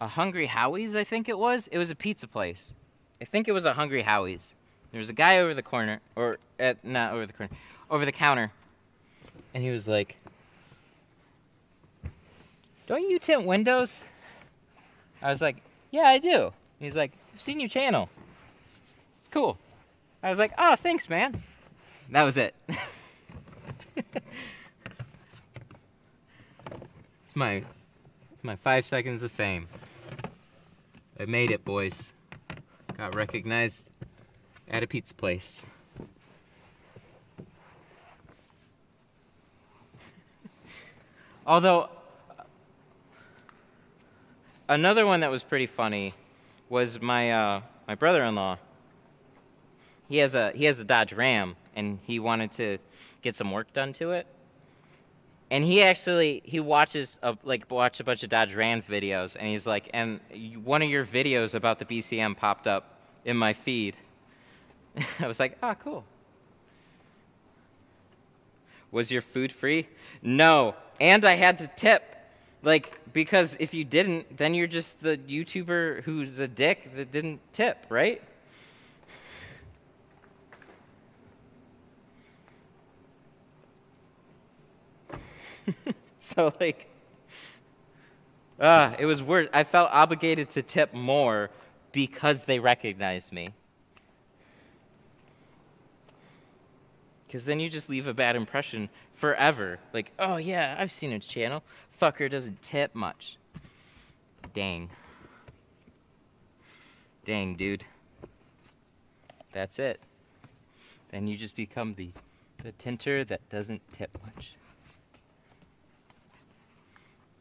[SPEAKER 1] A Hungry Howie's, I think it was. It was a pizza place. I think it was a Hungry Howie's. There was a guy over the corner, or at not over the corner, over the counter, and he was like, "Don't you tint windows?" I was like, "Yeah, I do." He's like, "I've seen your channel. It's cool." I was like, "Oh, thanks, man." That was it. It's my my five seconds of fame. I made it, boys. Got recognized at a pizza place. Although another one that was pretty funny was my uh, my brother-in-law. He has a he has a Dodge Ram, and he wanted to get some work done to it and he actually he watches a, like watch a bunch of Dodge Ram videos, and he's like, and one of your videos about the BCM popped up in my feed. I was like, ah, oh, cool. Was your food free? No, and I had to tip, like because if you didn't, then you're just the YouTuber who's a dick that didn't tip, right? so like, uh, it was worse. I felt obligated to tip more because they recognized me. Because then you just leave a bad impression forever. Like, oh yeah, I've seen his channel. Fucker doesn't tip much. Dang. Dang, dude. That's it. Then you just become the, the tinter that doesn't tip much.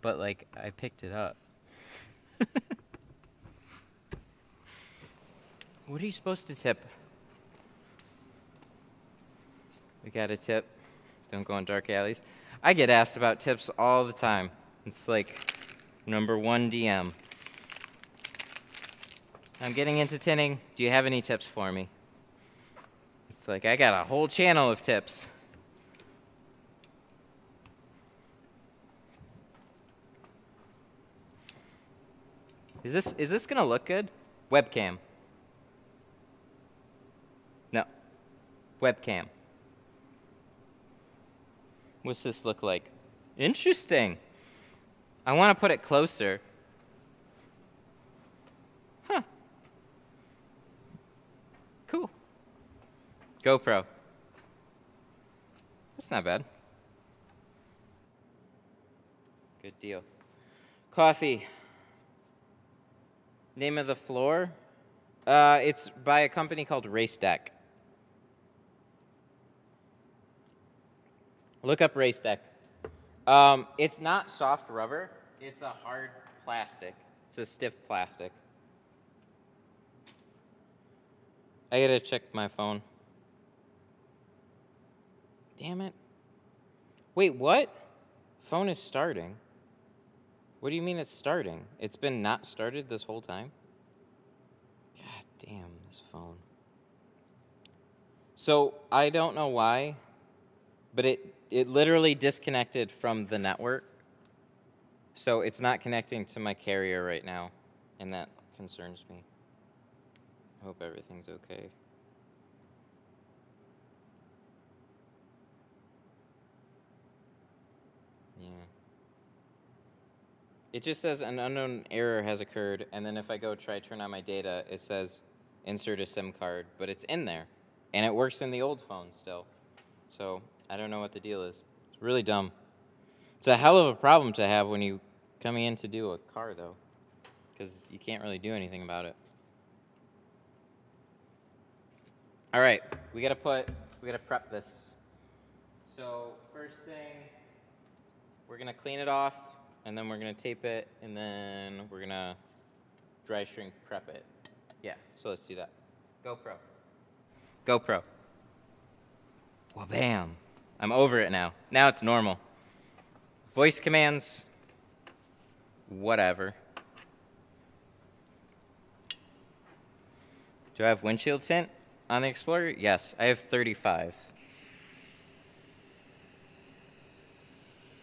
[SPEAKER 1] But, like, I picked it up. what are you supposed to tip? We got a tip. Don't go in dark alleys. I get asked about tips all the time. It's like number one DM. I'm getting into tinning. Do you have any tips for me? It's like I got a whole channel of tips. Is this is this gonna look good? Webcam. No. Webcam. What's this look like? Interesting. I want to put it closer. Huh. Cool. GoPro. That's not bad. Good deal. Coffee. Name of the floor? Uh, it's by a company called RaceDeck. Look up RaceDeck. Um, it's not soft rubber. It's a hard plastic. It's a stiff plastic. I gotta check my phone. Damn it. Wait, what? Phone is starting. What do you mean it's starting? It's been not started this whole time? God damn, this phone. So, I don't know why, but it it literally disconnected from the network. So it's not connecting to my carrier right now, and that concerns me. I hope everything's okay. Yeah. It just says an unknown error has occurred, and then if I go try turn on my data, it says insert a SIM card, but it's in there, and it works in the old phone still. So I don't know what the deal is. It's really dumb. It's a hell of a problem to have when you coming in to do a car, though, because you can't really do anything about it. All right, we gotta put, we gotta prep this. So first thing, we're gonna clean it off, and then we're gonna tape it, and then we're gonna dry shrink prep it. Yeah, so let's do that. GoPro. GoPro. Well, bam. I'm over it now. Now it's normal. Voice commands, whatever. Do I have windshield tint on the Explorer? Yes, I have 35.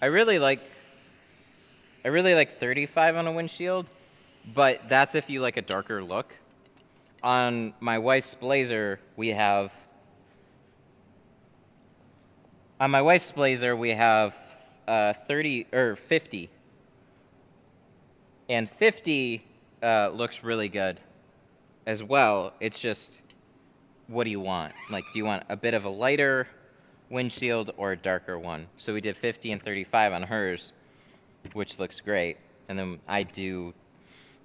[SPEAKER 1] I really like I really like 35 on a windshield, but that's if you like a darker look. On my wife's Blazer, we have on my wife's blazer, we have uh, 30 or 50. And 50 uh, looks really good as well. It's just, what do you want? Like, do you want a bit of a lighter windshield or a darker one? So we did 50 and 35 on hers, which looks great. And then I do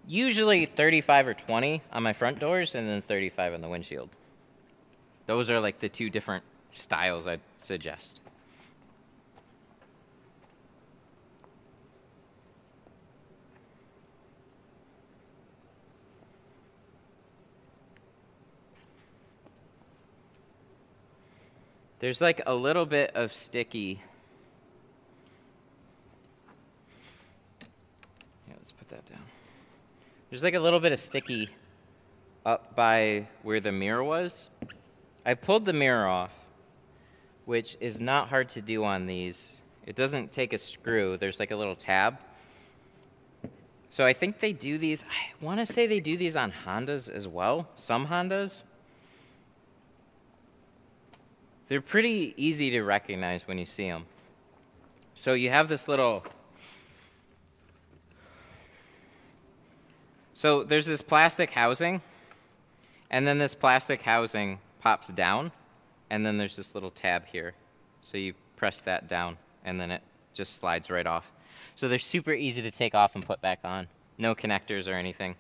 [SPEAKER 1] usually 35 or 20 on my front doors and then 35 on the windshield. Those are like the two different styles I'd suggest. There's like a little bit of sticky. Yeah, let's put that down. There's like a little bit of sticky up by where the mirror was. I pulled the mirror off, which is not hard to do on these. It doesn't take a screw. There's like a little tab. So I think they do these, I want to say they do these on Hondas as well. Some Hondas. They're pretty easy to recognize when you see them. So you have this little. So there's this plastic housing, and then this plastic housing pops down, and then there's this little tab here. So you press that down, and then it just slides right off. So they're super easy to take off and put back on. No connectors or anything.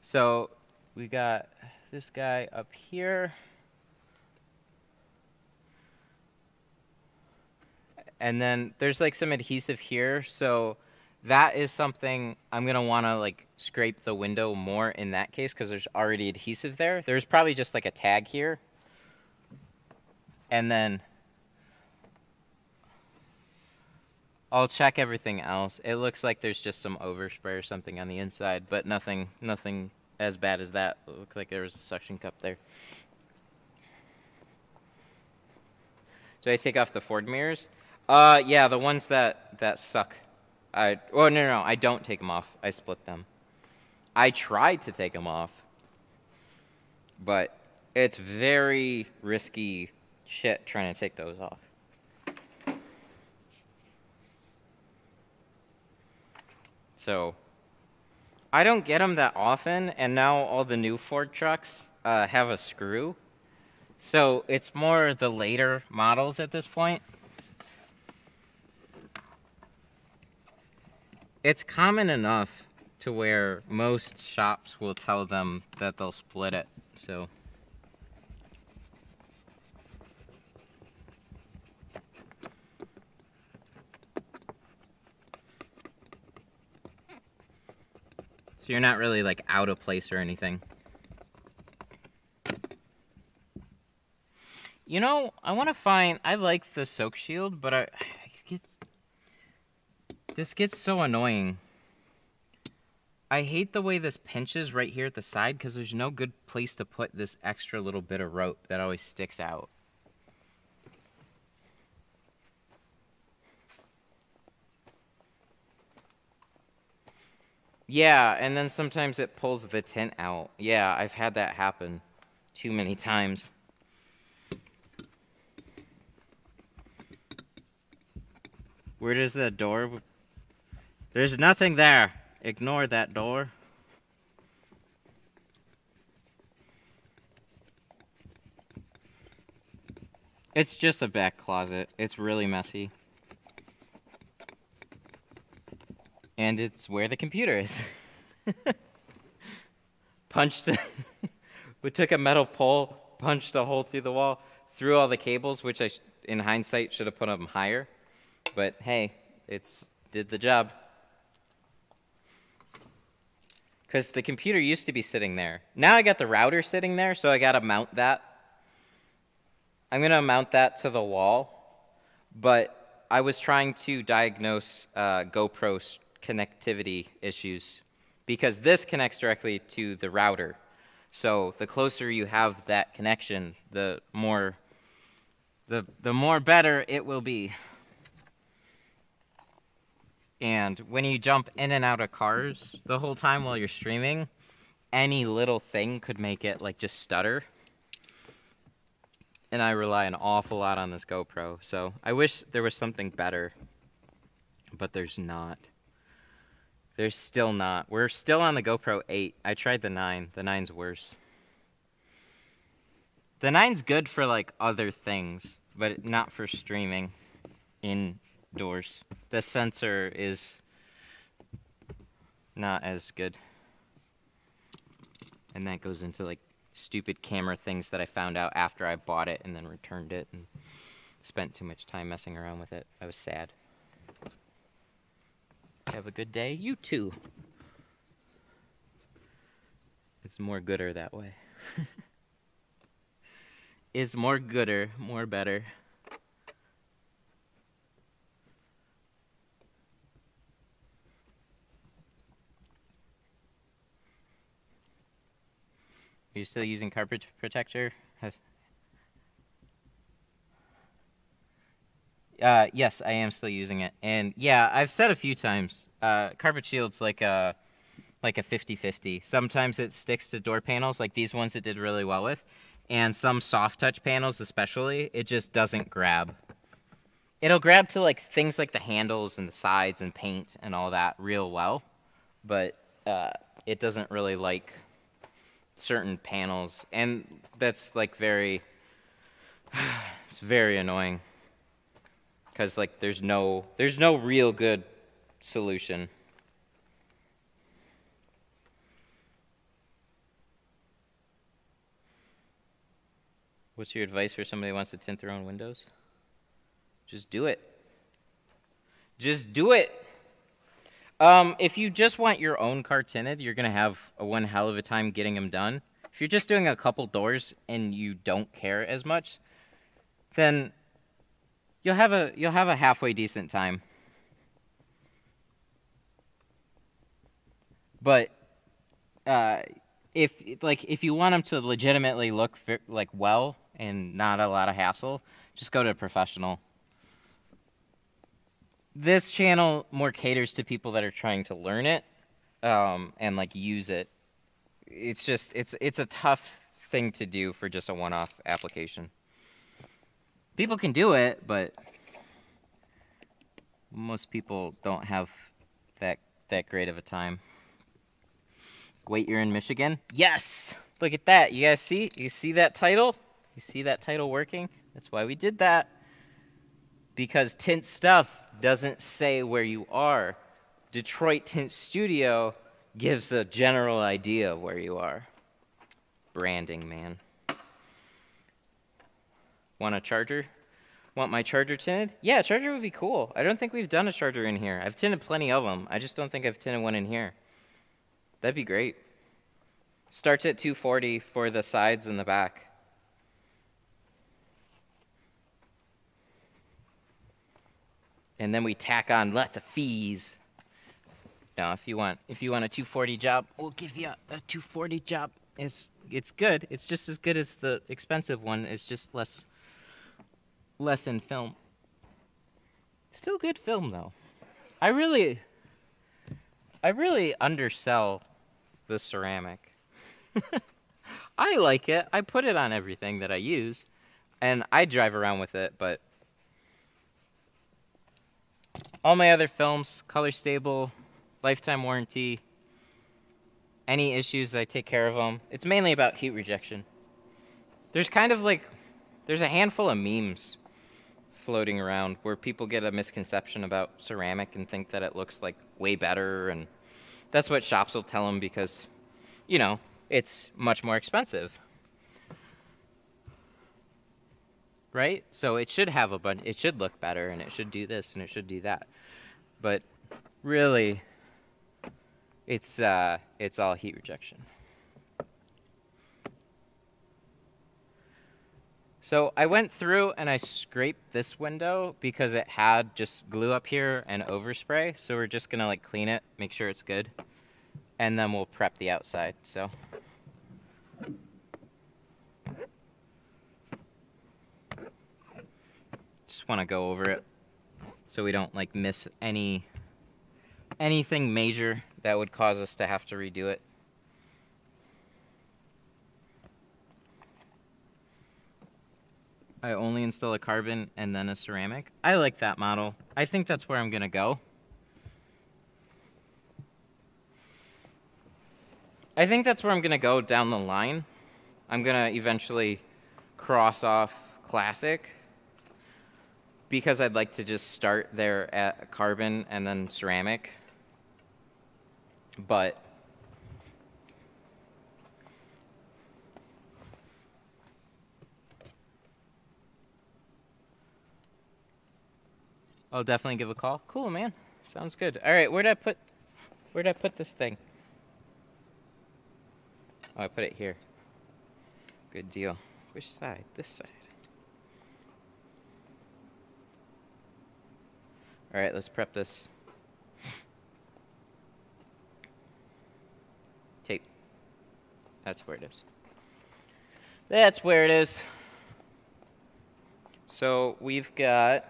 [SPEAKER 1] So we got this guy up here. And then there's like some adhesive here. So that is something I'm going to want to like scrape the window more in that case because there's already adhesive there. There's probably just like a tag here. And then I'll check everything else. It looks like there's just some overspray or something on the inside, but nothing nothing as bad as that. It looked like there was a suction cup there. Do I take off the Ford mirrors? Uh, yeah, the ones that, that suck. I, oh, no, no, no, I don't take them off. I split them. I tried to take them off, but it's very risky shit trying to take those off. So, I don't get them that often, and now all the new Ford trucks uh, have a screw. So it's more the later models at this point. It's common enough to where most shops will tell them that they'll split it. So. So you're not really like out of place or anything. You know, I want to find. I like the soak shield, but I, this gets so annoying. I hate the way this pinches right here at the side because there's no good place to put this extra little bit of rope that always sticks out. Yeah, and then sometimes it pulls the tint out. Yeah, I've had that happen too many times. Where does the door? There's nothing there. Ignore that door. It's just a back closet. It's really messy. and it's where the computer is. punched, we took a metal pole, punched a hole through the wall, threw all the cables, which I, in hindsight, should have put them higher. But hey, it's did the job. Because the computer used to be sitting there. Now I got the router sitting there, so I got to mount that. I'm going to mount that to the wall, but I was trying to diagnose uh, GoPro connectivity issues because this connects directly to the router. So the closer you have that connection, the more the the more better it will be. And when you jump in and out of cars the whole time while you're streaming, any little thing could make it like just stutter. And I rely an awful lot on this GoPro. So I wish there was something better, but there's not. There's still not. We're still on the GoPro 8. I tried the 9. The 9's worse. The 9's good for like other things, but not for streaming indoors. The sensor is not as good. And that goes into like stupid camera things that I found out after I bought it and then returned it and spent too much time messing around with it. I was sad. Have a good day. You too. It's more gooder that way. it's more gooder, more better. Are you still using carpet protector? Uh, yes, I am still using it, and yeah, I've said a few times, uh, Carpet Shield's like a like a 50-50. Sometimes it sticks to door panels, like these ones it did really well with, and some soft touch panels especially, it just doesn't grab. It'll grab to like things like the handles and the sides and paint and all that real well, but uh, it doesn't really like certain panels, and that's like very, it's very annoying because like there's no there's no real good solution. What's your advice for somebody who wants to tint their own windows? Just do it. Just do it. Um, if you just want your own car tinted, you're gonna have a one hell of a time getting them done. If you're just doing a couple doors and you don't care as much, then you'll have a you'll have a halfway decent time. But uh, if like if you want them to legitimately look like well and not a lot of hassle, just go to a professional. This channel more caters to people that are trying to learn it um, and like use it. It's just it's it's a tough thing to do for just a one-off application. People can do it, but most people don't have that that great of a time. Wait, you're in Michigan? Yes. Look at that. You guys see? You see that title? You see that title working? That's why we did that. Because Tint Stuff doesn't say where you are. Detroit Tint Studio gives a general idea of where you are. Branding, man. Want a charger? Want my charger tinted? Yeah, charger would be cool. I don't think we've done a charger in here. I've tinted plenty of them. I just don't think I've tinted one in here. That'd be great. Starts at 240 for the sides and the back. And then we tack on lots of fees. Now, if you want, if you want a 240 job, we'll give you a, a 240 job. It's it's good. It's just as good as the expensive one. It's just less less in film. Still good film though. I really I really undersell the ceramic. I like it. I put it on everything that I use and I drive around with it, but all my other films, color stable, lifetime warranty, any issues, I take care of them. It's mainly about heat rejection. There's kind of like, there's a handful of memes floating around where people get a misconception about ceramic and think that it looks like way better and that's what shops will tell them because you know it's much more expensive right so it should have a bunch it should look better and it should do this and it should do that but really it's uh it's all heat rejection So I went through and I scraped this window because it had just glue up here and overspray. So we're just gonna like clean it, make sure it's good, and then we'll prep the outside. So. Just want to go over it so we don't like miss any anything major that would cause us to have to redo it. I only install a carbon and then a ceramic. I like that model. I think that's where I'm to go. I think that's where I'm to go down the line. I'm to eventually cross off classic because I'd like to just start there at carbon and then ceramic. But I'll definitely give a call. Cool, man. Sounds good. All right, where'd I put, where'd I put this thing? Oh, I put it here. Good deal. Which side? This side. All right, let's prep this. Tape. That's where it is. That's where it is. So we've got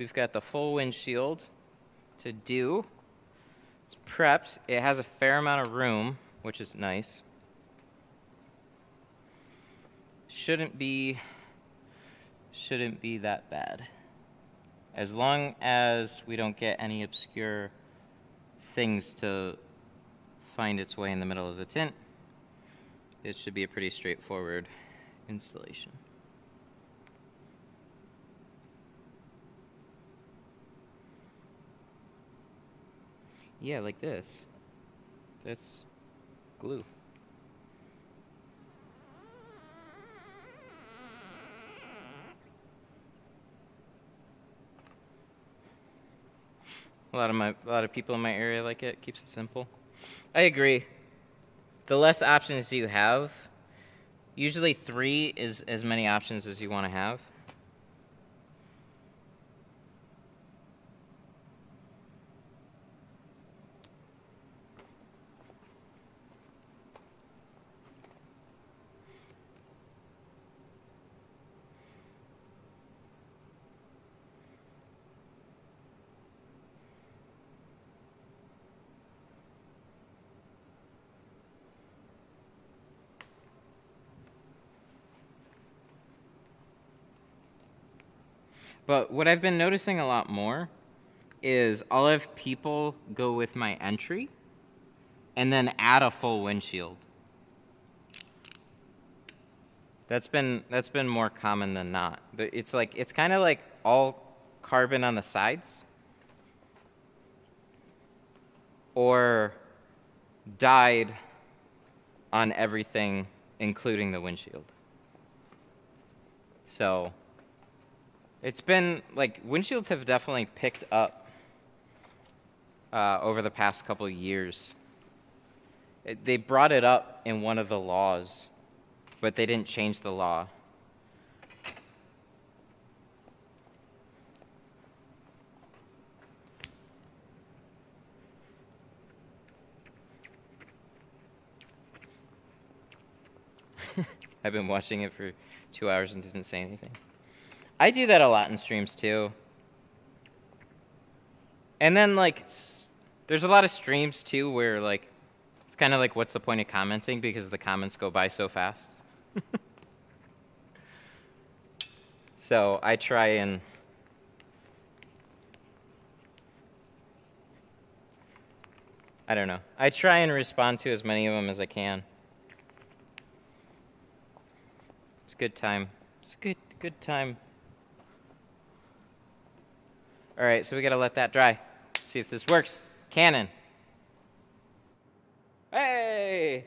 [SPEAKER 1] We've got the full windshield to do. It's prepped. It has a fair amount of room, which is nice. shouldn't be shouldn't be that bad. As long as we don't get any obscure things to find its way in the middle of the tint, it should be a pretty straightforward installation. Yeah, like this. That's glue. A lot of my a lot of people in my area like it. Keeps it simple. I agree. The less options you have, usually three is as many options as you want to have. But what I've been noticing a lot more is I'll have people go with my entry and then add a full windshield. That's been that's been more common than not. It's like it's kind of like all carbon on the sides or dyed on everything including the windshield. So it's been like windshields have definitely picked up uh, over the past couple years. It, they brought it up in one of the laws, but they didn't change the law. I've been watching it for two hours and didn't say anything. I do that a lot in streams too. And then like there's a lot of streams too where like it's kind of like what's the point of commenting because the comments go by so fast. so I try and I don't know. I try and respond to as many of them as I can. It's a good time. It's a good good time. All right, so we gotta let that dry. See if this works. Canon. Hey!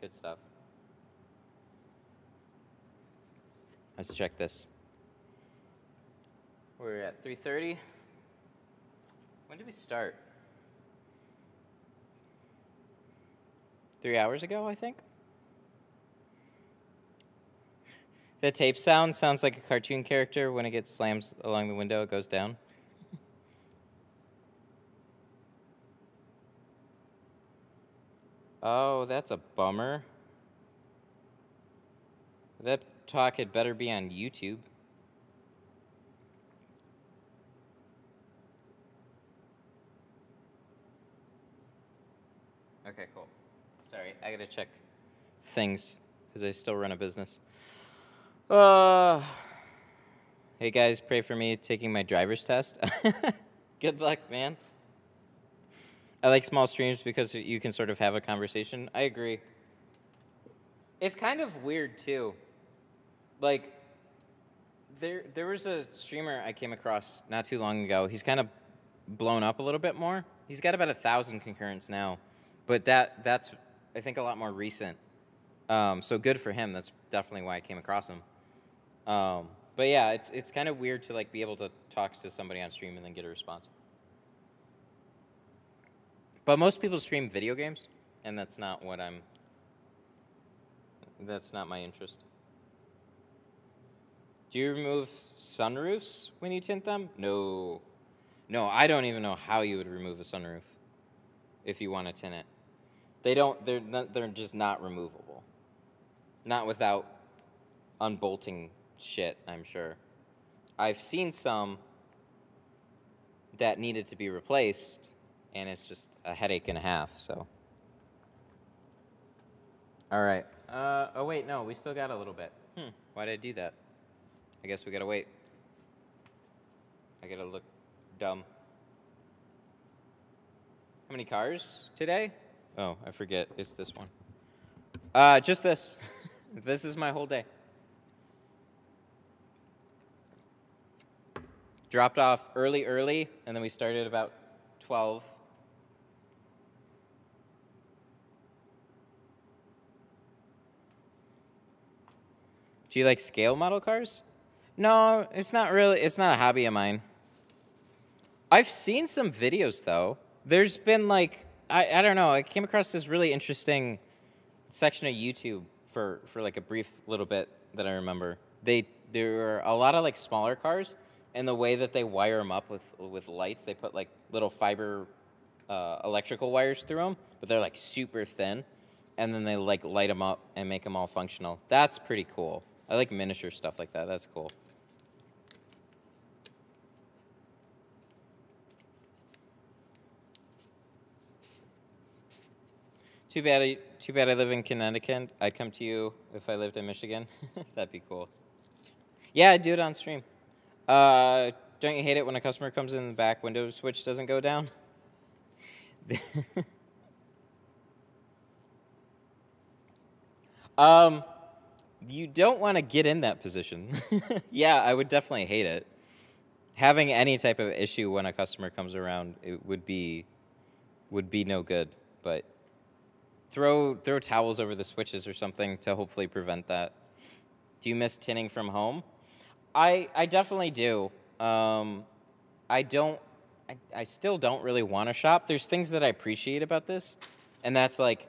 [SPEAKER 1] Good stuff. Let's check this. We're at 3.30. When did we start? Three hours ago, I think? The tape sound sounds like a cartoon character. When it gets slammed along the window, it goes down. oh, that's a bummer. That talk had better be on YouTube. Okay, cool. Sorry, I gotta check things because I still run a business. Uh, hey guys, pray for me taking my driver's test. Good luck, man. I like small streams because you can sort of have a conversation. I agree. It's kind of weird too. Like there there was a streamer I came across not too long ago. He's kind of blown up a little bit more. He's got about a thousand concurrents now, but that that's I think a lot more recent. Um, so good for him. That's definitely why I came across him. Um, but yeah, it's it's kind of weird to like be able to talk to somebody on stream and then get a response. But most people stream video games, and that's not what I'm. That's not my interest. Do you remove sunroofs when you tint them? No. No, I don't even know how you would remove a sunroof if you want to tint it. They don't. They're not, they're just not removable. Not without unbolting shit, I'm sure. I've seen some that needed to be replaced, and it's just a headache and a half, so. All right. Uh, oh wait, no, we still got a little bit. Hmm, why did I do that? I guess we gotta wait. I gotta look dumb. How many cars today? Oh, I forget. It's this one. Uh, just this. this is my whole day. Dropped off early, early, and then we started about 12. Do you like scale model cars? No, it's not really, it's not a hobby of mine. I've seen some videos though. There's been like, I, I don't know, I came across this really interesting section of YouTube for, for like a brief little bit that I remember. They, there were a lot of like smaller cars and the way that they wire them up with, with lights, they put like little fiber uh, electrical wires through them, but they're like super thin. And then they like light them up and make them all functional. That's pretty cool. I like miniature stuff like that. That's cool. Too bad. I, too bad I live in Connecticut. I'd come to you if I lived in Michigan. That'd be cool. Yeah, I'd do it on stream. Uh, don't you hate it when a customer comes in the back window switch doesn't go down? um, you don't want to get in that position. yeah, I would definitely hate it. Having any type of issue when a customer comes around, it would be would be no good. But throw throw towels over the switches or something to hopefully prevent that. Do you miss tinning from home? I I definitely do. Um, I don't. I, I still don't really want to shop. There's things that I appreciate about this, and that's like,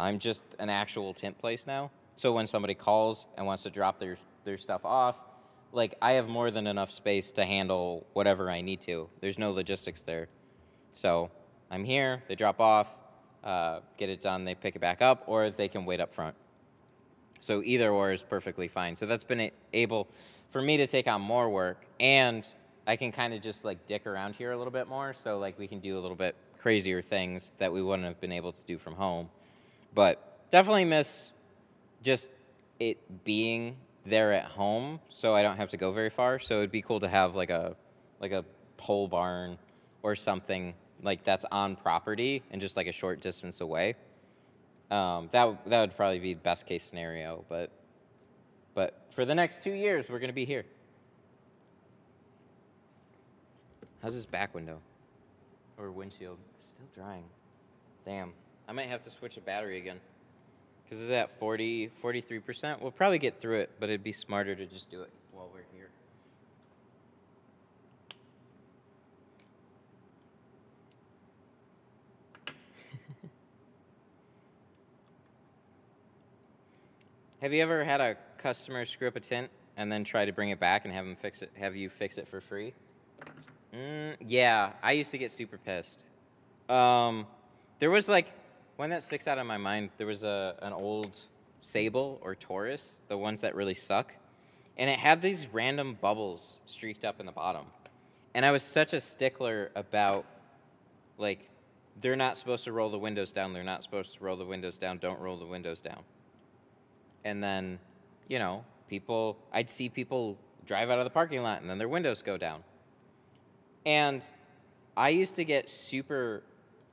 [SPEAKER 1] I'm just an actual tint place now. So when somebody calls and wants to drop their, their stuff off, like I have more than enough space to handle whatever I need to. There's no logistics there. So I'm here, they drop off, uh, get it done, they pick it back up, or they can wait up front. So either or is perfectly fine. So that's been able for me to take on more work and I can kind of just like dick around here a little bit more. So like we can do a little bit crazier things that we wouldn't have been able to do from home. But definitely miss just it being there at home, so I don't have to go very far. So it'd be cool to have like a like a pole barn or something like that's on property and just like a short distance away. Um, that that would probably be the best case scenario, but but for the next two years, we're gonna be here. How's this back window or windshield? Still drying. Damn, I might have to switch a battery again. Because it's at 40, 43%. We'll probably get through it, but it'd be smarter to just do it while we're here. have you ever had a customer screw up a tint and then try to bring it back and have them fix it, have you fix it for free? Mm, yeah, I used to get super pissed. Um, there was like one that sticks out in my mind, there was a, an old Sable or Taurus, the ones that really suck. And it had these random bubbles streaked up in the bottom. And I was such a stickler about, like, they're not supposed to roll the windows down, they're not supposed to roll the windows down, don't roll the windows down. And then, you know, people, I'd see people drive out of the parking lot and then their windows go down. And I used to get super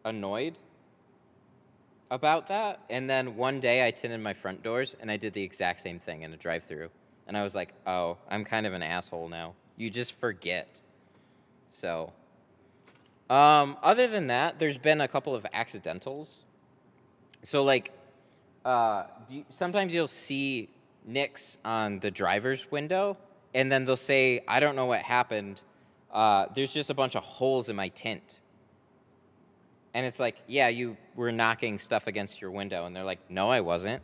[SPEAKER 1] annoyed about that. And then one day I tinted my front doors and I did the exact same thing in a drive through. And I was like, oh, I'm kind of an asshole now. You just forget. So, um, other than that, there's been a couple of accidentals. So, like, uh, sometimes you'll see nicks on the driver's window, and then they'll say, I don't know what happened. Uh, there's just a bunch of holes in my tint. And it's like, yeah, you were knocking stuff against your window. And they're like, no, I wasn't.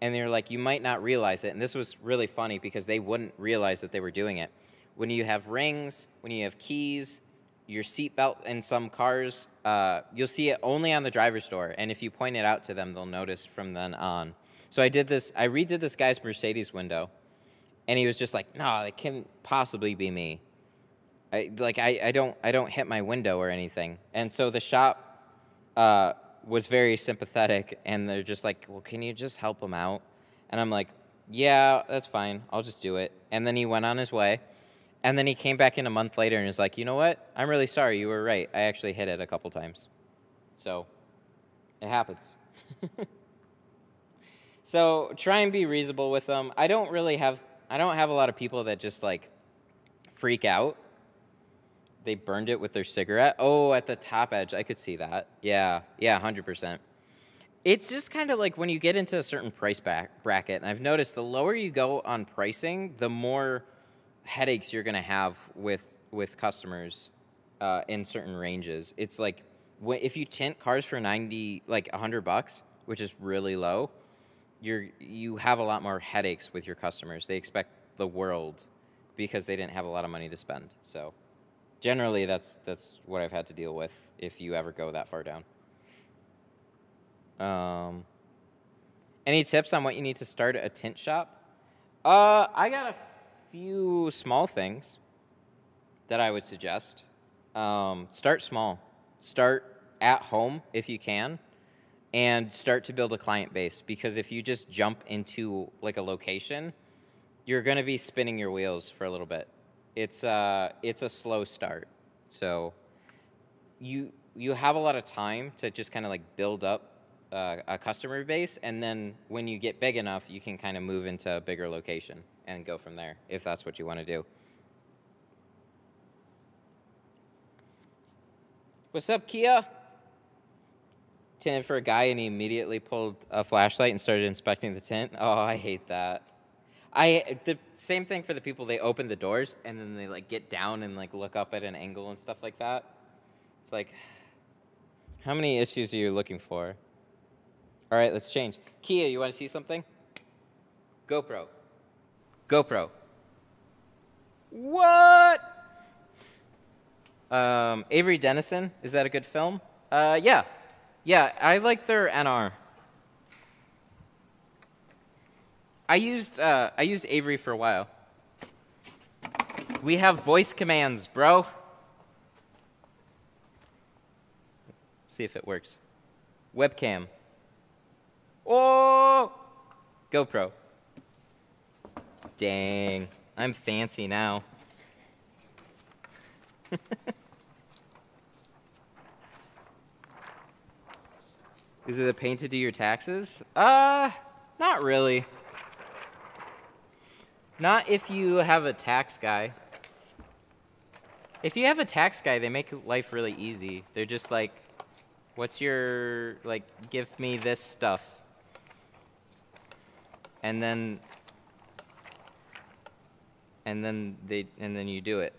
[SPEAKER 1] And they're like, you might not realize it. And this was really funny because they wouldn't realize that they were doing it. When you have rings, when you have keys, your seatbelt in some cars, uh, you'll see it only on the driver's door. And if you point it out to them, they'll notice from then on. So I did this, I redid this guy's Mercedes window. And he was just like, no, it can't possibly be me. I, like I, I don't I don't hit my window or anything. And so the shop uh, was very sympathetic, and they're just like, "Well, can you just help him out?" And I'm like, yeah, that's fine. I'll just do it. And then he went on his way. And then he came back in a month later and was like, you know what? I'm really sorry. You were right. I actually hit it a couple times. So it happens. so try and be reasonable with them. I don't really have I don't have a lot of people that just like freak out. They burned it with their cigarette. Oh, at the top edge. I could see that. Yeah. Yeah, 100%. It's just kind of like when you get into a certain price back bracket, and I've noticed the lower you go on pricing, the more headaches you're going to have with with customers uh, in certain ranges. It's like if you tint cars for 90 like 100 bucks, which is really low, you're you have a lot more headaches with your customers. They expect the world because they didn't have a lot of money to spend. So generally that's that's what I've had to deal with if you ever go that far down. Um, any tips on what you need to start a tint shop? Uh, I got a few small things that I would suggest. Um, start small. Start at home if you can, and start to build a client base. Because if you just jump into like a location, you're going to be spinning your wheels for a little bit. It's uh, it's a slow start. So you you have a lot of time to just kind of like build up uh, a customer base, and then when you get big enough, you can kind of move into a bigger location and go from there if that's what you want to do. What's up, Kia? Tinted for a guy, and he immediately pulled a flashlight and started inspecting the tint. Oh, I hate that. I the same thing for the people. They open the doors and then they like get down and like look up at an angle and stuff like that. It's like, how many issues are you looking for? All right, let's change. Kia, you want to see something? GoPro. GoPro. What? Um, Avery Dennison, is that a good film? Uh, yeah. Yeah, I like their NR. I used uh, I used Avery for a while. We have voice commands, bro. See if it works. Webcam. Oh! GoPro. Dang. I'm fancy now. Is it a pain to do your taxes? Uh, not really. Not if you have a tax guy. If you have a tax guy, they make life really easy. They're just like, what's your, like, give me this stuff and then and then they and then you do it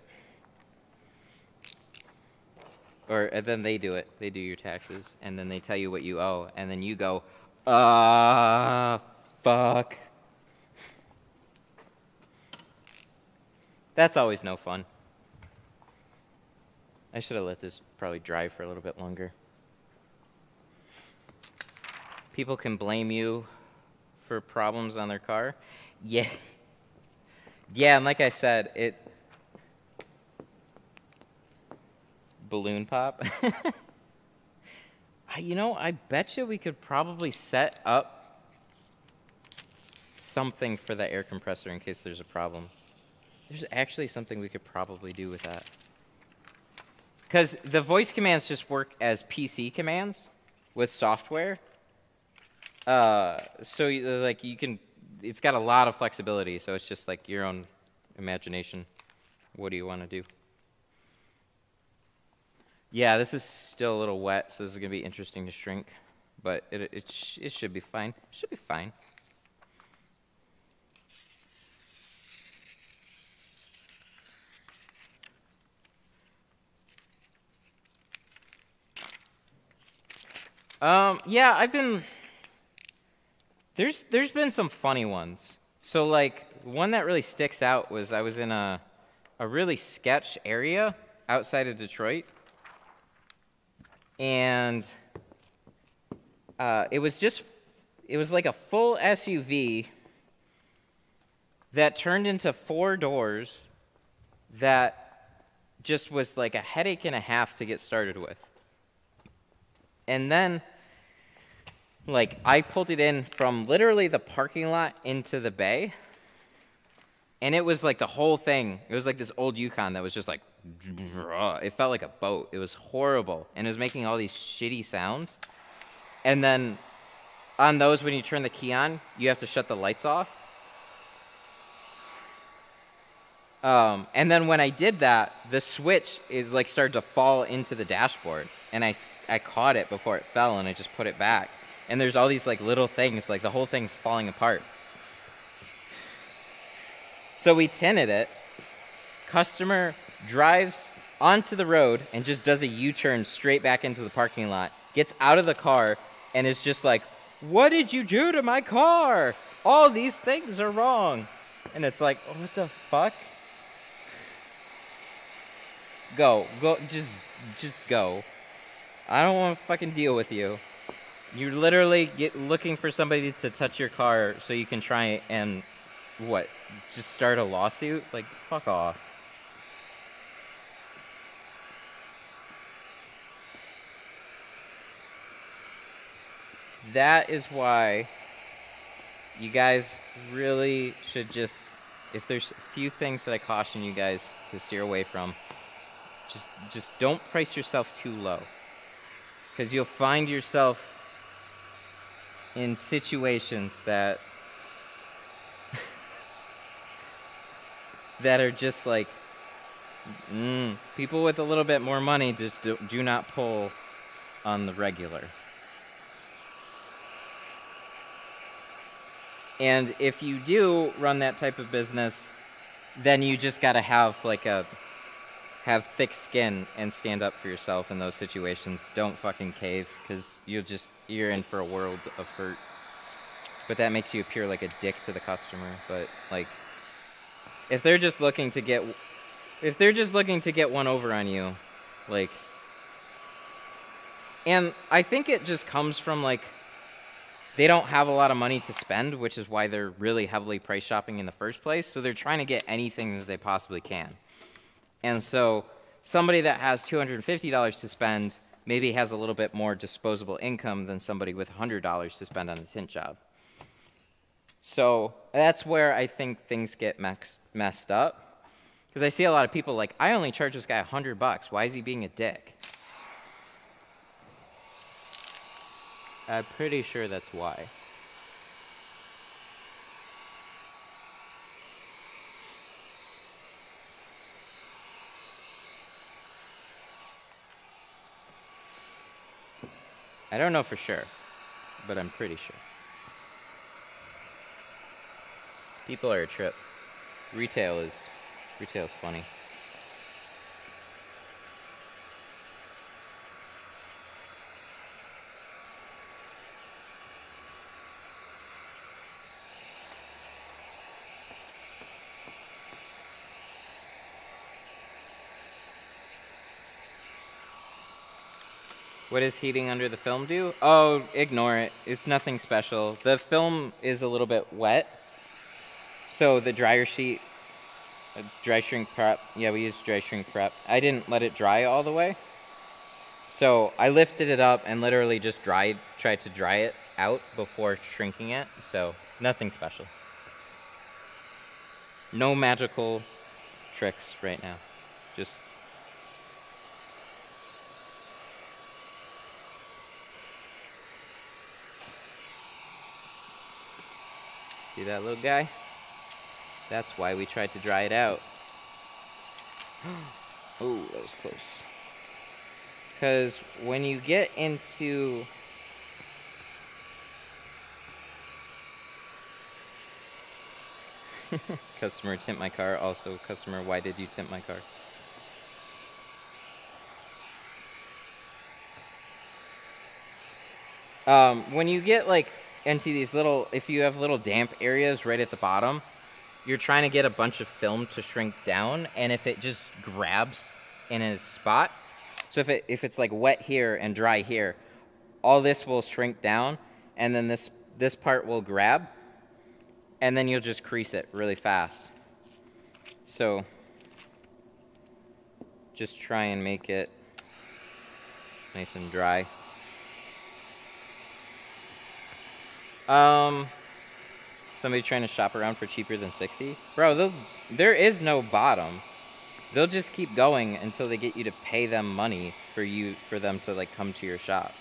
[SPEAKER 1] or and then they do it they do your taxes and then they tell you what you owe and then you go ah uh, fuck that's always no fun i should have let this probably dry for a little bit longer people can blame you for problems on their car. Yeah. Yeah, and like I said, it balloon pop. you know, I bet you we could probably set up something for that air compressor in case there's a problem. There's actually something we could probably do with that. Because the voice commands just work as PC commands with software. Uh, so like you can, it's got a lot of flexibility. So it's just like your own imagination. What do you want to do? Yeah, this is still a little wet, so this is gonna be interesting to shrink, but it it, sh it should be fine. It should be fine. Um, yeah, I've been there's there's been some funny ones. So like one that really sticks out was I was in a a really sketch area outside of Detroit, and uh, it was just it was like a full SUV that turned into four doors that just was like a headache and a half to get started with. And then like I pulled it in from literally the parking lot into the bay. And it was like the whole thing. It was like this old Yukon that was just like it felt like a boat. It was horrible. And it was making all these shitty sounds. And then on those when you turn the key on, you have to shut the lights off. Um, and then when I did that, the switch is like started to fall into the dashboard, and I, I caught it before it fell, and I just put it back. And there's all these like little things, like the whole thing's falling apart. So we tinted it. Customer drives onto the road and just does a U-turn straight back into the parking lot. Gets out of the car and is just like, "What did you do to my car? All these things are wrong." And it's like, "What the fuck?" Go. Go just just go. I don't want to fucking deal with you. You're literally get, looking for somebody to touch your car so you can try and what? Just start a lawsuit? Like fuck off. That is why you guys really should just if there's a few things that I caution you guys to steer away from just just don't price yourself too low. Cuz you'll find yourself in situations that that are just like mm, people with a little bit more money just do, do not pull on the regular. And if you do run that type of business, then you just got to have like a have thick skin and stand up for yourself in those situations. Don't fucking cave because you'll just you're in for a world of hurt. But that makes you appear like a dick to the customer. But like, if they're just looking to get, if they're just looking to get one over on you, like, and I think it just comes from like they don't have a lot of money to spend, which is why they're really heavily price shopping in the first place. So they're trying to get anything that they possibly can. And so somebody that has $250 to spend maybe has a little bit more disposable income than somebody with $100 to spend on a tint job. So that's where I think things get messed up. Because I see a lot of people like, I only charge this guy 100 bucks. Why is he being a dick? I'm pretty sure that's why. I don't know for sure, but I'm pretty sure. People are a trip. Retail is retail is funny. What does heating under the film do? Oh, ignore it. It's nothing special. The film is a little bit wet. So the dryer sheet, uh, dry shrink prep, yeah, we use dry shrink prep. I didn't let it dry all the way. So I lifted it up and literally just dried, tried to dry it out before shrinking it. So nothing special. No magical tricks right now. Just See that little guy? That's why we tried to dry it out. oh, that was close. Because when you get into... customer tint my car. Also, customer, why did you tint my car? Um, when you get like and see these little, if you have little damp areas right at the bottom, you're trying to get a bunch of film to shrink down, and if it just grabs in a spot, so if it if it's like wet here and dry here, all this will shrink down, and then this this part will grab, and then you'll just crease it really fast. So just try and make it nice and dry. Um, somebody trying to shop around for cheaper than 60? Bro, there is no bottom. They'll just keep going until they get you to pay them money for you for them to like come to your shop.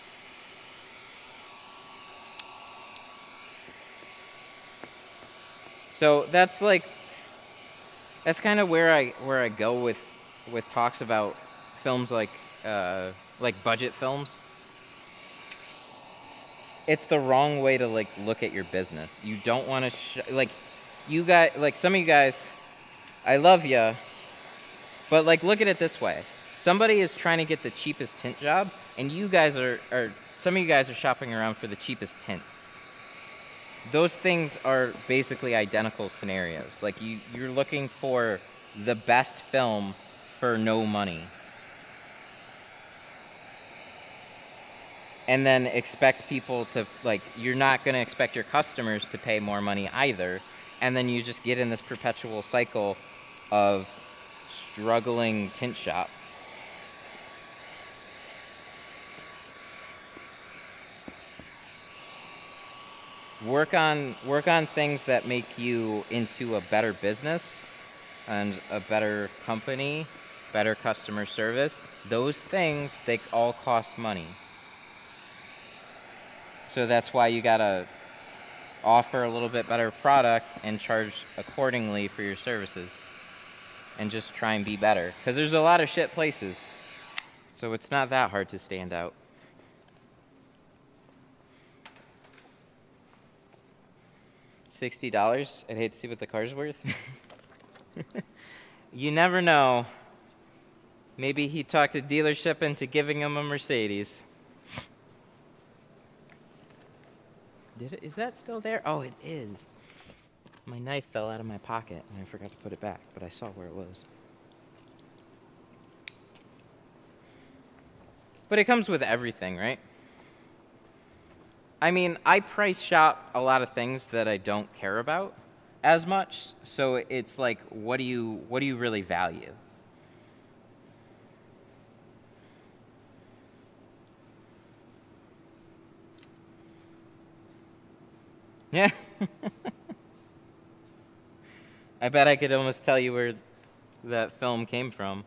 [SPEAKER 1] So that's like that's kind of where I where I go with with talks about films like uh, like budget films. It's the wrong way to like look at your business. You don't want to sh- like you got like some of you guys. I love you, but like look at it this way: somebody is trying to get the cheapest tint job, and you guys are are some of you guys are shopping around for the cheapest tint those things are basically identical scenarios. Like you, you're looking for the best film for no money. And then expect people to like you're not going to expect your customers to pay more money either. And then you just get in this perpetual cycle of struggling tint shop. work on work on things that make you into a better business and a better company better customer service those things they all cost money so that's why you gotta offer a little bit better product and charge accordingly for your services and just try and be better because there's a lot of shit places so it's not that hard to stand out Sixty dollars. I'd hate to see what the car's worth. you never know. Maybe he talked a dealership into giving him a Mercedes. Did it? Is that still there? Oh, it is. My knife fell out of my pocket and I forgot to put it back, but I saw where it was. But it comes with everything, right? I mean, I price shop a lot of things that I don't care about as much. So it's like, what do you what do you really value? Yeah. I bet I could almost tell you where that film came from.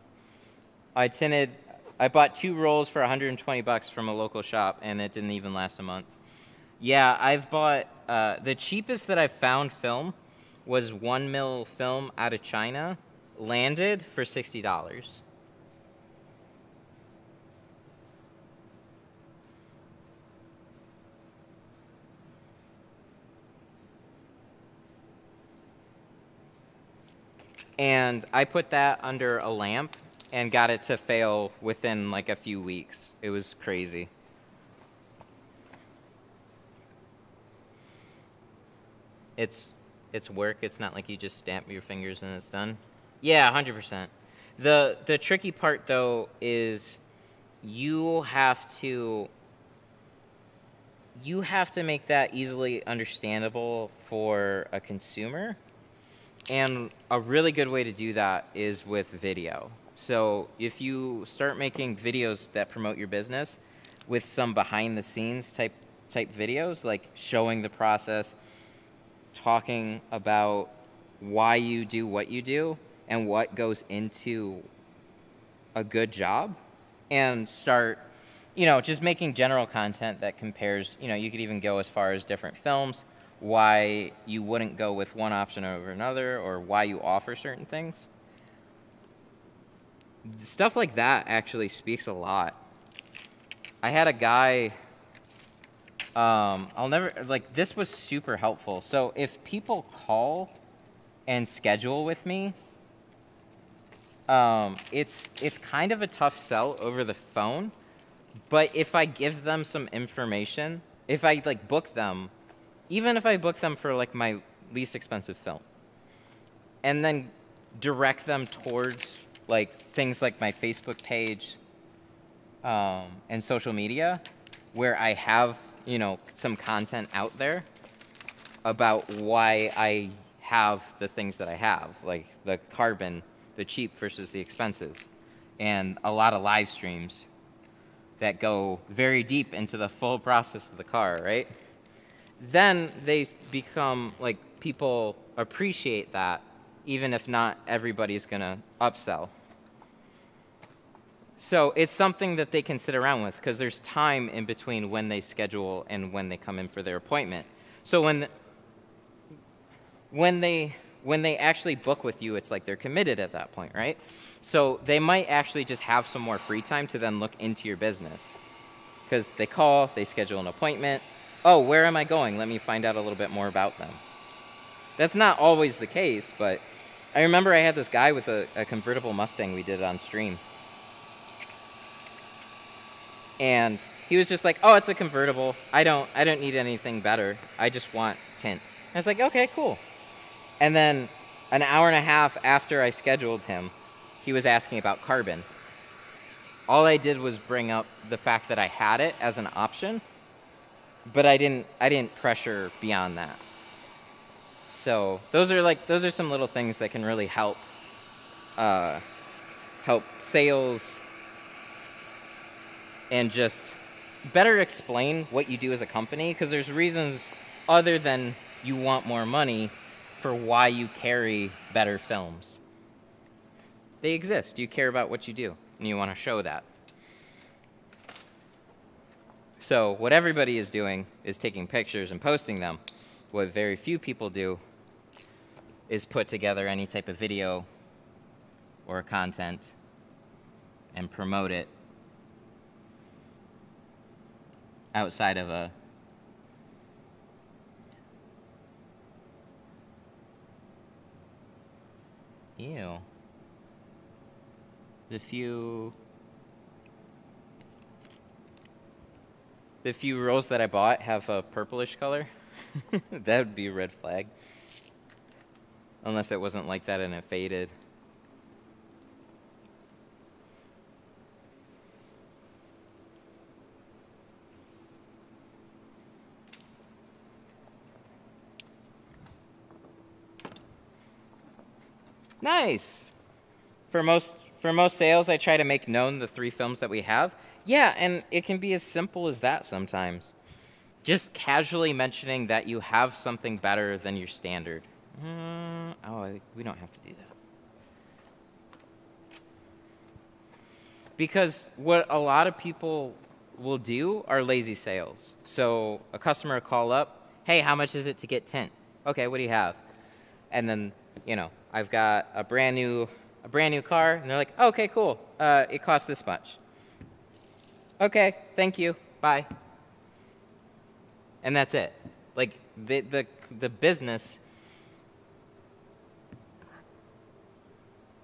[SPEAKER 1] I tinted I bought two rolls for 120 bucks from a local shop and it didn't even last a month. Yeah, I've bought uh, the cheapest that I've found film was one mil film out of China, landed for sixty dollars. And I put that under a lamp and got it to fail within like a few weeks. It was crazy. It's it's work. It's not like you just stamp your fingers and it's done. Yeah, hundred percent. The the tricky part though is you have to you have to make that easily understandable for a consumer. And a really good way to do that is with video. So if you start making videos that promote your business with some behind the scenes type type videos like showing the process, talking about why you do what you do and what goes into a good job and start you know just making general content that compares you know you could even go as far as different films why you wouldn't go with one option over another or why you offer certain things stuff like that actually speaks a lot i had a guy um, I'll never like this was super helpful. So if people call and schedule with me, um, it's it's kind of a tough sell over the phone. But if I give them some information, if I like book them, even if I book them for like my least expensive film, and then direct them towards like things like my Facebook page um, and social media, where I have you know, some content out there about why I have the things that I have, like the carbon, the cheap versus the expensive, and a lot of live streams that go very deep into the full process of the car, right? Then they become like people appreciate that, even if not everybody's gonna upsell. So it's something that they can sit around with because there's time in between when they schedule and when they come in for their appointment. So when when they when they actually book with you, it's like they're committed at that point, right? So they might actually just have some more free time to then look into your business. Because they call, they schedule an appointment. Oh, where am I going? Let me find out a little bit more about them. That's not always the case, but I remember I had this guy with a, a convertible Mustang we did on stream and he was just like, "Oh, it's a convertible. I don't I don't need anything better. I just want tint." And I was like, "Okay, cool." And then an hour and a half after I scheduled him, he was asking about carbon. All I did was bring up the fact that I had it as an option, but I didn't I didn't pressure beyond that. So those are like those are some little things that can really help uh, help sales and just better explain what you do as a company because there's reasons other than you want more money for why you carry better films. They exist. You care about what you do and you want to show that. So, what everybody is doing is taking pictures and posting them. What very few people do is put together any type of video or content and promote it outside of a Ew. The few the few rolls that I bought have a purplish color. that would be a red flag. Unless it wasn't like that and it faded. Nice. For most for most sales, I try to make known the three films that we have. Yeah, and it can be as simple as that sometimes. Just casually mentioning that you have something better than your standard. Mm, oh, we don't have to do that. Because what a lot of people will do are lazy sales. So a customer call up, hey, how much is it to get tint? Okay, what do you have? And then, you know, I've got a brand new a brand new car, and they're like, okay, cool. Uh, it costs this much. Okay, thank you. Bye. And that's it. Like the the the business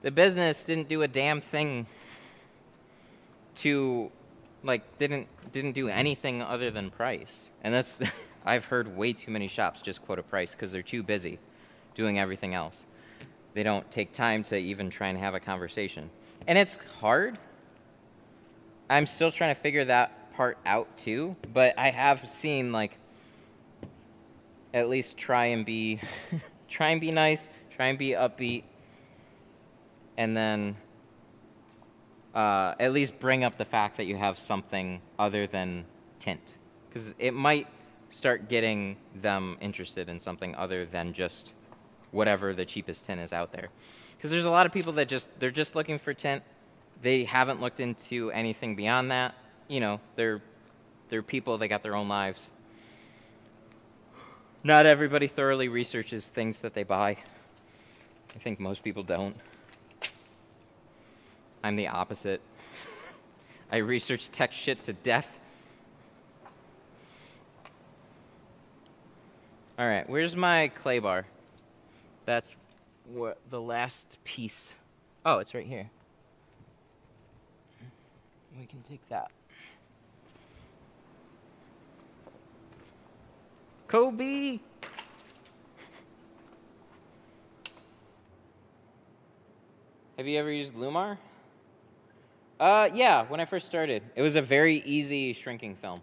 [SPEAKER 1] the business didn't do a damn thing to like didn't didn't do anything other than price. And that's I've heard way too many shops just quote a price because they're too busy doing everything else. They don't take time to even try and have a conversation. And it's hard. I'm still trying to figure that part out too, but I have seen like at least try and be try and be nice, try and be upbeat, and then uh, at least bring up the fact that you have something other than tint, because it might start getting them interested in something other than just whatever the cheapest tint is out there. Because there's a lot of people that just, they're just looking for tint. They haven't looked into anything beyond that. You know, they're, they're people, they got their own lives. Not everybody thoroughly researches things that they buy. I think most people don't. I'm the opposite. I research tech shit to death. All right, where's my clay bar? That's what the last piece. Oh, it's right here. We can take that. Kobe! Have you ever used LLumar? Uh, yeah, when I first started. It was a very easy shrinking film.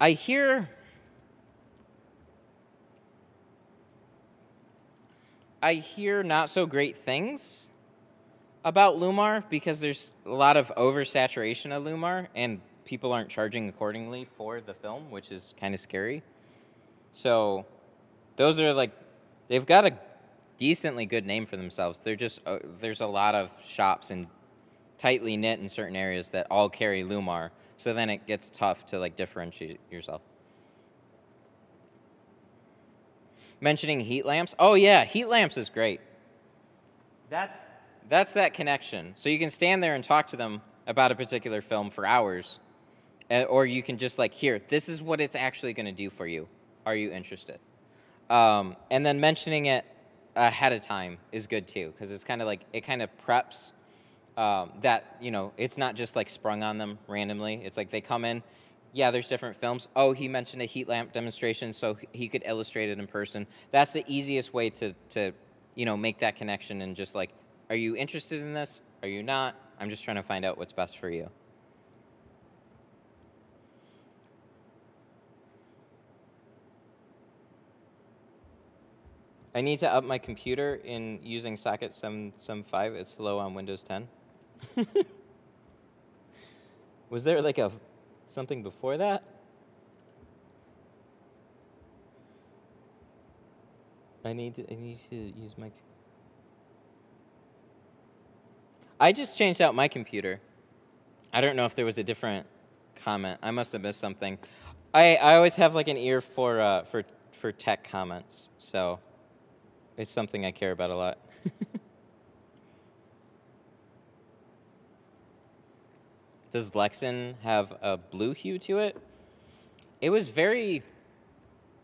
[SPEAKER 1] I hear I hear not so great things about LLumar because there's a lot of oversaturation of LLumar, and people aren't charging accordingly for the film, which is kind of scary. So those are like they've got a decently good name for themselves. They're just uh, there's a lot of shops and tightly knit in certain areas that all carry LLumar. So then it gets tough to like differentiate yourself. Mentioning heat lamps. Oh yeah, heat lamps is great. That's that's that connection. So you can stand there and talk to them about a particular film for hours. Uh, or you can just like here, this is what it's actually going to do for you. Are you interested? Um, and then mentioning it ahead of time is good too because it's kind of like it kind of preps um, that you know it's not just like sprung on them randomly. It's like they come in. Yeah, there's different films. Oh, he mentioned a heat lamp demonstration, so he could illustrate it in person. That's the easiest way to to you know make that connection and just like, are you interested in this? Are you not? I'm just trying to find out what's best for you. I need to up my computer in using socket 775. It's slow on Windows 10. Was there like a something before that? I need to I need to use my I just changed out my computer. I don't know if there was a different comment. I must have missed something. I, I always have like an ear for uh, for for tech comments. So it's something I care about a lot. Does Lexen have a blue hue to it? It was very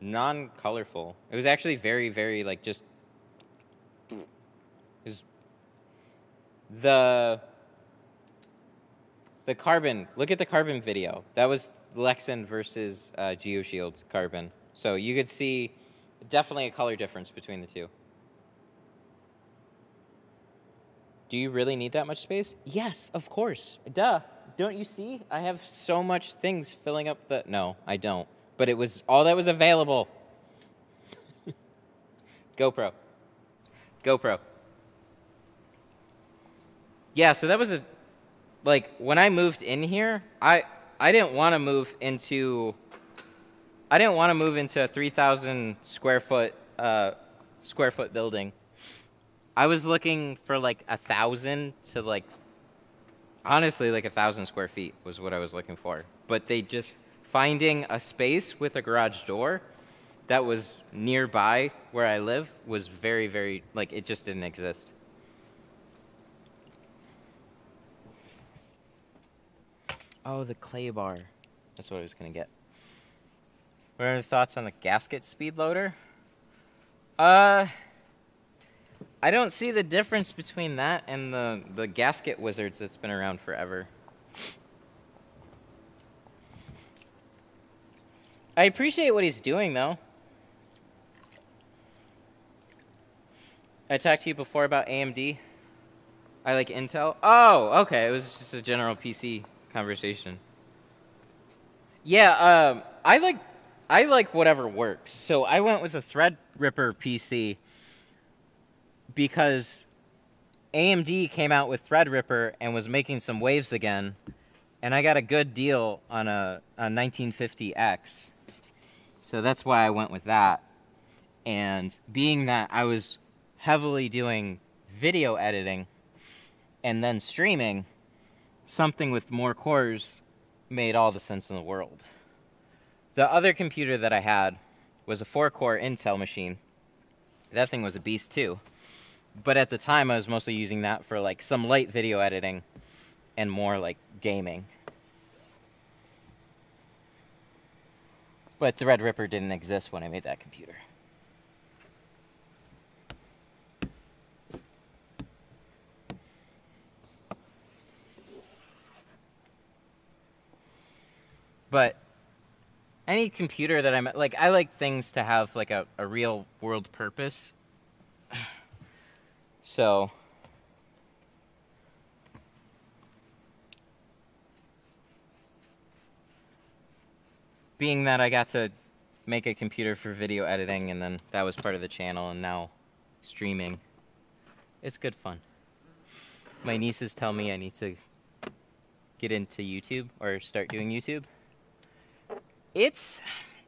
[SPEAKER 1] non-colorful. It was actually very, very like just. It was the the carbon. Look at the carbon video. That was Lexen versus uh, GeoShield carbon. So you could see definitely a color difference between the two. Do you really need that much space? Yes, of course. Duh. Don't you see? I have so much things filling up the. No, I don't. But it was all that was available. GoPro. GoPro. Yeah, so that was a. Like, when I moved in here, I, I didn't want to move into. I didn't want to move into a 3,000 square foot uh, square foot building I was looking for like a thousand to like, honestly, like a thousand square feet was what I was looking for. But they just finding a space with a garage door that was nearby where I live was very, very like it just didn't exist. Oh, the clay bar. That's what I was gonna get. What are your thoughts on the gasket speed loader? Uh, I don't see the difference between that and the, the gasket wizards that's been around forever. I appreciate what he's doing, though. I talked to you before about AMD. I like Intel. Oh, okay. It was just a general PC conversation. Yeah, um, I like I like whatever works. So I went with a Threadripper PC because AMD came out with Threadripper and was making some waves again, and I got a good deal on a, a 1950X. So that's why I went with that. And being that I was heavily doing video editing and then streaming, something with more cores made all the sense in the world. The other computer that I had was a four core Intel machine. That thing was a beast too but at the time I was mostly using that for like some light video editing and more like gaming. But the Threadripper didn't exist when I made that computer. But any computer that I'm like, I like things to have like a, a real world purpose. So being that I got to make a computer for video editing and then that was part of the channel and now streaming, it's good fun. My nieces tell me I need to get into YouTube or start doing YouTube? It's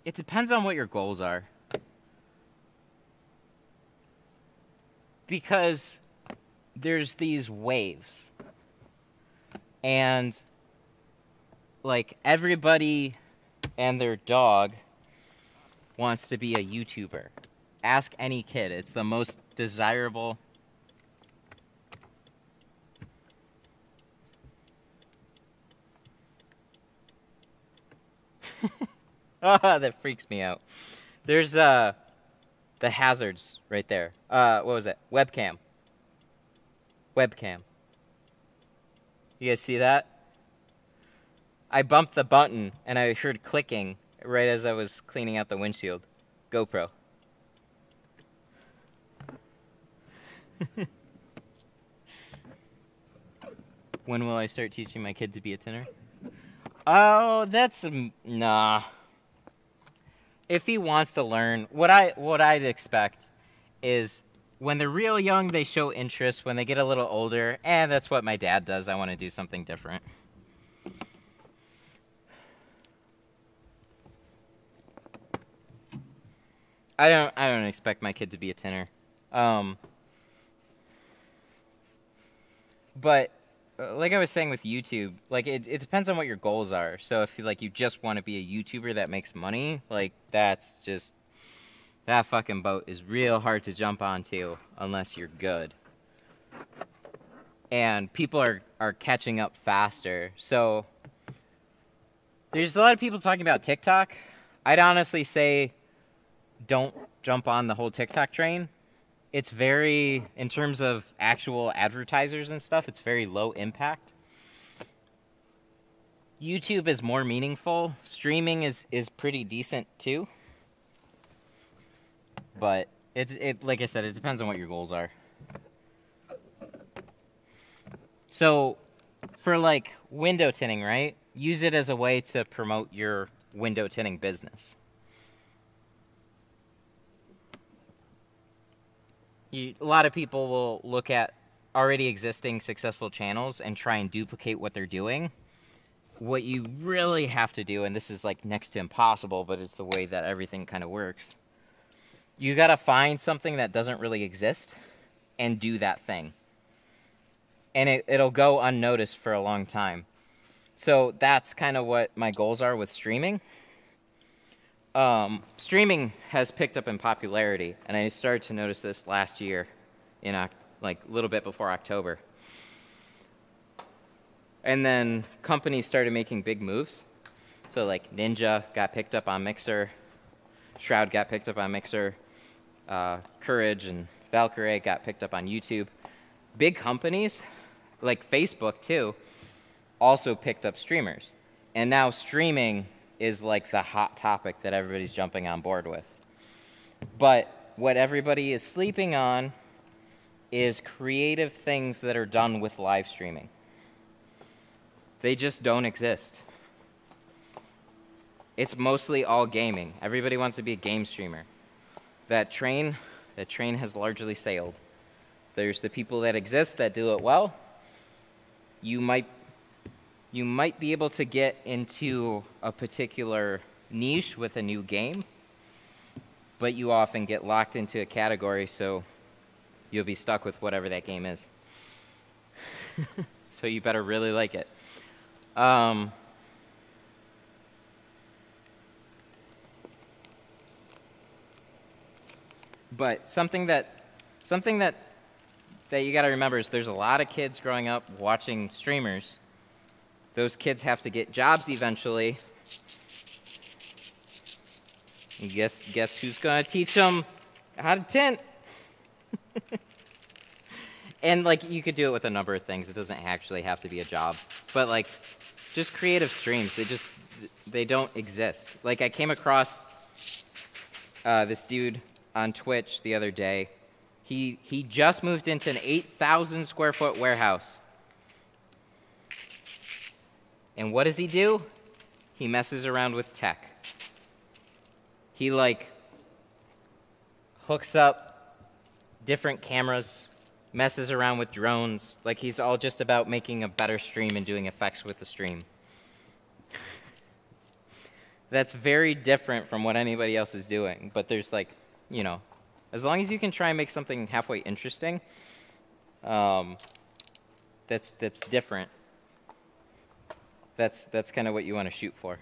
[SPEAKER 1] it depends on what your goals are. Because there's these waves. And like everybody and their dog wants to be a YouTuber. Ask any kid. It's the most desirable that freaks me out. There's uh the hazards right there. Uh what was it? Webcam. Webcam. You guys see that? I bumped the button and I heard clicking right as I was cleaning out the windshield. GoPro. when will I start teaching my kid to be a tinter? Oh, that's um, nah. If he wants to learn, what I what I'd expect is when they're real young, they show interest. When they get a little older, and eh, that's what my dad does. I want to do something different. I don't I don't expect my kid to be a tinter, Um, but Uh, like I was saying with YouTube, like it, it depends on what your goals are. So if you like you just want to be a YouTuber that makes money, like that's just that fucking boat is real hard to jump onto unless you're good. And people are are catching up faster. So there's a lot of people talking about TikTok. I'd honestly say don't jump on the whole TikTok train it's very in terms of actual advertisers and stuff it's very low impact. Youtube is more meaningful. Streaming is is pretty decent too. But it's it like i said it depends on what your goals are. So for like window tinting right? Use it as a way to promote your window tinting business you, a lot of people will look at already existing successful channels and try and duplicate what they're doing. What you really have to do, and this is like next to impossible, but it's the way that everything kind of works. You got to find something that doesn't really exist and do that thing. And it, it'll go unnoticed for a long time. So that's kind of what my goals are with streaming um, streaming has picked up in popularity, and I started to notice this last year, in like a little bit before October. And then companies started making big moves. So like Ninja got picked up on Mixer, Shroud got picked up on Mixer, uh, Courage and Valkyrae got picked up on YouTube. Big companies, like Facebook too, also picked up streamers. And now streaming is like the hot topic that everybody's jumping on board with. But what everybody is sleeping on is creative things that are done with live streaming. They just don't exist. It's mostly all gaming. Everybody wants to be a game streamer. That train, that train has largely sailed. There's the people that exist that do it well. You might you might be able to get into a particular niche with a new game, but you often get locked into a category, so you'll be stuck with whatever that game is. so you better really like it. Um, but something that something that that you got to remember is there's a lot of kids growing up watching streamers those kids have to get jobs eventually. And guess guess who's gonna teach them how to tint? and like you could do it with a number of things. It doesn't actually have to be a job, but like just creative streams. They just they don't exist. Like I came across uh, this dude on Twitch the other day. He he just moved into an 8,000 square foot warehouse. And what does he do? He messes around with tech. He like hooks up different cameras messes around with drones. Like he's all just about making a better stream and doing effects with the stream. That's very different from what anybody else is doing. But there's like, you know, as long as you can try and make something halfway interesting, um, that's that's different. That's that's kind of what you want to shoot for.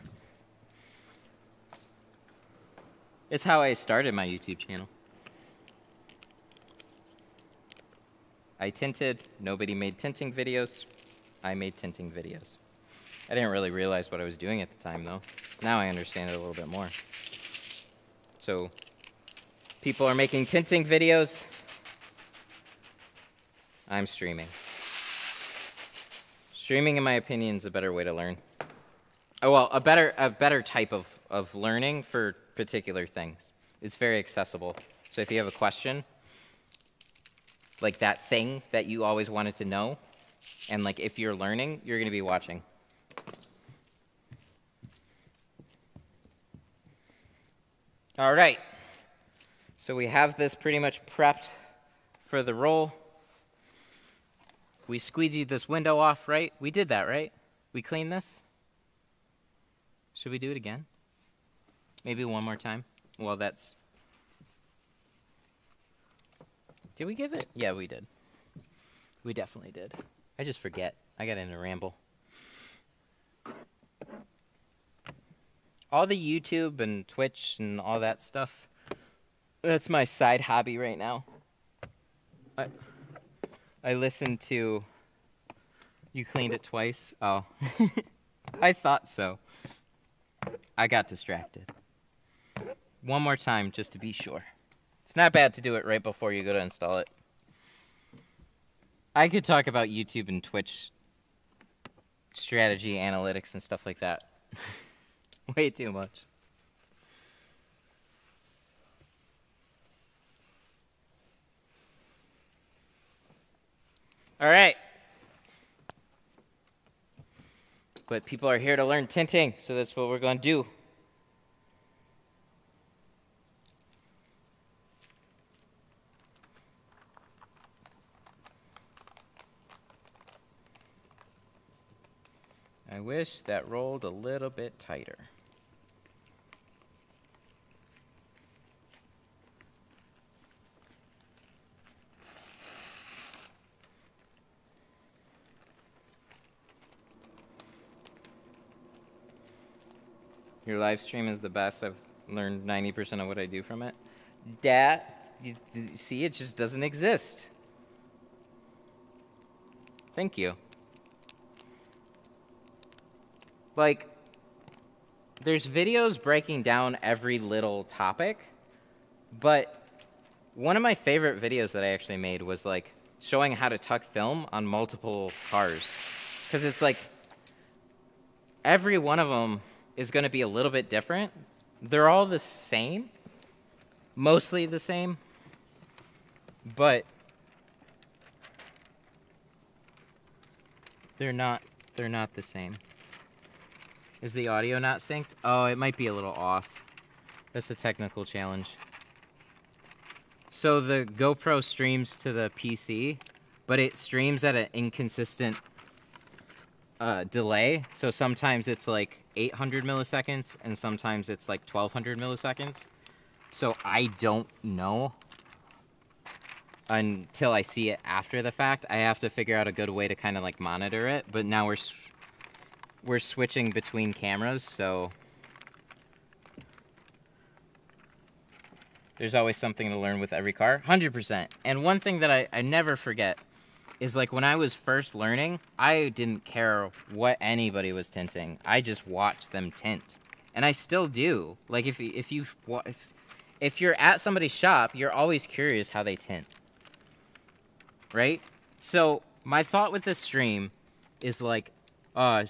[SPEAKER 1] It's how I started my YouTube channel. I tinted, nobody made tinting videos. I made tinting videos. I didn't really realize what I was doing at the time though. Now I understand it a little bit more. So, people are making tinting videos. I'm streaming. Streaming, in my opinion, is a better way to learn. Oh, well, a better, a better type of, of learning for particular things. It's very accessible. So if you have a question, like that thing that you always wanted to know, and like if you're learning, you're going to be watching. All right. So we have this pretty much prepped for the roll. We squeegeed this window off, right? We did that, right? We cleaned this? Should we do it again? Maybe one more time? Well, that's... Did we give it? Yeah, we did. We definitely did. I just forget. I got in a ramble. All the YouTube and Twitch and all that stuff, that's my side hobby right now. I, I listened to... You cleaned it twice? Oh. I thought so. I got distracted. One more time, just to be sure. It's not bad to do it right before you go to install it. I could talk about YouTube and Twitch strategy, analytics, and stuff like that. Way too much. All right. But people are here to learn tinting, so that's what we're going to do. I wish that rolled a little bit tighter. Your live stream is the best. I've learned 90% of what I do from it. That, you, you see, it just doesn't exist. Thank you. Like, there's videos breaking down every little topic, but one of my favorite videos that I actually made was like showing how to tuck film on multiple cars. Because it's like every one of them is going to be a little bit different. They're all the same, mostly the same, but they're not they're not the same. Is the audio not synced? Oh, it might be a little off. That's a technical challenge. So the GoPro streams to the PC, but it streams at an inconsistent uh, delay. So sometimes it's like 800 milliseconds, and sometimes it's like 1200 milliseconds. So I don't know until I see it after the fact. I have to figure out a good way to kind of like monitor it. But now we're we're switching between cameras, so there's always something to learn with every car. 100%. And one thing that I, I never forget is like when I was first learning, I didn't care what anybody was tinting. I just watched them tint. And I still do. Like if if you if you're at somebody's shop, you're always curious how they tint. Right? So, my thought with this stream is like uh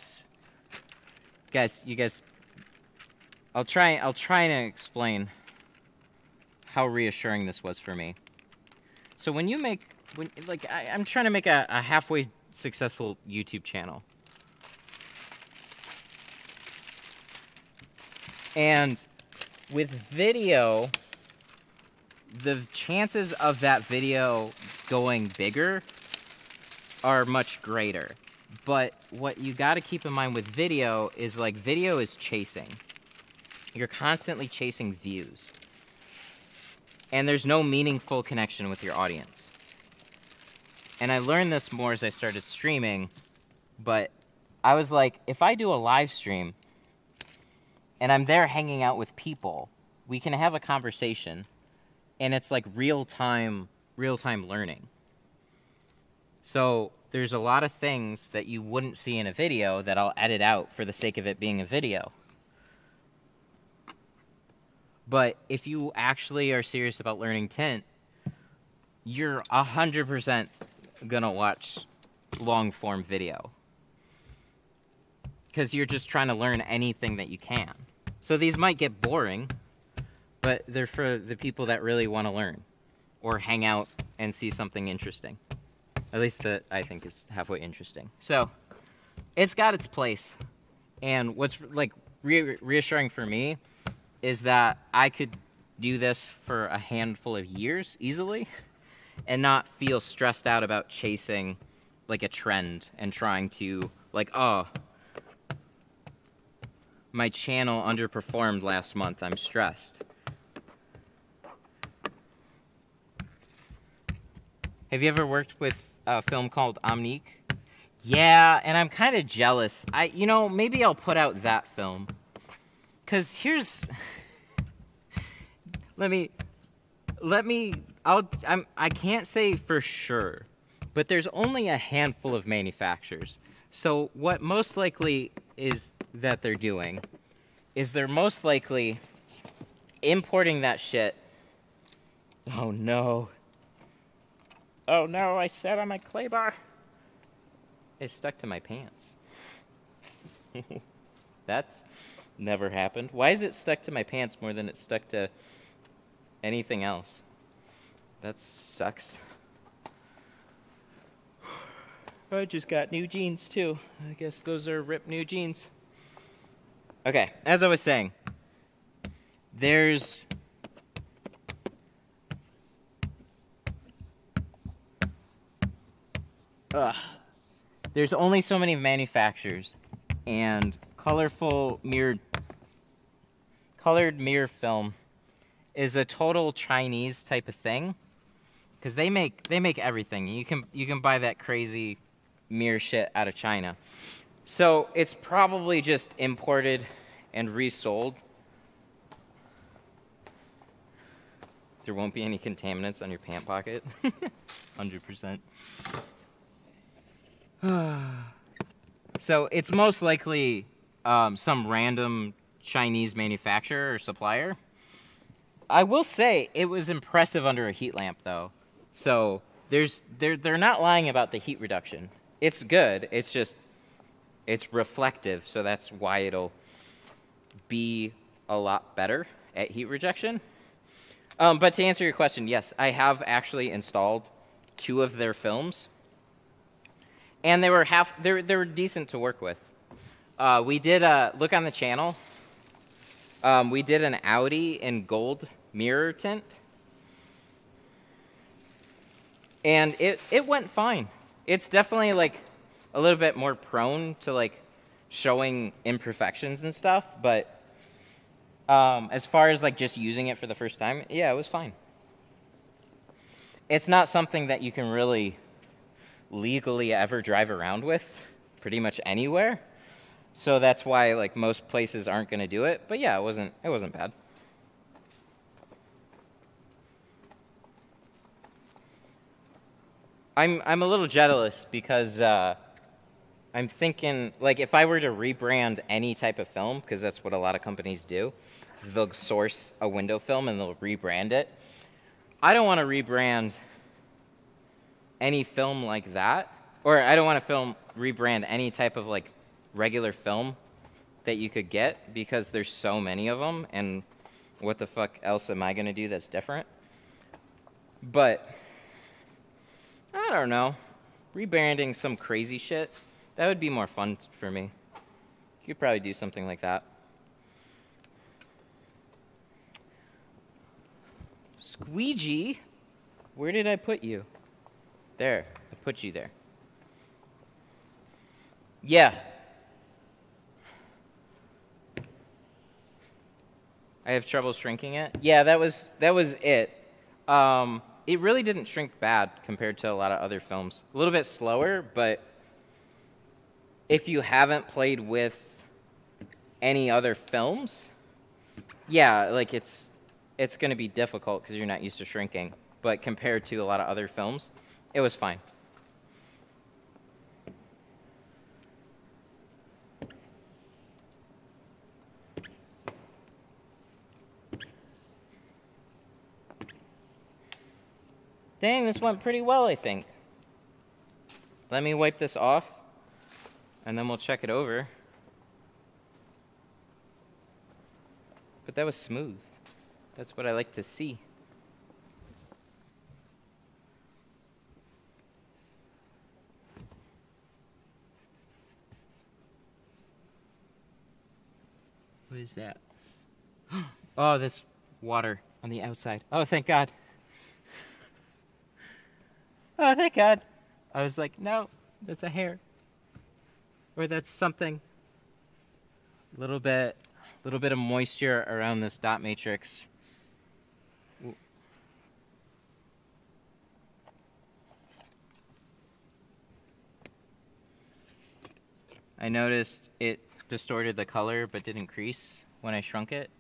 [SPEAKER 1] guys, you guys I'll try I'll try and explain how reassuring this was for me. So when you make when like I, am trying to make a, a halfway successful YouTube channel. And with video, the chances of that video going bigger are much greater. But what you got to keep in mind with video is like video is chasing. You're constantly chasing views. And there's no meaningful connection with your audience. And I learned this more as I started streaming, but I was like, if I do a live stream and I'm there hanging out with people, we can have a conversation and it's like real time real time learning. So there's a lot of things that you wouldn't see in a video that I'll edit out for the sake of it being a video. But if you actually are serious about learning tint, you're 100% gonna watch long form video. Because you're just trying to learn anything that you can. So these might get boring, but they're for the people that really want to learn or hang out and see something interesting. At least that I think is halfway interesting. So it's got its place. And what's like re- reassuring for me is that I could do this for a handful of years easily and not feel stressed out about chasing like a trend and trying to like oh my channel underperformed last month. I'm stressed. Have you ever worked with a film called omnique? Yeah and i'm kind of jealous. I you know maybe i'll put out that film. Because here's let me let me I'll I'm I can't say for sure, but there's only a handful of manufacturers. So what most likely is that they're doing is they're most likely importing that shit. Oh no. Oh no, I sat on my clay bar. It stuck to my pants. That's never happened. Why is it stuck to my pants more than it's stuck to anything else? That sucks. I just got new jeans too. I guess those are ripped new jeans. Okay, as I was saying, there's Ugh. There's only so many manufacturers, and colorful mirrored colored mirror film is a total Chinese type of thing because they make they make everything. You can you can buy that crazy mirror shit out of China. So it's probably just imported and resold. There won't be any contaminants on your pant pocket. 100%. so it's most likely um, some random Chinese manufacturer or supplier. I will say it was impressive under a heat lamp though. So there's they're they're not lying about the heat reduction. It's good. It's just it's reflective, so that's why it'll be a lot better at heat rejection. Um, but to answer your question, yes, I have actually installed two of their films, and they were half they they were decent to work with. Uh, we did a look on the channel. Um, we did an Audi in gold mirror tint. And it, it went fine. It's definitely like a little bit more prone to like showing imperfections and stuff, but um, as far as like just using it for the first time, yeah, it was fine. It's not something that you can really legally ever drive around with pretty much anywhere. So that's why like most places aren't going to do it. But yeah, it wasn't it wasn't bad. I'm I'm a little jealous because uh, I'm thinking like if I were to rebrand any type of film because that's what a lot of companies do, is they'll source a window film and they'll rebrand it. I don't want to rebrand any film like that, or I don't want to film rebrand any type of like regular film that you could get because there's so many of them and what the fuck else am I going to do that's different? But I don't know. Rebranding some crazy shit, that would be more fun for me. You could probably do something like that. Squeegee, where did I put you? There, I put you there. Yeah. I have trouble shrinking it. Yeah, that was that was it. Um, it really didn't shrink bad compared to a lot of other films. A little bit slower, but if you haven't played with any other films, yeah, like it's it's going to be difficult because you're not used to shrinking. But compared to a lot of other films, it was fine. Dang, this went pretty well, I think. Let me wipe this off, and then we'll check it over. But that was smooth. That's what I like to see. What is that? Oh, this water on the outside. Oh, thank God. Oh, thank God. I was like, no, that's a hair. Or that's something. A little bit, a little bit of moisture around this dot matrix. I noticed it distorted the color but didn't crease when I shrunk it.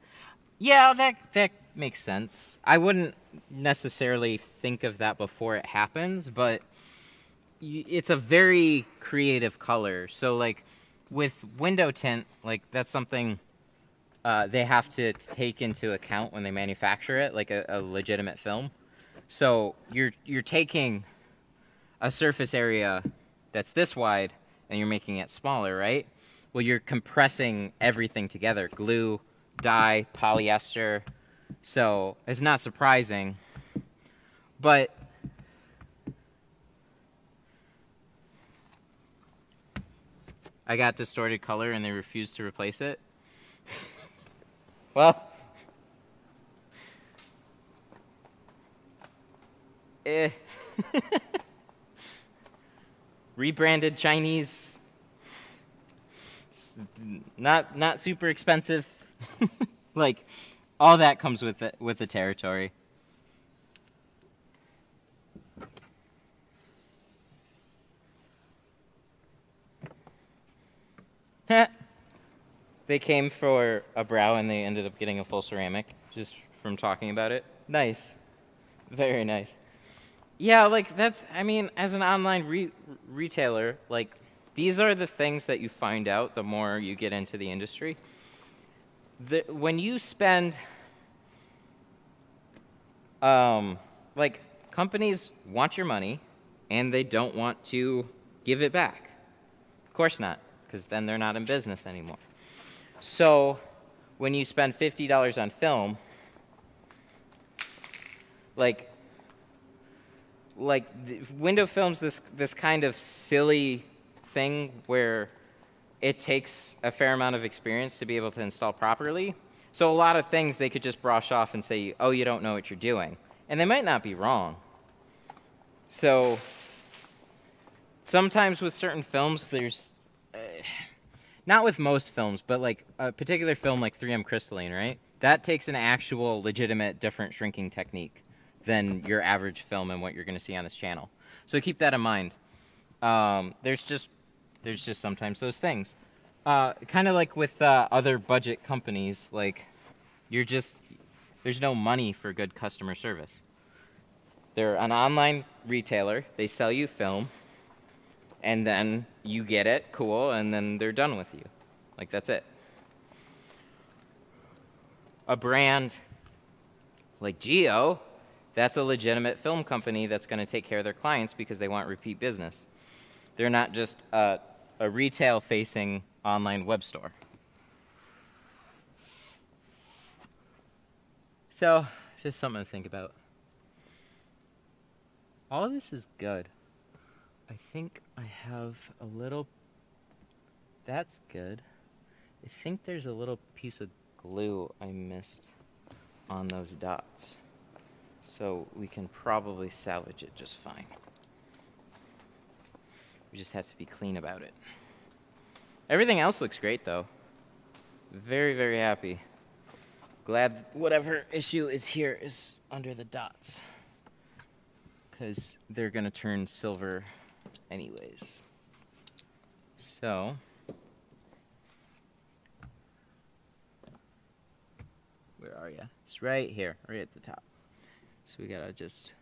[SPEAKER 1] Yeah, that that makes sense. I wouldn't necessarily think of that before it happens, but it's a very creative color. So like with window tint, like that's something uh, they have to take into account when they manufacture it, like a, a legitimate film. So you're you're taking a surface area that's this wide and you're making it smaller, right? Well, you're compressing everything together glue, dye, polyester. So it's not surprising. But I got distorted color and they refused to replace it. well, eh. rebranded Chinese. Not not super expensive. like all that comes with it with the territory. they came for a brow and they ended up getting a full ceramic just from talking about it. Nice. Very nice. Yeah, like that's, I mean, as an online re- retailer, like these are the things that you find out the more you get into the industry. The, when you spend, um, like, companies want your money and they don't want to give it back. Of course not, because then they're not in business anymore. So, when you spend $50 on film, like like window films this this kind of silly thing where it takes a fair amount of experience to be able to install properly. So a lot of things they could just brush off and say, "Oh, you don't know what you're doing," and they might not be wrong. So sometimes with certain films, there's uh, not with most films, but like a particular film like 3M crystalline, right? That takes an actual legitimate different shrinking technique than your average film and what you're going to see on this channel. So keep that in mind. Um, there's just there's just sometimes those things. Uh, kind of like with uh, other budget companies, like you're just there's no money for good customer service. They're an online retailer. They sell you film, and then you get it, cool, and then they're done with you. Like that's it. A brand like Geo that's a legitimate film company that's going to take care of their clients because they want repeat business. They're not just a, a retail facing online web store. So, just something to think about. All of this is good. I think I have a little. That's good. I think there's a little piece of glue I missed on those dots. So we can probably salvage it just fine. We just have to be clean about it. Everything else looks great though. Very, very happy. Glad whatever issue is here is under the dots. Because they're going to turn silver anyways. So. Where are you? It's right here, right at the top. So we gotta just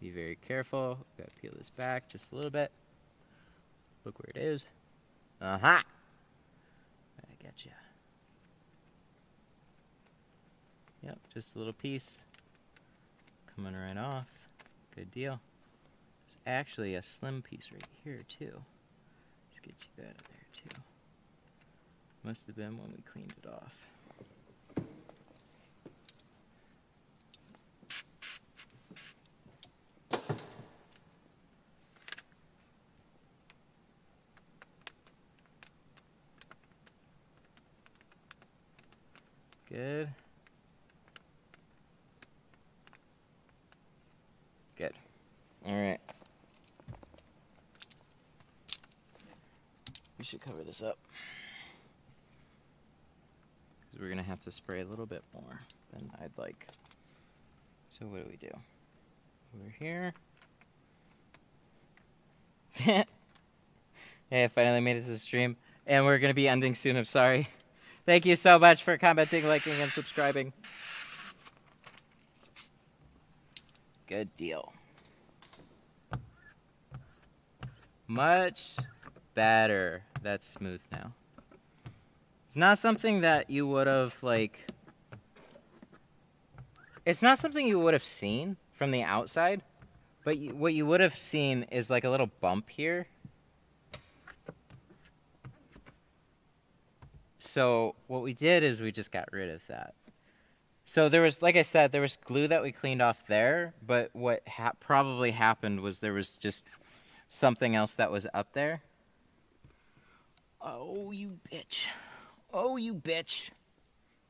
[SPEAKER 1] be very careful. Gotta peel this back just a little bit. Look where it is. Uh huh. I get you. Yep, just a little piece coming right off. Good deal. There's actually a slim piece right here too. Let's get you out of there too. Must have been when we cleaned it off. Good. Good. All right. We should cover this up. Because we're going to have to spray a little bit more than I'd like. So what do we do? Over here. hey, I finally made it to the stream. And we're going to be ending soon, I'm sorry. Thank you so much for commenting, liking, and subscribing. Good deal. Much better. That's smooth now. It's not something that you would have, like... It's not something you would have seen from the outside, but you, what you would have seen is like a little bump here So what we did is we just got rid of that. So there was, like I said, there was glue that we cleaned off there, but what ha probably happened was there was just something else that was up there. Oh, you bitch. Oh, you bitch.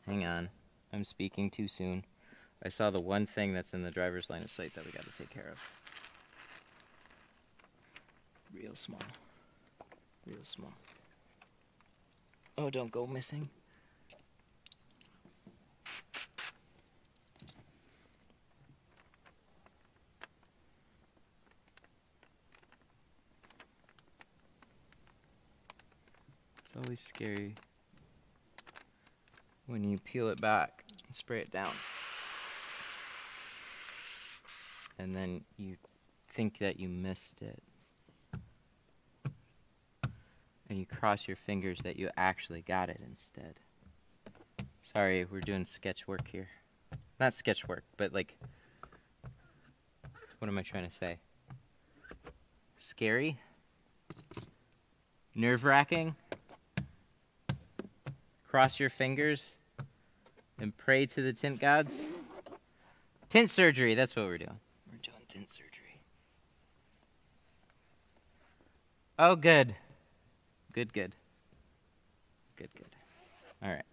[SPEAKER 1] Hang on. I'm speaking too soon. I saw the one thing that's in the driver's line of sight that we got to take care of. Real small. Real small. Oh, don't go missing. It's always scary when you peel it back and spray it down. And then you think that you missed it and you cross your fingers that you actually got it instead. Sorry, we're doing sketch work here. Not sketch work, but like, what am I trying to say? Scary? Nerve wracking? Cross your fingers and pray to the tint gods? Tint surgery, that's what we're doing. We're doing tint surgery. Oh, good. Good, good. Good, good. All right.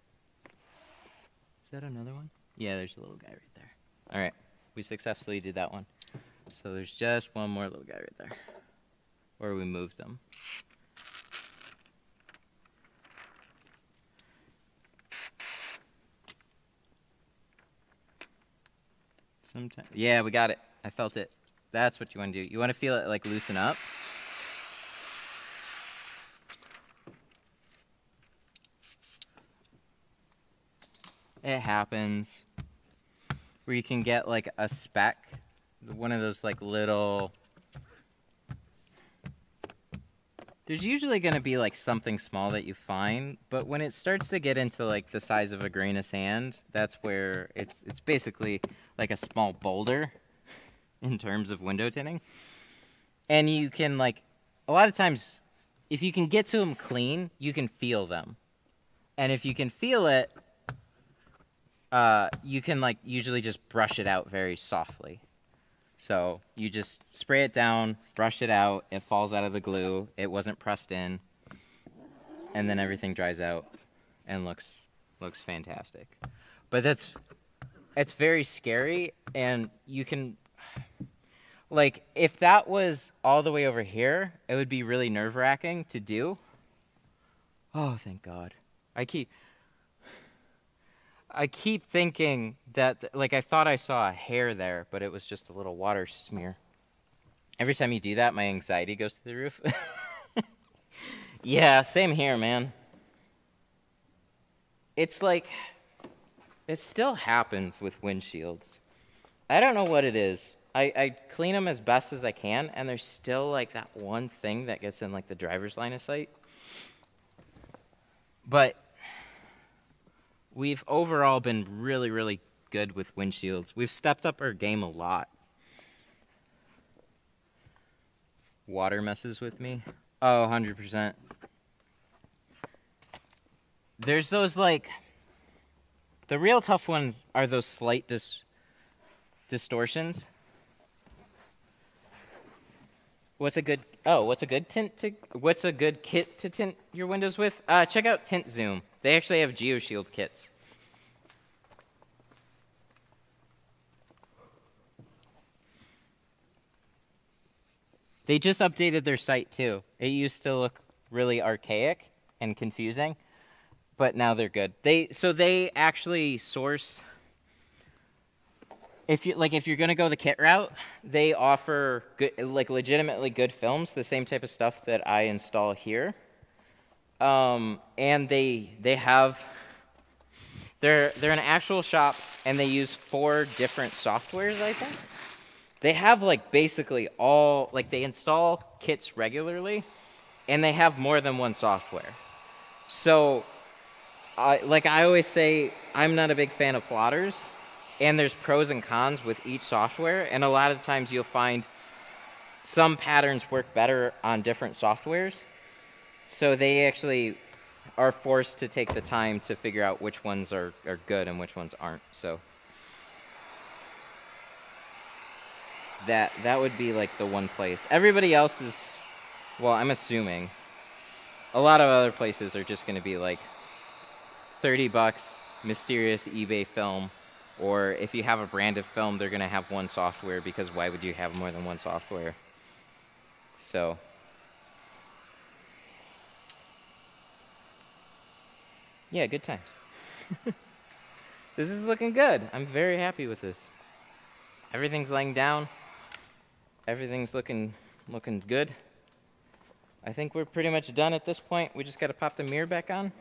[SPEAKER 1] Is that another one? Yeah, there's a little guy right there. All right. We successfully did that one. So there's just one more little guy right there. Or we moved them. Sometimes, yeah, we got it. I felt it. That's what you want to do. You want to feel it like loosen up. It happens where you can get like a speck, one of those like little. There's usually going to be like something small that you find, but when it starts to get into like the size of a grain of sand, that's where it's it's basically like a small boulder in terms of window tinting. And you can like a lot of times if you can get to them clean, you can feel them. And if you can feel it, uh, you can like usually just brush it out very softly. So you just spray it down, brush it out, it falls out of the glue, it wasn't pressed in, and then everything dries out and looks looks fantastic. But that's it's very scary and you can like if that was all the way over here, it would be really nerve wracking to do. Oh, thank God. I keep I keep thinking that like I thought I saw a hair there, but it was just a little water smear. Every time you do that, my anxiety goes through the roof. yeah, same here, man. It's like it still happens with windshields. I don't know what it is. I, I clean them as best as I can, and there's still like that one thing that gets in like the driver's line of sight. But we've overall been really, really good with windshields. We've stepped up our game a lot. Water messes with me. Oh, 100%. There's those like the real tough ones are those slight dis- distortions What's a good oh, what's a good tint to what's a good kit to tint your windows with? Uh, check out Tint Zoom. They actually have GeoShield kits. They just updated their site too. It used to look really archaic and confusing, but now they're good. They so they actually source if you like if you're gonna go the kit route, they offer good like legitimately good films, the same type of stuff that I install here. Um, and they they have they're they're an actual shop and they use four different softwares, I think. They have like basically all like they install kits regularly and they have more than one software. So I like I always say I'm not a big fan of plotters and there's pros and cons with each software and a lot of times you'll find some patterns work better on different softwares. So they actually are forced to take the time to figure out which ones are, are good and which ones aren't so. That that would be like the one place. Everybody else is well i'm assuming a lot of other places are just going to be like 30 bucks mysterious ebay film or if you have a brand of film, they're going to have one software because why would you have more than one software? So, yeah, good times. this is looking good. I'm very happy with this. Everything's laying down. Everything's looking looking good. I think we're pretty much done at this point. We just got to pop the mirror back on.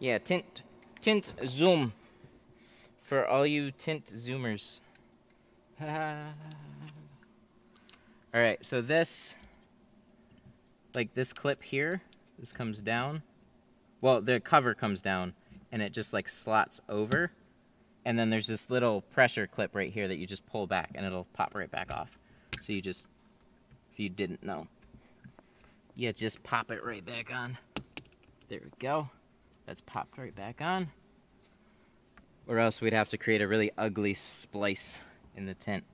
[SPEAKER 1] Yeah, tint, tint zoom for all you tint zoomers. all right, so this, like this clip here, this comes down. Well, the cover comes down and it just like slots over. And then there's this little pressure clip right here that you just pull back and it'll pop right back off. So you just, if you didn't know, you just pop it right back on. There we go. That's popped right back on. Or else we'd have to create a really ugly splice in the tint.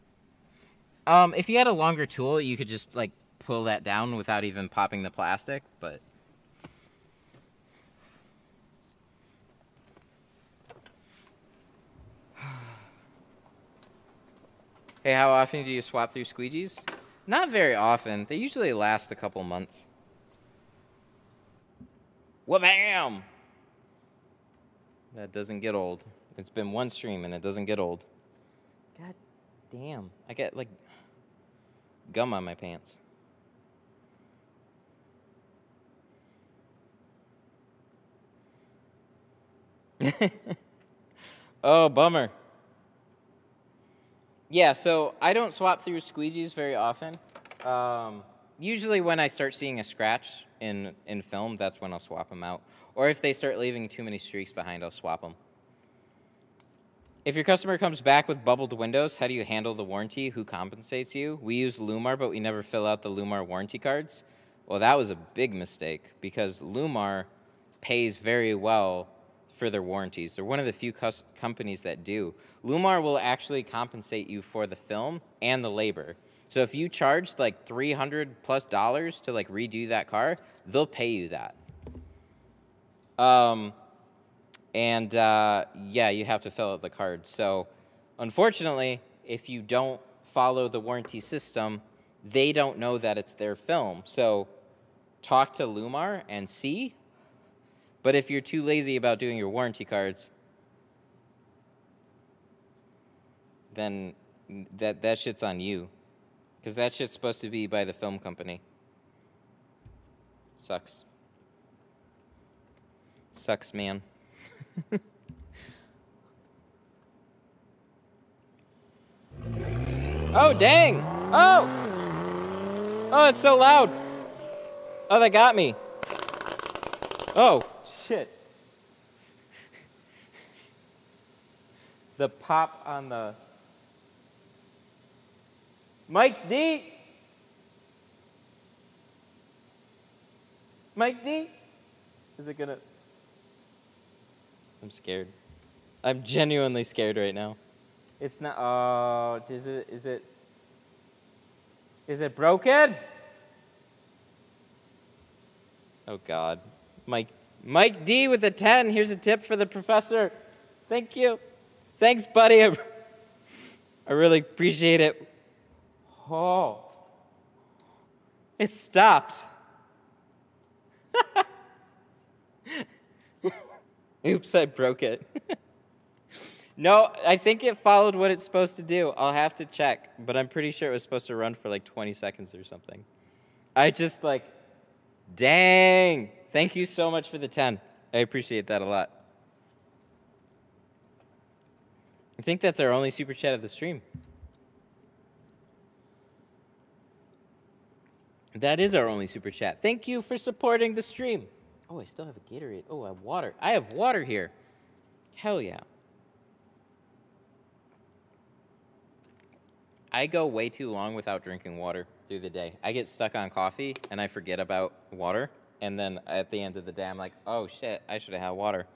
[SPEAKER 1] Um, if you had a longer tool, you could just like pull that down without even popping the plastic, but Hey, how often do you swap through squeegees? Not very often. They usually last a couple months. Wha-bam! That doesn't get old. It's been one stream and it doesn't get old. God damn. I got like gum on my pants. oh, bummer. Yeah, so I don't swap through squeegees very often. Um, usually when I start seeing a scratch in, in film, that's when I'll swap them out. Or if they start leaving too many streaks behind, I'll swap them. If your customer comes back with bubbled windows, how do you handle the warranty? Who compensates you? We use LLumar, but we never fill out the LLumar warranty cards. Well, that was a big mistake because LLumar pays very well for their warranties. They're one of the few companies that do. LLumar will actually compensate you for the film and the labor. So if you charge like 300 plus dollars to like redo that car, they'll pay you that. Um, And uh, yeah, you have to fill out the card. So unfortunately, if you don't follow the warranty system, they don't know that it's their film. So talk to LLumar and see. But if you're too lazy about doing your warranty cards, then that that shit's on you. Cuz that shit's supposed to be by the film company. Sucks. Sucks, man. oh, dang! Oh! Oh, it's so loud! Oh, they got me. Oh, shit. the pop on the. Mike D! Mike D? Is it gonna. I'm scared. I'm genuinely scared right now. It's not. Oh, is it? Is it? Is it broken? Oh God, Mike. Mike D with a ten. Here's a tip for the professor. Thank you. Thanks, buddy. I, I really appreciate it. Oh, it stopped. Oops, I broke it. no, I think it followed what it's supposed to do. I'll have to check, but I'm pretty sure it was supposed to run for like 20 seconds or something. I just like, dang. Thank you so much for the 10. I appreciate that a lot. I think that's our only super chat of the stream. That is our only super chat. Thank you for supporting the stream. Oh, I still have a Gatorade. Oh, I have water. I have water here. Hell yeah. I go way too long without drinking water through the day. I get stuck on coffee and I forget about water. And then at the end of the day, I'm like, oh shit, I should have had water.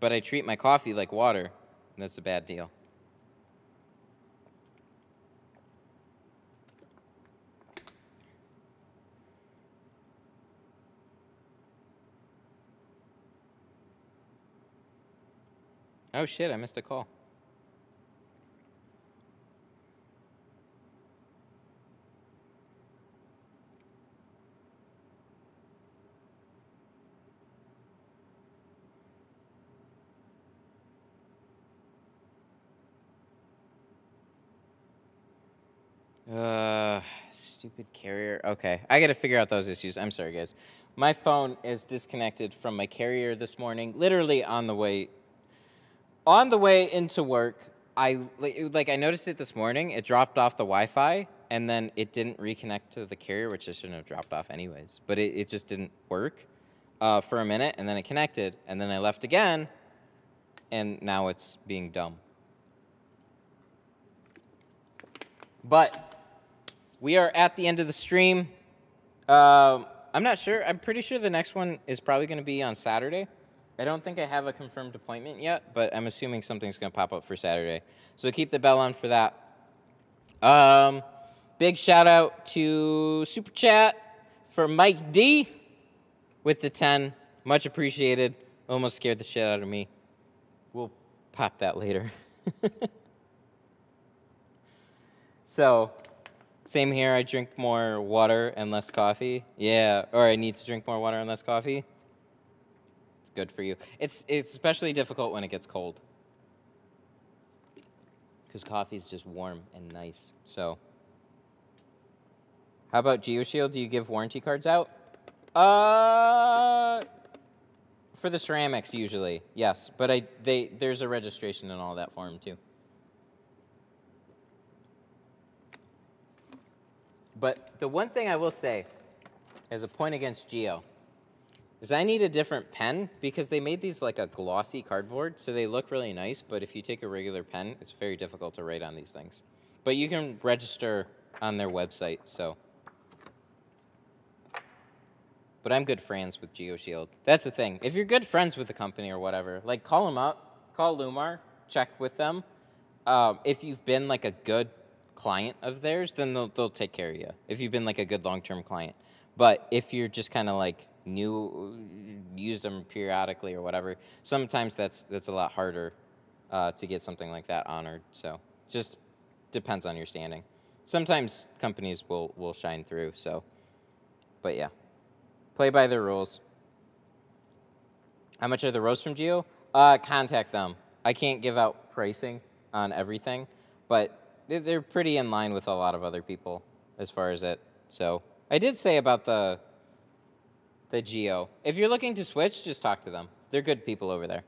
[SPEAKER 1] But I treat my coffee like water. And that's a bad deal. Oh shit, I missed a call. Uh, stupid carrier. Okay, I gotta figure out those issues. I'm sorry, guys. My phone is disconnected from my carrier this morning, literally on the way on the way into work, I like I noticed it this morning. It dropped off the Wi-Fi, and then it didn't reconnect to the carrier, which it shouldn't have dropped off anyways. But it, it just didn't work uh, for a minute, and then it connected, and then I left again, and now it's being dumb. But we are at the end of the stream. Uh, I'm not sure. I'm pretty sure the next one is probably going to be on Saturday. I don't think I have a confirmed appointment yet, but I'm assuming something's going to pop up for Saturday. So keep the bell on for that. Um, big shout out to Super Chat for Mike D with the 10. Much appreciated. Almost scared the shit out of me. We'll pop that later. so, same here. I drink more water and less coffee. Yeah, or I need to drink more water and less coffee good for you. It's, it's especially difficult when it gets cold. Because coffee is just warm and nice. So, how about GeoShield? Do you give warranty cards out? Uh, for the ceramics usually, yes. But I they there's a registration and all that for them too. But the one thing I will say, as a point against Geo, is I need a different pen because they made these like a glossy cardboard, so they look really nice, but if you take a regular pen, it's very difficult to write on these things. But you can register on their website, so. But I'm good friends with GeoShield. That's the thing. If you're good friends with the company or whatever, like call them up, call LLumar, check with them. Um, if you've been like a good client of theirs, then they'll, they'll take care of you. If you've been like a good long term client. But if you're just kind of like new used them periodically or whatever. Sometimes that's that's a lot harder uh, to get something like that honored. So it just depends on your standing. Sometimes companies will will shine through. So, but yeah, play by the rules. How much are the roasts from Geo? Uh, contact them. I can't give out pricing on everything, but they're pretty in line with a lot of other people as far as it. So I did say about the the Geo. If you're looking to switch, just talk to them. They're good people over there.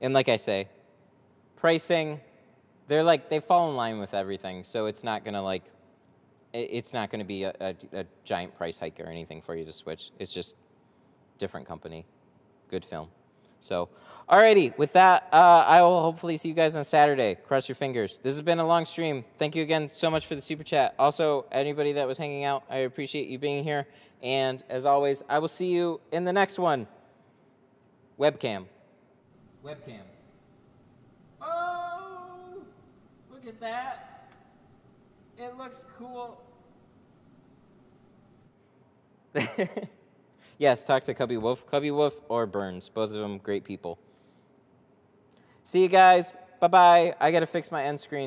[SPEAKER 1] And like I say, pricing, they're like they fall in line with everything, so it's not gonna like, it's not gonna be a, a, a giant price hike or anything for you to switch. It's just different company, good film. So, alrighty, with that, uh, I will hopefully see you guys on Saturday. Cross your fingers. This has been a long stream. Thank you again so much for the super chat. Also, anybody that was hanging out, I appreciate you being here. And as always, I will see you in the next one. Webcam. Webcam. Oh, look at that. It looks cool. yes, talk to Cubby Wolf. Cubby Wolf or Burns. Both of them great people. See you guys. Bye bye. I got to fix my end screen.